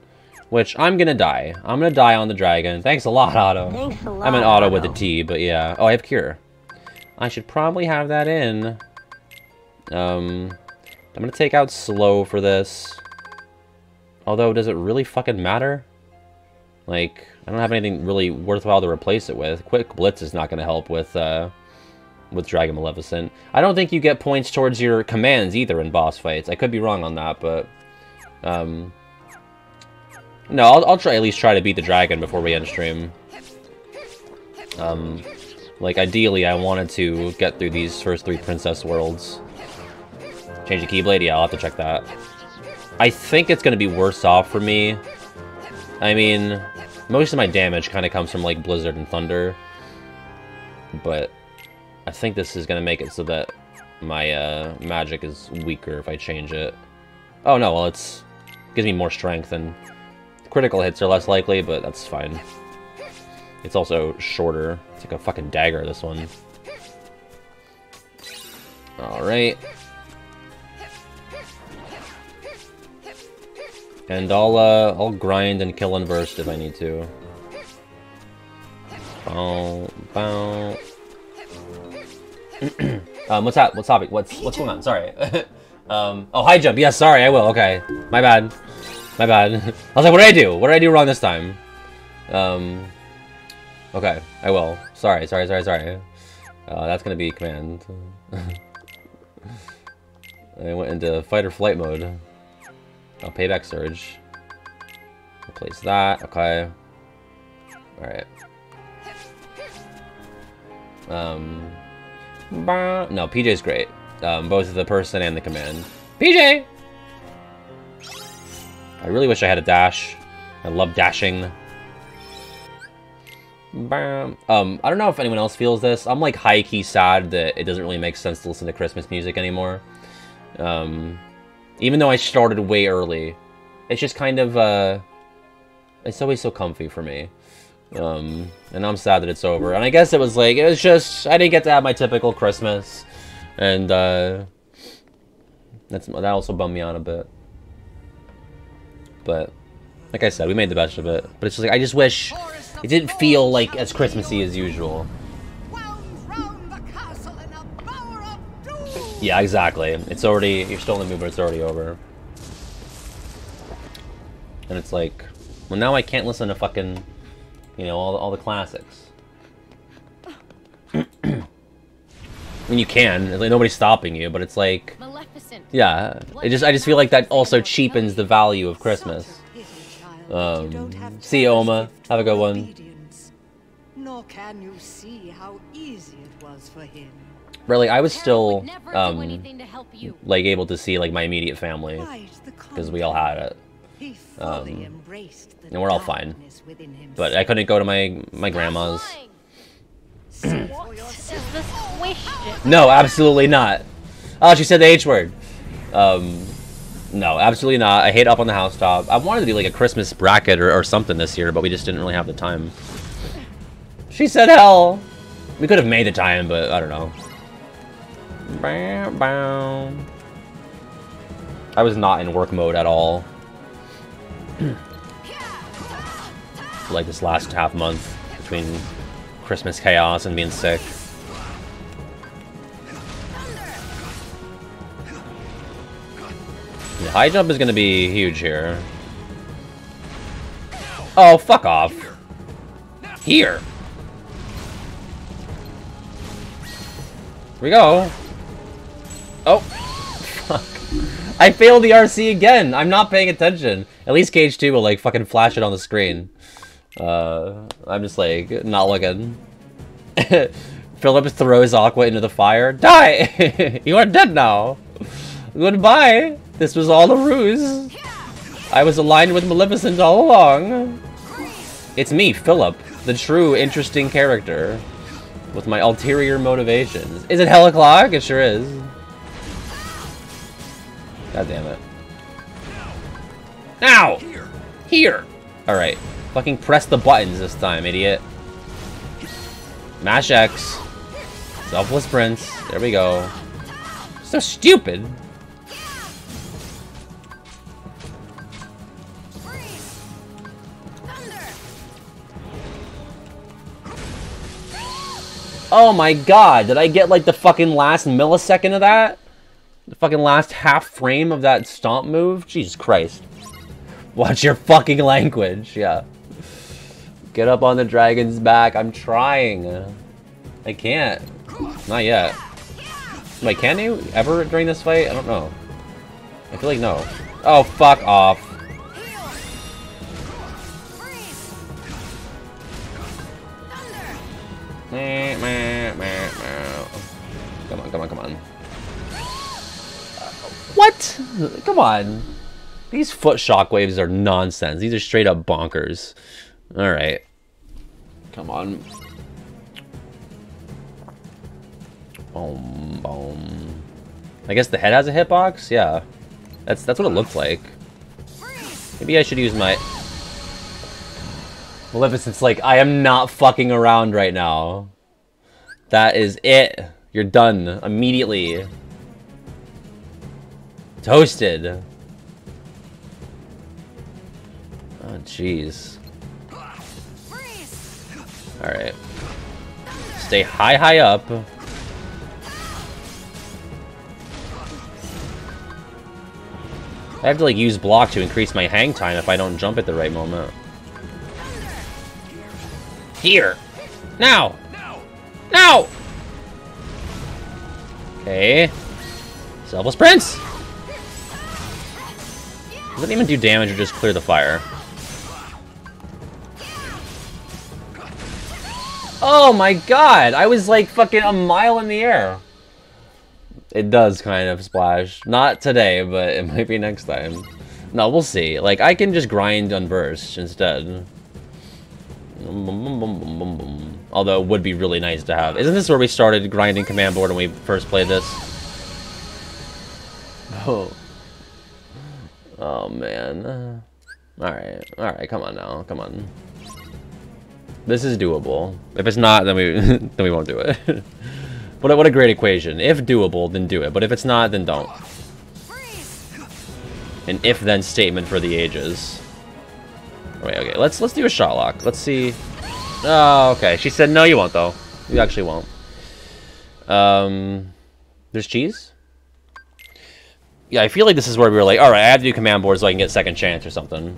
Which, I'm gonna die. I'm gonna die on the dragon. Thanks a lot, Otto. Thanks a lot, I'm an Otto Otto. with a T, but yeah. Oh, I have cure. I should probably have that in. Um, I'm gonna take out slow for this. Although, does it really fucking matter? Like, I don't have anything really worthwhile to replace it with. Quick Blitz is not gonna help with, uh, with Dragon Maleficent. I don't think you get points towards your commands either in boss fights. I could be wrong on that, but... Um, no, I'll, I'll try at least try to beat the dragon before we end stream. Um, like, ideally, I wanted to get through these first three Princess Worlds. Change the Keyblade? Yeah, I'll have to check that. I think it's going to be worse off for me. I mean, most of my damage kind of comes from, like, Blizzard and Thunder. But I think this is going to make it so that my uh, magic is weaker if I change it. Oh, no, well, it's gives me more strength, and critical hits are less likely, but that's fine. It's also shorter. It's like a fucking dagger, this one. Alright. And I'll, uh, I'll grind and kill and burst if I need to. Bow, bow. Um, what's that? What's topic? What's what's going on? Sorry. um, oh, high jump. Yes, sorry, I will. Okay, my bad. My bad. I was like, what did I do? What did I do wrong this time? Um, okay, I will. Sorry, sorry, sorry, sorry. Uh, that's gonna be command. I went into fight or flight mode. Oh, payback surge. Replace that. Okay. Alright. Um. Bah- No, PJ's great. Um, both the person and the command. PJ! I really wish I had a dash. I love dashing. Bam. Um, I don't know if anyone else feels this. I'm like high-key sad that it doesn't really make sense to listen to Christmas music anymore. Um, even though I started way early. It's just kind of, uh... It's always so comfy for me. Um, and I'm sad that it's over. And I guess it was like, it was just, I didn't get to have my typical Christmas. And, uh... That's, that also bummed me out a bit. But, like I said, we made the best of it. But it's just like, I just wish it didn't feel like as Christmassy as usual. Yeah, exactly. It's already, you're still in the mood, but it's already over. And it's like, well now I can't listen to fucking You know, all, all the classics. I mean, you can. Like, nobody's stopping you, but it's like... Maleficent. Yeah, it just I just feel like that also cheapens the value of Christmas. Um, see you, Oma. Have a good one. Nor can you see how easy it was for him. Really, I was still um, to help you. like able to see like my immediate family because we all had it, um, and we're all fine. Darkness within himself. But I couldn't go to my my grandma's. What is this question? No, absolutely not. Oh, she said the H word. Um, no, absolutely not. I hate up on the housetop. I wanted to do like a Christmas bracket or, or something this year, but we just didn't really have the time. She said hell. We could have made the time, but I don't know. Bow, bow. I was not in work mode at all. Like this last half month between Christmas chaos and being sick. The high jump is going to be huge here. Oh, fuck off. Here. Here we go. Oh. Fuck. I failed the RC again. I'm not paying attention. At least KH 2 will like fucking flash it on the screen. Uh, I'm just like not looking. Philip throws Aqua into the fire. Die! you are dead now. Goodbye. This was all a ruse. I was aligned with Maleficent all along. It's me, Philip, the true interesting character. With my ulterior motivations. Is it Hella Clock? It sure is. God damn it. Now! Here! Alright. Fucking press the buttons this time, idiot. Mash X. Selfless Prince. There we go. So stupid. Oh my god, did I get like the fucking last millisecond of that? The fucking last half frame of that stomp move? Jesus Christ. Watch your fucking language, yeah. Get up on the dragon's back, I'm trying. I can't. Not yet. Wait, can you ever during this fight? I don't know. I feel like no. Oh, fuck off. Come on, come on, come on. What? Come on. These foot shockwaves are nonsense. These are straight up bonkers. Alright. Come on. Boom, boom. I guess the head has a hitbox? Yeah. That's that's what it looked like. Maybe I should use my... Maleficent's like, I am not fucking around right now. That is it. You're done. Immediately. Toasted. Oh, jeez. Alright. Stay high, high up. I have to like use block to increase my hang time if I don't jump at the right moment. Here! Now! Now! Okay. Selfless Prince! Does it even do damage or just clear the fire? Oh my god! I was like fucking a mile in the air. It does kind of splash. Not today, but it might be next time. No, we'll see. Like, I can just grind on burst instead. Although it would be really nice to have. Isn't this where we started grinding command board when we first played this? Oh. Oh, man. Alright. Alright, come on now. Come on. This is doable. If it's not, then we then we won't do it. A, what a great equation. If doable, then do it. But if it's not, then don't. An if-then statement for the ages. Wait, okay. Let's let's do a shotlock. Let's see. Oh, okay. She said no, you won't though. You actually won't. Um, there's cheese. Yeah, I feel like this is where we were like, all right, I have to do command board so I can get second chance or something.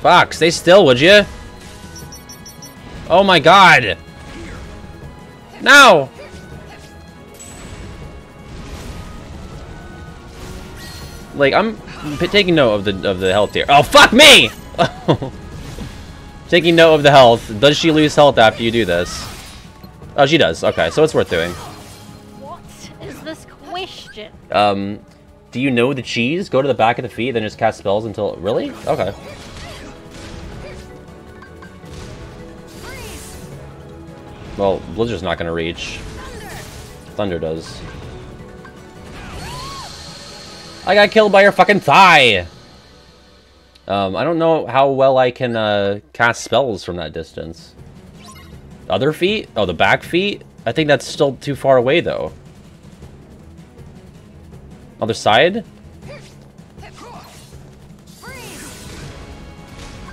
Fuck, stay still, would you? Oh my god! No! Like, I'm taking note of the of the health here. Oh, fuck me! taking note of the health. Does she lose health after you do this? Oh, she does. Okay, so it's worth doing. What is this question? Um, do you know the cheese? Go to the back of the feet, then just cast spells until... Really? Okay. Well, Blizzard's not gonna reach. Thunder does. I got killed by your fucking thigh! Um, I don't know how well I can, uh, cast spells from that distance. Other feet? Oh, the back feet? I think that's still too far away, though. Other side?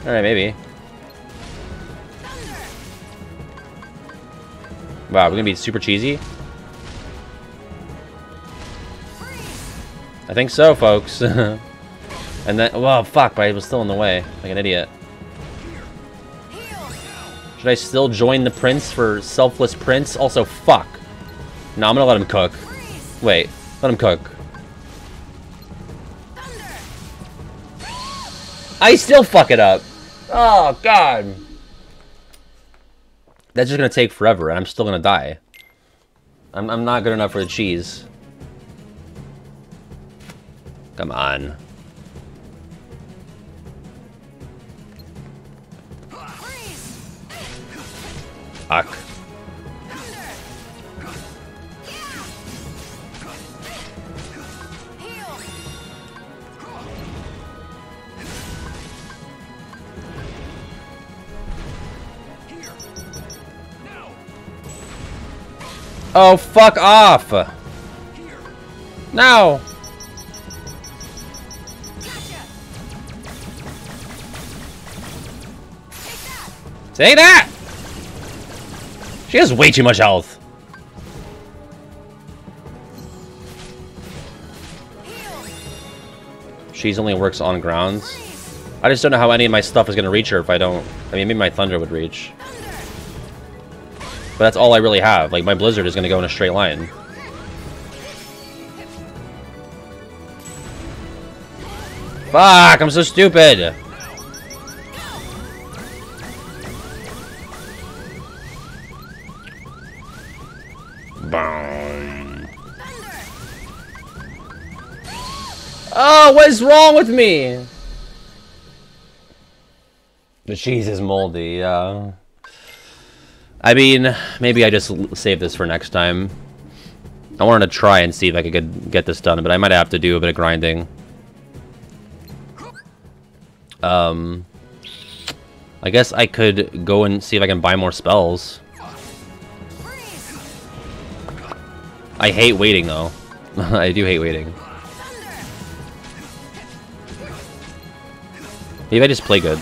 Alright, maybe. Wow, we're gonna be super cheesy? I think so, folks. and then, well, fuck, but I was still in the way, like an idiot. Should I still join the prince for selfless prince? Also, fuck. No, I'm gonna let him cook. Wait, let him cook. I still fuck it up. Oh, God. That's just gonna take forever, and I'm still gonna die. I'm, I'm not good enough for the cheese. Come on. Fuck. Oh, fuck off! No! Say that! She has way too much health. She's only works on grounds. I just don't know how any of my stuff is going to reach her if I don't... I mean, maybe my thunder would reach. But that's all I really have. Like, my blizzard is going to go in a straight line. Fuck, I'm so stupid! Boom. Oh, what is wrong with me? The cheese is moldy, yeah. I mean, maybe I just save this for next time. I wanted to try and see if I could get, this done, but I might have to do a bit of grinding. Um, I guess I could go and see if I can buy more spells. I hate waiting, though. I do hate waiting. Maybe I just play good.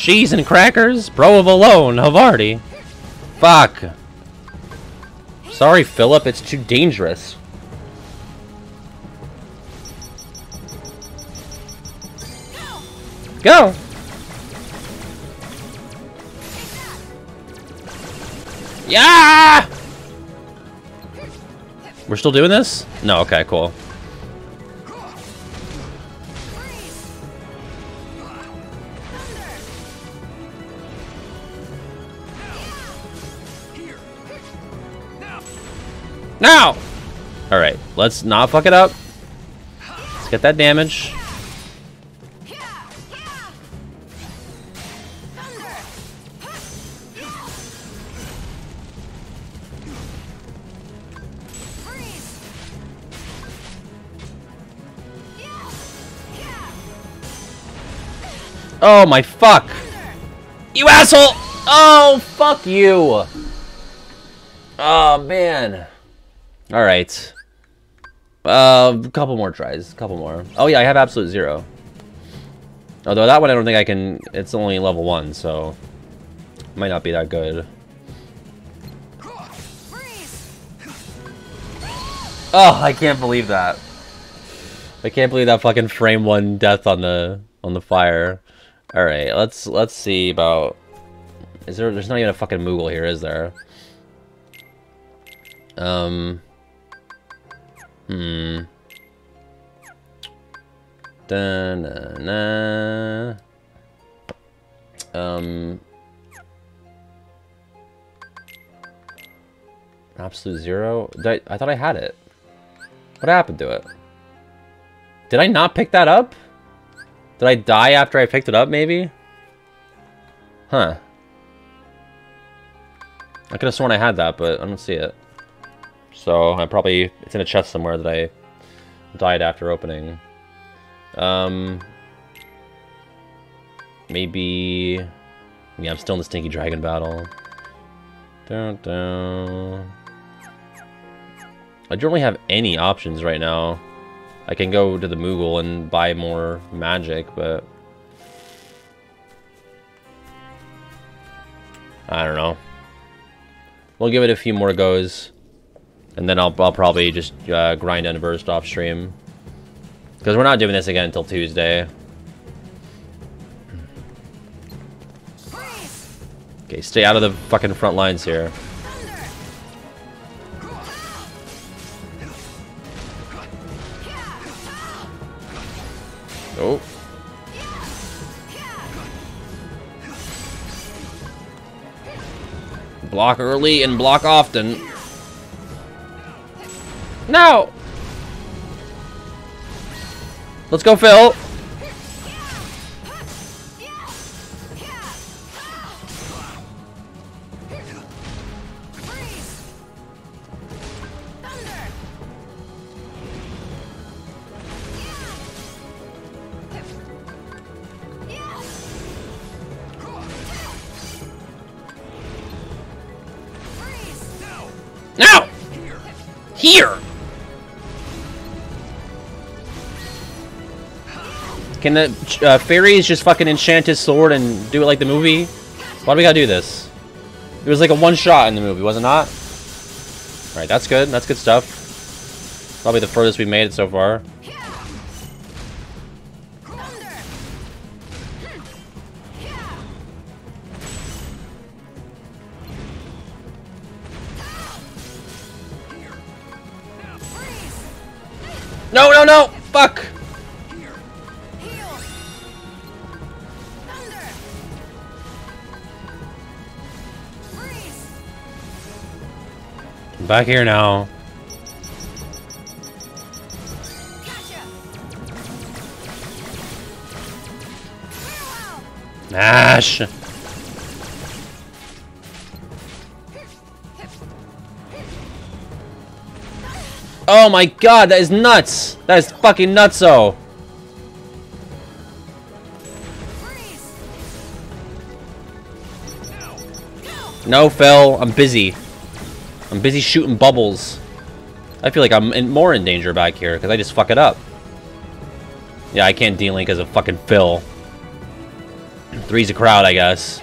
Cheese and crackers? Bro of alone, Havarti. Fuck. Sorry, Philip, it's too dangerous. Go! Yeah! We're still doing this? No, okay, cool. Now! Alright, let's not fuck it up. Let's get that damage. Oh my fuck! You asshole! Oh, fuck you! Oh, man. Alright. Uh, a couple more tries. A couple more. Oh yeah, I have absolute zero. Although that one I don't think I can... It's only level one, so... Might not be that good. Oh, I can't believe that. I can't believe that fucking frame one death on the on the fire. All right, let's let's see about. Is there? There's not even a fucking Moogle here, is there? Um. Hmm. Da na na. Um. Absolute zero. I, I thought I had it. What happened to it? Did I not pick that up? Did I die after I picked it up, maybe? Huh. I could have sworn I had that, but I don't see it. So, I probably... It's in a chest somewhere that I died after opening. Um... Maybe... Yeah, I'm still in the Stinky Dragon battle. Dun, dun. I don't really have any options right now. I can go to the Moogle and buy more magic, but... I don't know. We'll give it a few more goes. And then I'll, I'll probably just uh, grind burst off stream. Because we're not doing this again until Tuesday. Okay, stay out of the fucking front lines here. Oh. Block early and block often. No! Let's go, Phil. Here! Can the uh, fairies just fucking enchant his sword and do it like the movie? Why do we gotta do this? It was like a one shot in the movie, was it not? Alright, that's good. That's good stuff. Probably the furthest we've made it so far. No, no, no! Fuck! Back here now. Nash! Oh my god, that is nuts! That is fucking nutso! No, Phil, I'm busy. I'm busy shooting bubbles. I feel like I'm in, more in danger back here, because I just fuck it up. Yeah, I can't D-Link as a fucking Phil. Three's a crowd, I guess.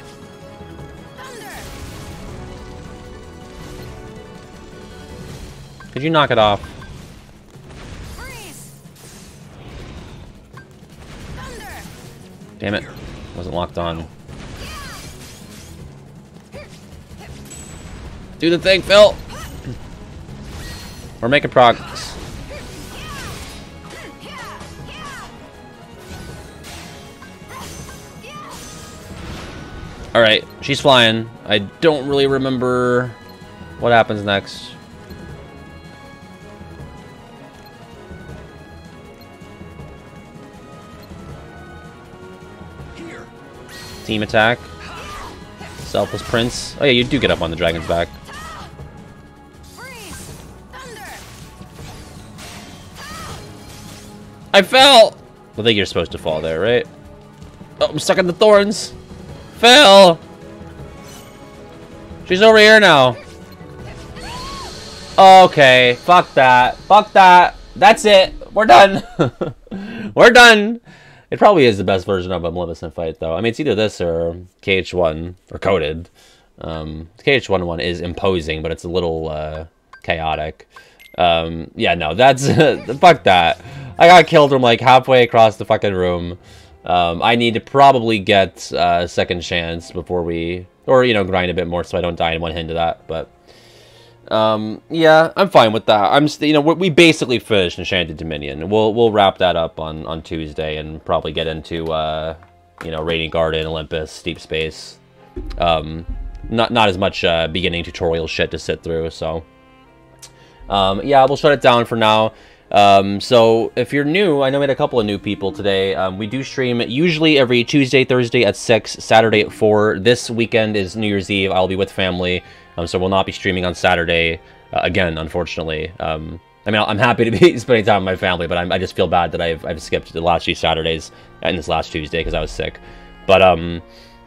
Could you knock it off? Damn it. Wasn't locked on. Do the thing, Phil! We're making progress. Alright, she's flying. I don't really remember what happens next. Team attack. Selfless Prince. Oh yeah, you do get up on the dragon's back. I fell! I think you're supposed to fall there, right? Oh, I'm stuck in the thorns. Fell! She's over here now. Okay, fuck that. Fuck that. That's it. We're done. We're done. It probably is the best version of a Maleficent fight, though. I mean, it's either this or KH1, or Coded. Um, KH1 one is imposing, but it's a little uh, chaotic. Um, yeah, no, that's fuck that. I got killed from like halfway across the fucking room. Um, I need to probably get uh, a second chance before we, or you know, grind a bit more so I don't die in one hit to that. But um, yeah, I'm fine with that. I'm, you know, we basically finished Enchanted Dominion. We'll we'll wrap that up on on Tuesday and probably get into uh, you know, Radiant Garden, Olympus, Deep Space. Um, not not as much uh, beginning tutorial shit to sit through. So um, yeah, we'll shut it down for now. Um, so if you're new, I know we had a couple of new people today. Um, we do stream usually every Tuesday, Thursday at 6, Saturday at 4. This weekend is New Year's Eve. I'll be with family, um, so we'll not be streaming on Saturday uh, again, unfortunately. Um, I mean, I'm happy to be spending time with my family, but I'm, i just feel bad that I've, I've skipped the last few Saturdays and this last Tuesday because I was sick. But, um,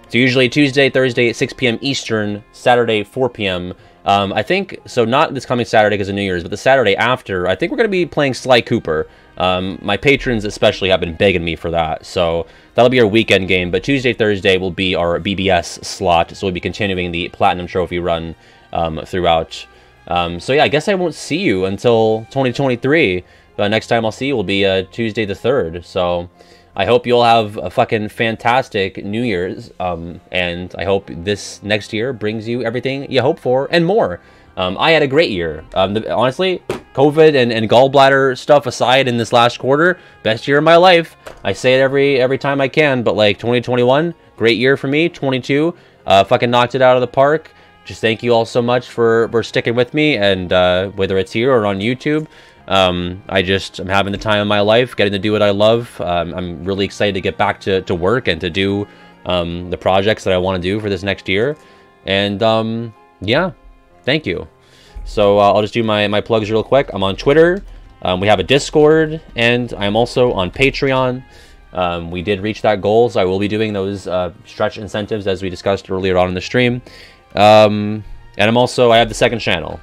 so usually Tuesday, Thursday at 6 p.m. Eastern, Saturday 4 p.m. Um, I think, so not this coming Saturday because of New Year's, but the Saturday after, I think we're going to be playing Sly Cooper. Um, my patrons especially have been begging me for that, so that'll be our weekend game. But Tuesday, Thursday will be our BBS slot, so we'll be continuing the Platinum Trophy run um, throughout. Um, so yeah, I guess I won't see you until 2023. The next time I'll see you will be uh, Tuesday the 3rd, so... I hope you'll have a fucking fantastic New Year's, um, and I hope this next year brings you everything you hope for and more. Um, I had a great year. Um, the, honestly, COVID and, and gallbladder stuff aside in this last quarter, best year of my life. I say it every every time I can, but like 2021, great year for me. 22, uh, fucking knocked it out of the park. Just thank you all so much for, for sticking with me, and uh, whether it's here or on YouTube. Um, I just am having the time of my life, getting to do what I love. Um, I'm really excited to get back to, to work and to do um, the projects that I want to do for this next year. And um, yeah, thank you. So uh, I'll just do my, my plugs real quick. I'm on Twitter. Um, we have a Discord, and I'm also on Patreon. Um, we did reach that goal, so I will be doing those uh, stretch incentives as we discussed earlier on in the stream. and I'm also, I have the second channel.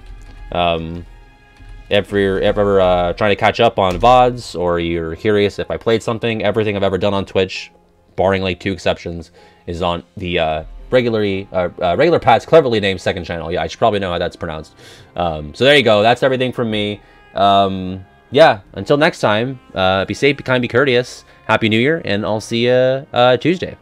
If you're ever uh, trying to catch up on VODs or you're curious if I played something, everything I've ever done on Twitch, barring like two exceptions, is on the uh, regularly uh, uh, regular Pat's cleverly named second channel. Yeah, I should probably know how that's pronounced. Um, so there you go. That's everything from me. Um, yeah, until next time, uh, be safe, be kind, be courteous. Happy New Year, and I'll see you uh, Tuesday.